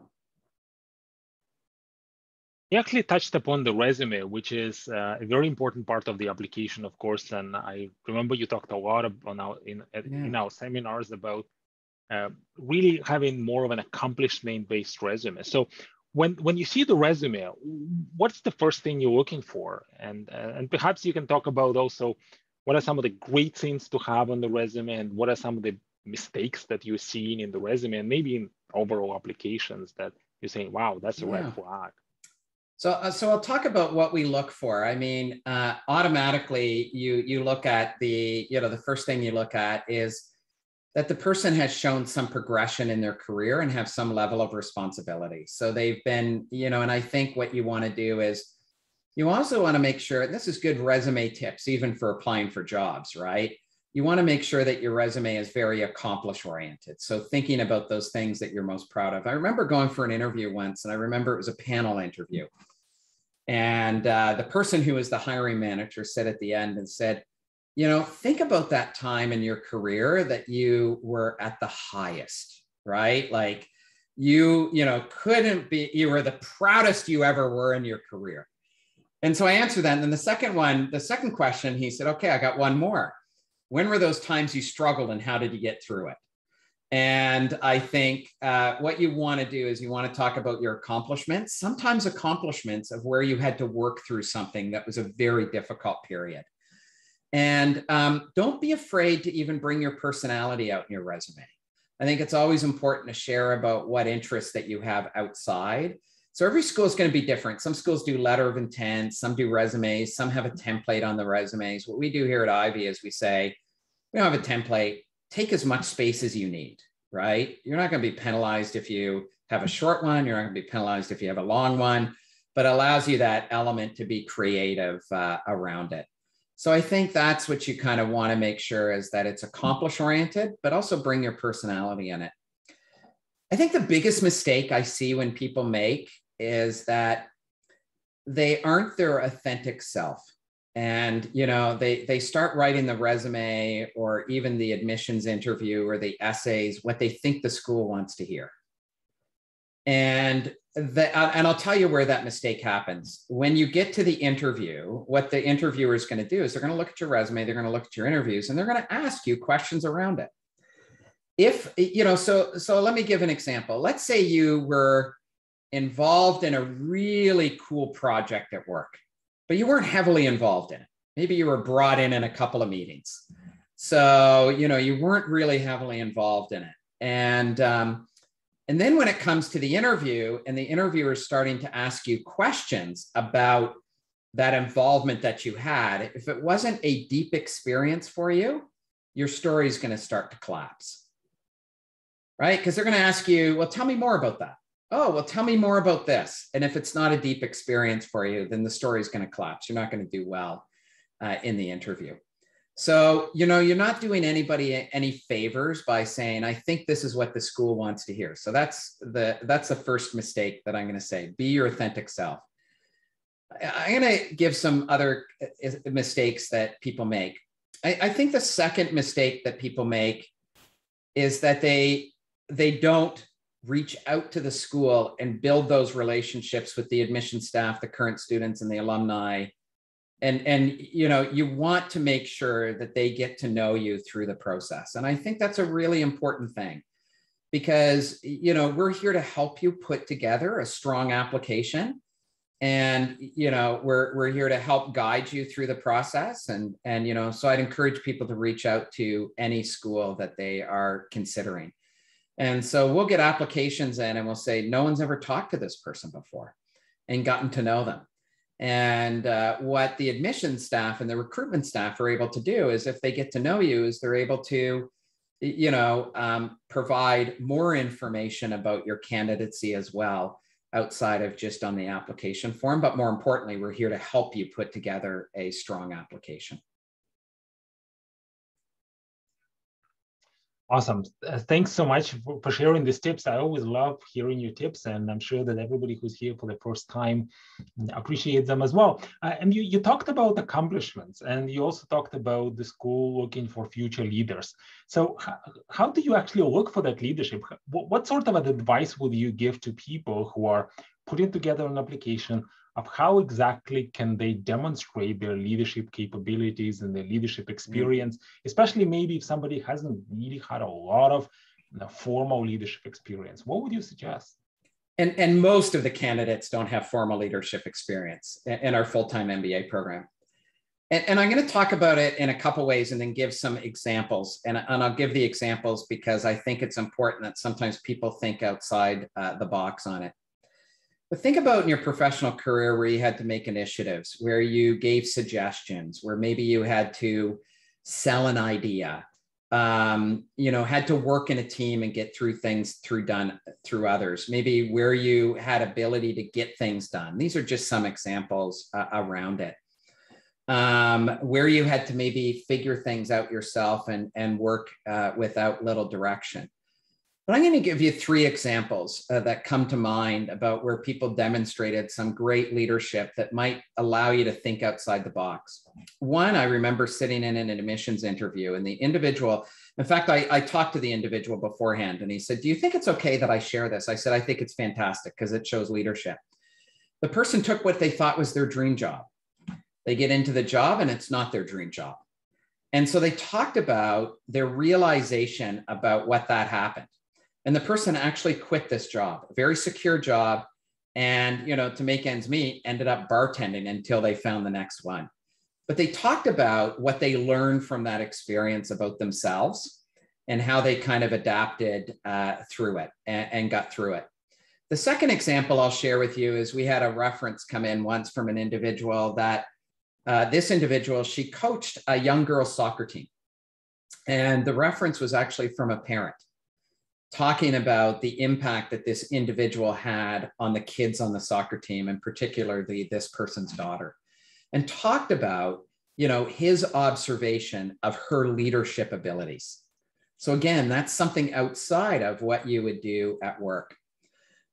You actually touched upon the resume, which is uh, a very important part of the application, of course. And I remember you talked a lot about our, in, yeah. in our seminars about uh, really having more of an accomplishment-based resume. So when when you see the resume, what's the first thing you're looking for? And uh, and perhaps you can talk about also what are some of the great things to have on the resume, and what are some of the mistakes that you're seeing in the resume, and maybe in overall applications that you're saying, "Wow, that's a yeah. red flag." So, uh, so I'll talk about what we look for. I mean, uh, automatically, you you look at the you know the first thing you look at is that the person has shown some progression in their career and have some level of responsibility. So they've been, you know, and I think what you want to do is you also want to make sure this is good resume tips, even for applying for jobs, right? You want to make sure that your resume is very accomplish oriented. So thinking about those things that you're most proud of. I remember going for an interview once, and I remember it was a panel interview. And uh, the person who was the hiring manager said at the end and said, you know, think about that time in your career that you were at the highest, right? Like you, you know, couldn't be, you were the proudest you ever were in your career. And so I answered that. And then the second one, the second question, he said, okay, I got one more. When were those times you struggled and how did you get through it? And I think uh, what you want to do is you want to talk about your accomplishments, sometimes accomplishments of where you had to work through something that was a very difficult period. And um, don't be afraid to even bring your personality out in your resume. I think it's always important to share about what interests that you have outside. So every school is going to be different. Some schools do letter of intent, some do resumes, some have a template on the resumes. What we do here at Ivey is we say, we don't have a template, take as much space as you need, right? You're not going to be penalized if you have a short one, you're not going to be penalized if you have a long one, but allows you that element to be creative uh, around it. So I think that's what you kind of want to make sure is that it's accomplish oriented, but also bring your personality in it. I think the biggest mistake I see when people make is that they aren't their authentic self. And you know, they they start writing the resume or even the admissions interview or the essays what they think the school wants to hear. And the, and I'll tell you where that mistake happens. When you get to the interview, what the interviewer is going to do is they're going to look at your resume, they're going to look at your interviews, and they're going to ask you questions around it. If you know, so so let me give an example. Let's say you were involved in a really cool project at work, but you weren't heavily involved in it. Maybe you were brought in in a couple of meetings, so you know you weren't really heavily involved in it, and um, and then when it comes to the interview and the interviewer is starting to ask you questions about that involvement that you had, if it wasn't a deep experience for you, your story is going to start to collapse. Right? Because they're going to ask you, well, tell me more about that. Oh, well, tell me more about this. And if it's not a deep experience for you, then the story is going to collapse. You're not going to do well uh, in the interview. So, you know, you're not doing anybody any favors by saying, I think this is what the school wants to hear. So that's the that's the first mistake that I'm going to say. Be your authentic self. I'm going to give some other uh, mistakes that people make. I, I think the second mistake that people make is that they they don't reach out to the school and build those relationships with the admission staff, the current students, and the alumni. And, and you know you want to make sure that they get to know you through the process. And i think that's a really important thing because you know we're here to help you put together a strong application. And you know we're we're here to help guide you through the process. And and you know so i'd encourage people to reach out to any school that they are considering and so we'll get applications in and we'll say no one's ever talked to this person before and gotten to know them and uh, what the admissions staff and the recruitment staff are able to do is if they get to know you is they're able to you know um, provide more information about your candidacy as well outside of just on the application form. But more importantly, we're here to help you put together a strong application. Awesome. Uh, thanks so much for, for, sharing these tips. I always love hearing your tips, and I'm sure that everybody who's here for the first time appreciates them as well. Uh, and you, you talked about accomplishments, and you also talked about the school looking for future leaders. So, how, how do you actually look for that leadership? What, what sort of advice would you give to people who are putting together an application, of how exactly can they demonstrate their leadership capabilities and their leadership experience, mm-hmm. especially maybe if somebody hasn't really had a lot of you know, formal leadership experience. What would you suggest? And, and most of the candidates don't have formal leadership experience in our full-time MBA program. And, and I'm going to talk about it in a couple ways and then give some examples. And, and I'll give the examples because I think it's important that sometimes people think outside uh, the box on it. But think about in your professional career where you had to make initiatives, where you gave suggestions, where maybe you had to sell an idea, um, you know, had to work in a team and get through things through done through others. Maybe where you had ability to get things done. These are just some examples uh, around it. Um, where you had to maybe figure things out yourself and and work uh, without little direction. But I'm going to give you three examples uh, that come to mind about where people demonstrated some great leadership that might allow you to think outside the box. One, I remember sitting in an admissions interview, and the individual, in fact, I, I talked to the individual beforehand, and he said, Do you think it's okay that I share this? I said, I think it's fantastic because it shows leadership. The person took what they thought was their dream job. They get into the job, and it's not their dream job. And so they talked about their realization about what that happened and the person actually quit this job a very secure job. And you know to make ends meet ended up bartending until they found the next one. But they talked about what they learned from that experience about themselves and how they kind of adapted uh, through it and, and got through it. The second example i'll share with you is we had a reference come in once from an individual that uh, this individual she coached a young girls soccer team. And the reference was actually from a parent talking about the impact that this individual had on the kids on the soccer team, and particularly this person's daughter, and talked about you know his observation of her leadership abilities. So again, that's something outside of what you would do at work.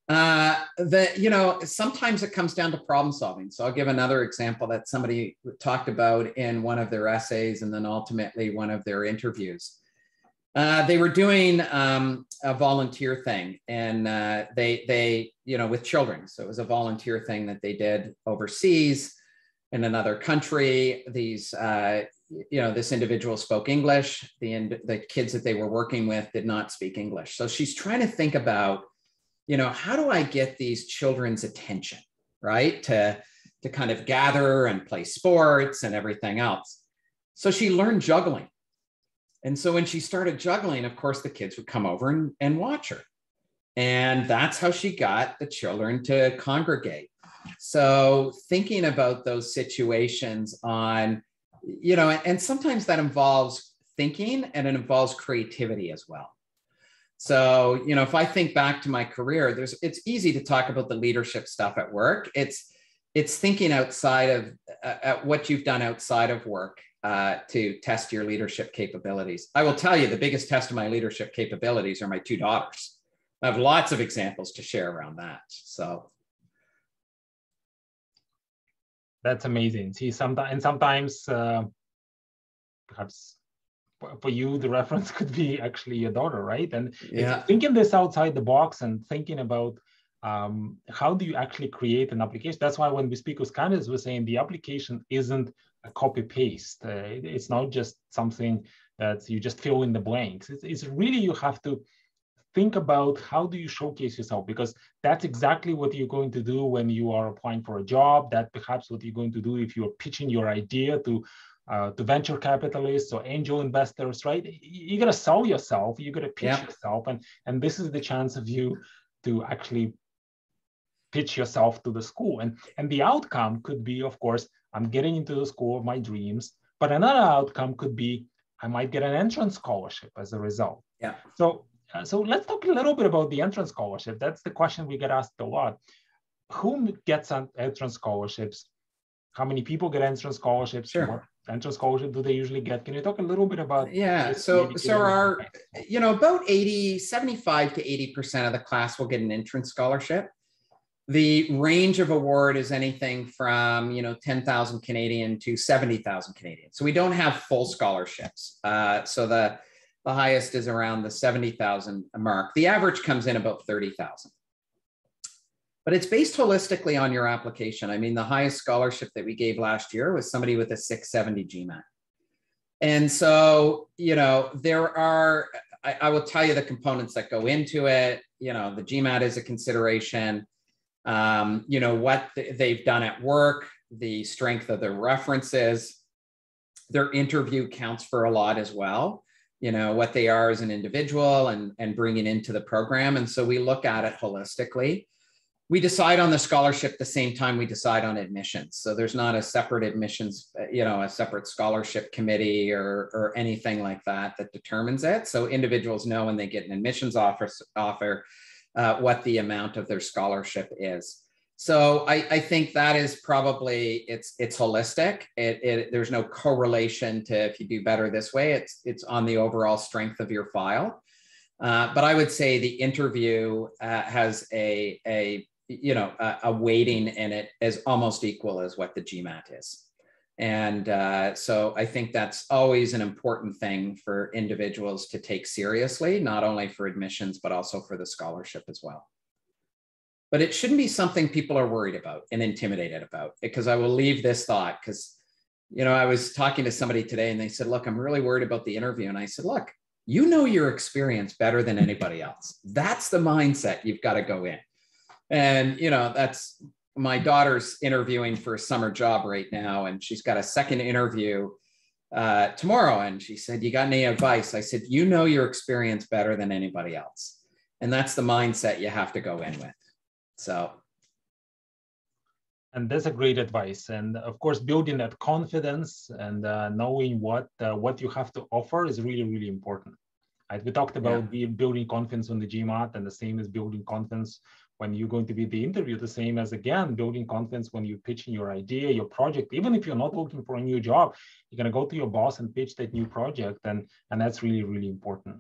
Uh, that you know sometimes it comes down to problem solving. So I'll give another example that somebody talked about in one of their essays, and then ultimately one of their interviews uh, they were doing um, a volunteer thing, and uh, they they you know with children. So it was a volunteer thing that they did overseas in another country. These uh, you know this individual spoke English. The the kids that they were working with did not speak English. So she's trying to think about you know how do I get these children's attention, right? To to kind of gather and play sports and everything else. So she learned juggling and so when she started juggling, of course, the kids would come over and, and watch her. And that's how she got the children to congregate. So thinking about those situations on, you know, and sometimes that involves thinking and it involves creativity as well. So, you know, if I think back to my career, there's it's easy to talk about the leadership stuff at work. It's it's thinking outside of uh, at what you've done outside of work uh, to test your leadership capabilities. I will tell you the biggest test of my leadership capabilities are my two daughters. I have lots of examples to share around that. So that's amazing. See, sometimes and sometimes uh, perhaps for you, the reference could be actually your daughter, right? And yeah. thinking this outside the box and thinking about um, how do you actually create an application? That's why when we speak with candidates, we're saying the application isn't a copy paste. Uh, it's not just something that you just fill in the blanks. It's, it's really you have to think about how do you showcase yourself because that's exactly what you're going to do when you are applying for a job that perhaps what you're going to do if you're pitching your idea to uh, to venture capitalists or angel investors right you're going to sell yourself you're going to pitch yeah. yourself and and this is the chance of you to actually pitch yourself to the school and and the outcome could be of course i'm getting into the school of my dreams but another outcome could be i might get an entrance scholarship as a result. Yeah. So uh, so let's talk a little bit about the entrance scholarship. That's the question we get asked a lot. Who gets entrance scholarships? How many people get entrance scholarships? Sure. what entrance scholarship do they usually get? Can you talk a little bit about yeah so so our you know about 80 75 to 80 percent of the class will get an entrance scholarship the range of award is anything from you know 10,000 Canadian to 70,000 Canadian. So we don't have full scholarships. Uh, so the the highest is around the 70,000 mark. The average comes in about 30,000. But it's based holistically on your application. I mean, the highest scholarship that we gave last year was somebody with a 670 GMAT. And so, you know, there are, I, I will tell you the components that go into it. You know, the GMAT is a consideration um, you know, what they've done at work, the strength of their references. Their interview counts for a lot as well. You know, what they are as an individual and, and bringing into the program. And so we look at it holistically. We decide on the scholarship the same time we decide on admissions. So there's not a separate admissions, uh, you know, a separate scholarship committee or, or anything like that that determines it. So individuals know when they get an admissions offer, offer uh, what the amount of their scholarship is. So I, I, think that is probably it's it's holistic. It, it, there's no correlation to if you do better this way. It's it's on the overall strength of your file. Uh, but I would say the interview uh, has a a you know a, a weighting in it as almost equal as what the GMAT is. And uh, so I think that's always an important thing for individuals to take seriously, not only for admissions, but also for the scholarship as well. But it shouldn't be something people are worried about and intimidated about, because I will leave this thought because, you know, I was talking to somebody today and they said, look, I'm really worried about the interview. And I said, look, you know your experience better than anybody else. That's the mindset you've got to go in. And, you know, that's my daughter's interviewing for a summer job right now, and she's got a second interview uh, tomorrow. And she said, You got any advice? I said, You know your experience better than anybody else. And that's the mindset you have to go in with. So, and that's a great advice. And of course, building that confidence and uh, knowing what uh, what you have to offer is really, really important. Right? We talked about yeah. building confidence on the GMAT, and the same is building confidence when you're going to be the interview, the same as again, building confidence when you're pitching your idea, your project, even if you're not looking for a new job, you're going to go to your boss and pitch that new project. And, and that's really, really important.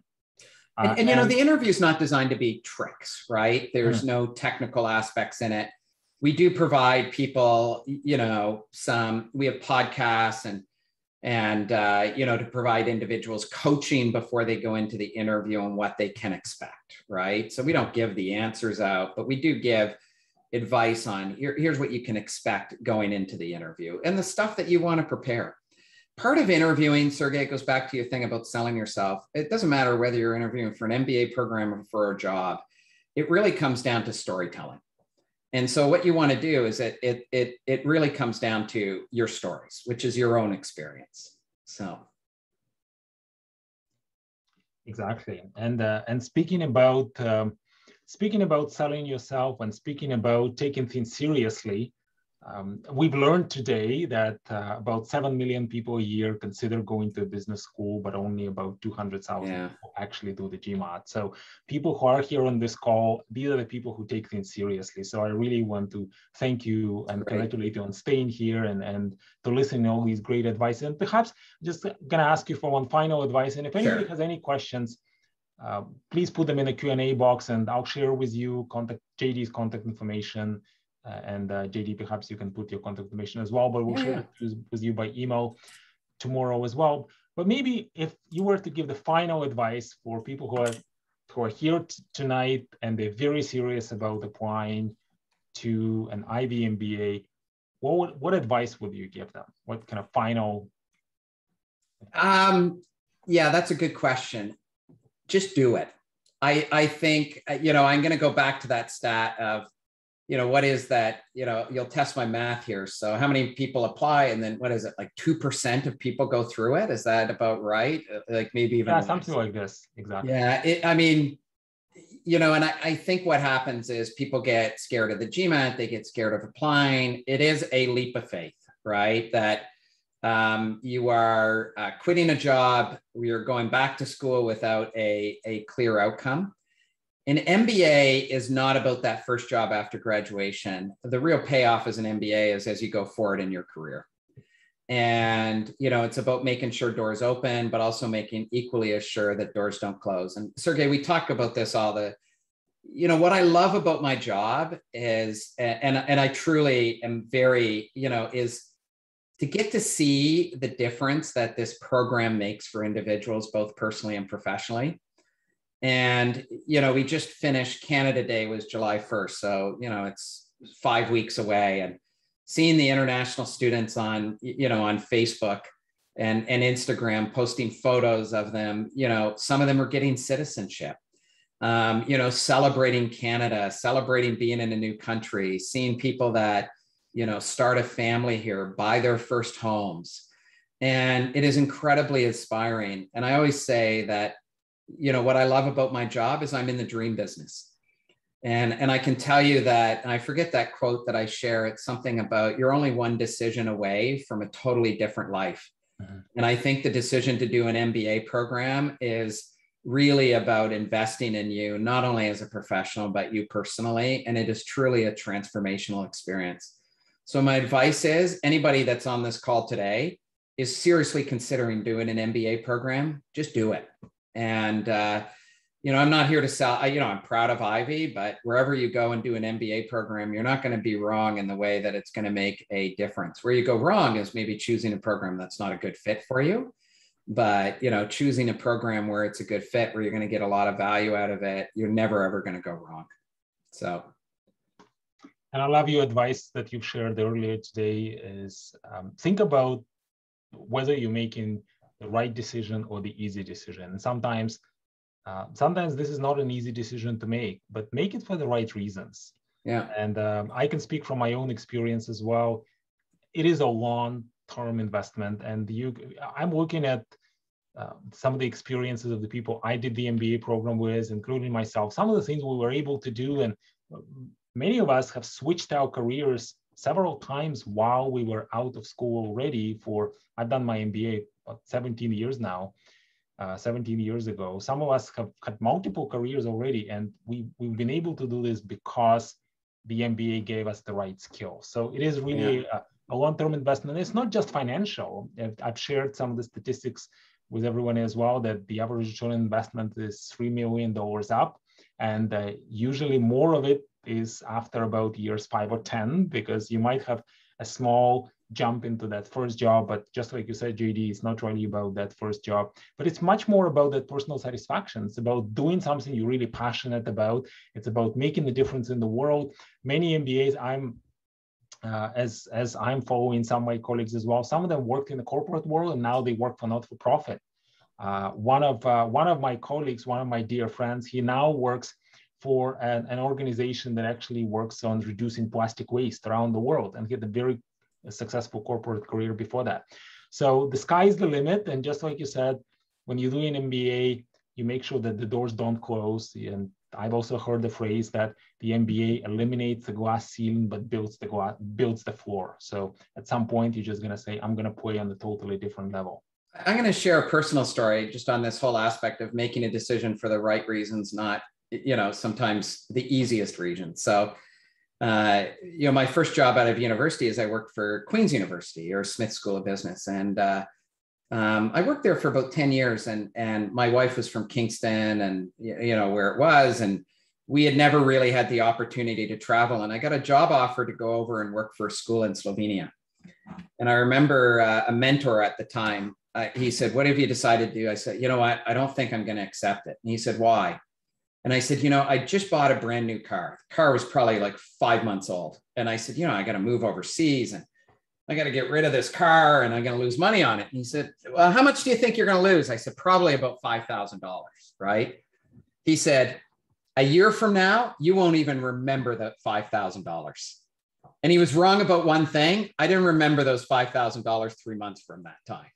Uh, and, and, you know, the interview is not designed to be tricks, right? There's hmm. no technical aspects in it. We do provide people, you know, some, we have podcasts and and uh, you know to provide individuals coaching before they go into the interview and what they can expect right? So we don't give the answers out but we do give advice on here, here's what you can expect going into the interview and the stuff that you want to prepare. Part of interviewing sergey goes back to your thing about selling yourself. It doesn't matter whether you're interviewing for an mba program or for a job. It really comes down to storytelling and so what you want to do is it it it it really comes down to your stories, which is your own experience. So exactly. And uh, and speaking about um, speaking about selling yourself and speaking about taking things seriously, um, we've learned today that uh, about 7 million people a year consider going to a business school, but only about 200,000 yeah. actually do the GMAT. So people who are here on this call, these are the people who take things seriously. So I really want to thank you and great. congratulate you on staying here and, and to listen to all these great advice. And perhaps just gonna ask you for one final advice. And if anybody sure. has any questions, uh, please put them in the Q&A box and I'll share with you contact JD's contact information and uh, JD, perhaps you can put your contact information as well, but we'll yeah, share it with you by email tomorrow as well. But maybe if you were to give the final advice for people who are who are here tonight and they're very serious about applying to an Ivey MBA, what would, what advice would you give them? What kind of final? Um, yeah, that's a good question. Just do it. I I think you know I'm going to go back to that stat of you know what is that you know you'll test my math here. So how many people apply? And then what is it like 2% of people go through it? Is that about right? Uh, like maybe even yeah something like this exactly. Yeah it, i mean you know and I, I think what happens is people get scared of the gmat they get scared of applying. It is a leap of faith right? That um, you are uh, quitting a job you're going back to school without a, a clear outcome an MBA is not about that first job after graduation. The real payoff as an MBA is as you go forward in your career. And you know, it's about making sure doors open, but also making equally as sure that doors don't close. And Sergey, we talk about this all the you know what I love about my job is and and I truly am very, you know, is to get to see the difference that this program makes for individuals both personally and professionally and, you know, we just finished Canada Day was July 1st. So, you know, it's five weeks away. And seeing the international students on, you know, on Facebook and, and Instagram posting photos of them, you know, some of them are getting citizenship. Um, you know, celebrating Canada, celebrating being in a new country, seeing people that, you know, start a family here, buy their first homes. And it is incredibly inspiring. And I always say that you know what i love about my job is i'm in the dream business. And and i can tell you that and i forget that quote that i share it's something about you're only one decision away from a totally different life. Mm-hmm. and i think the decision to do an mba program is really about investing in you not only as a professional but you personally and it is truly a transformational experience. So my advice is anybody that's on this call today is seriously considering doing an mba program just do it and, uh, you know, I'm not here to sell, you know, I'm proud of Ivey, but wherever you go and do an MBA program, you're not going to be wrong in the way that it's going to make a difference. Where you go wrong is maybe choosing a program that's not a good fit for you. But, you know, choosing a program where it's a good fit, where you're going to get a lot of value out of it, you're never ever going to go wrong. So, and I love your advice that you've shared earlier today is um, think about whether you're making the right decision or the easy decision. And sometimes, uh, sometimes this is not an easy decision to make, but make it for the right reasons. Yeah. And um, I can speak from my own experience as well. It is a long-term investment, and you, I'm looking at uh, some of the experiences of the people I did the MBA program with, including myself. Some of the things we were able to do, and many of us have switched our careers several times while we were out of school already. For I've done my MBA 17 years now, uh, 17 years ago. Some of us have had multiple careers already, and we, we've been able to do this because the MBA gave us the right skills. So it is really yeah. a, a long-term investment. It's not just financial. I've shared some of the statistics with everyone as well that the average return investment is $3 million up. And uh, usually more of it is after about years five or 10, because you might have a small jump into that first job. But just like you said, JD, it's not really about that first job, but it's much more about that personal satisfaction. It's about doing something you're really passionate about. It's about making a difference in the world. Many MBAs, I'm uh, as as I'm following some of my colleagues as well. Some of them worked in the corporate world and now they work for not for profit. Uh, one of uh, one of my colleagues, one of my dear friends, he now works for an, an, organization that actually works on reducing plastic waste around the world, and he had a very a successful corporate career before that. So the sky is the limit. And just like you said, when you do an MBA, you make sure that the doors don't close. And I've also heard the phrase that the MBA eliminates the glass ceiling but builds the glass, builds the floor. So at some point, you're just going to say, I'm going to play on a totally different level. I'm going to share a personal story just on this whole aspect of making a decision for the right reasons, not you know sometimes the easiest reasons. So uh, you know, my first job out of university is I worked for Queen's University or Smith School of Business, and uh, um, I worked there for about ten years. And and my wife was from Kingston, and you know where it was, and we had never really had the opportunity to travel. And I got a job offer to go over and work for a school in Slovenia. And I remember uh, a mentor at the time, uh, he said, What have you decided to do? I said, You know what? I don't think I'm going to accept it. And he said, Why? And I said, You know, I just bought a brand new car. The car was probably like five months old. And I said, You know, I got to move overseas and I got to get rid of this car and I'm going to lose money on it. And he said, Well, how much do you think you're going to lose? I said, Probably about $5,000, right? He said, A year from now, you won't even remember that $5,000. And he was wrong about one thing. I didn't remember those $5,000 three months from that time,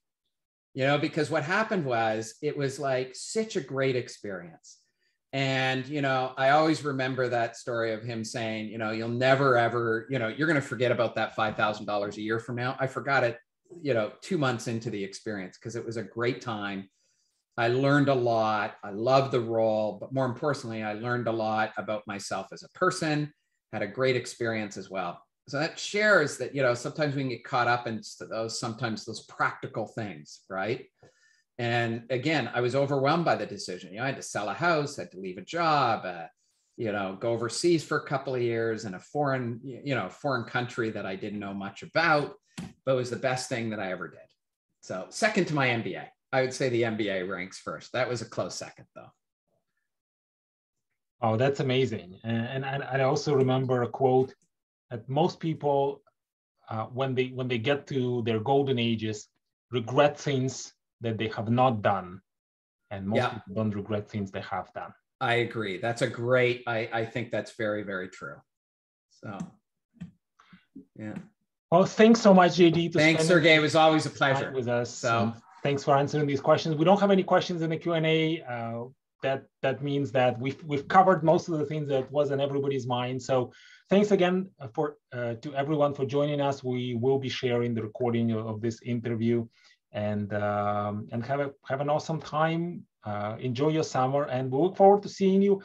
you know, because what happened was it was like such a great experience. And, you know, I always remember that story of him saying, you know, you'll never ever, you know, you're going to forget about that $5,000 a year from now. I forgot it, you know, two months into the experience because it was a great time. I learned a lot. I loved the role, but more importantly, I learned a lot about myself as a person, had a great experience as well so that shares that you know sometimes we can get caught up in those sometimes those practical things right and again i was overwhelmed by the decision. You know i had to sell a house I had to leave a job uh, you know go overseas for a couple of years in a foreign you know foreign country that i didn't know much about but it was the best thing that i ever did. So second to my mba i would say the mba ranks first. That was a close second though. Oh that's amazing. And, and i also remember a quote that most people, uh, when they when they get to their golden ages, regret things that they have not done, and most yeah. people don't regret things they have done. I agree. That's a great. I I think that's very very true. So, yeah. Well, thanks so much, JD. thanks, Sergey. It was always a pleasure with us. So, thanks for answering these questions. We don't have any questions in the Q and A. Uh, that that means that we've we've covered most of the things that was in everybody's mind. So thanks again for uh, to everyone for joining us. We will be sharing the recording of this interview, and um, and have a have an awesome time. Uh, enjoy your summer, and we look forward to seeing you,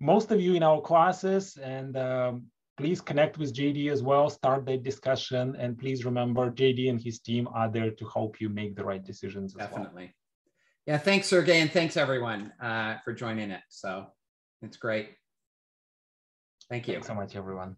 most of you in our classes. And um, please connect with JD as well. Start the discussion, and please remember JD and his team are there to help you make the right decisions. Definitely. Well. Yeah. Thanks, Sergey, and thanks everyone uh, for joining it. So it's great. Thank you. Thanks so much, everyone.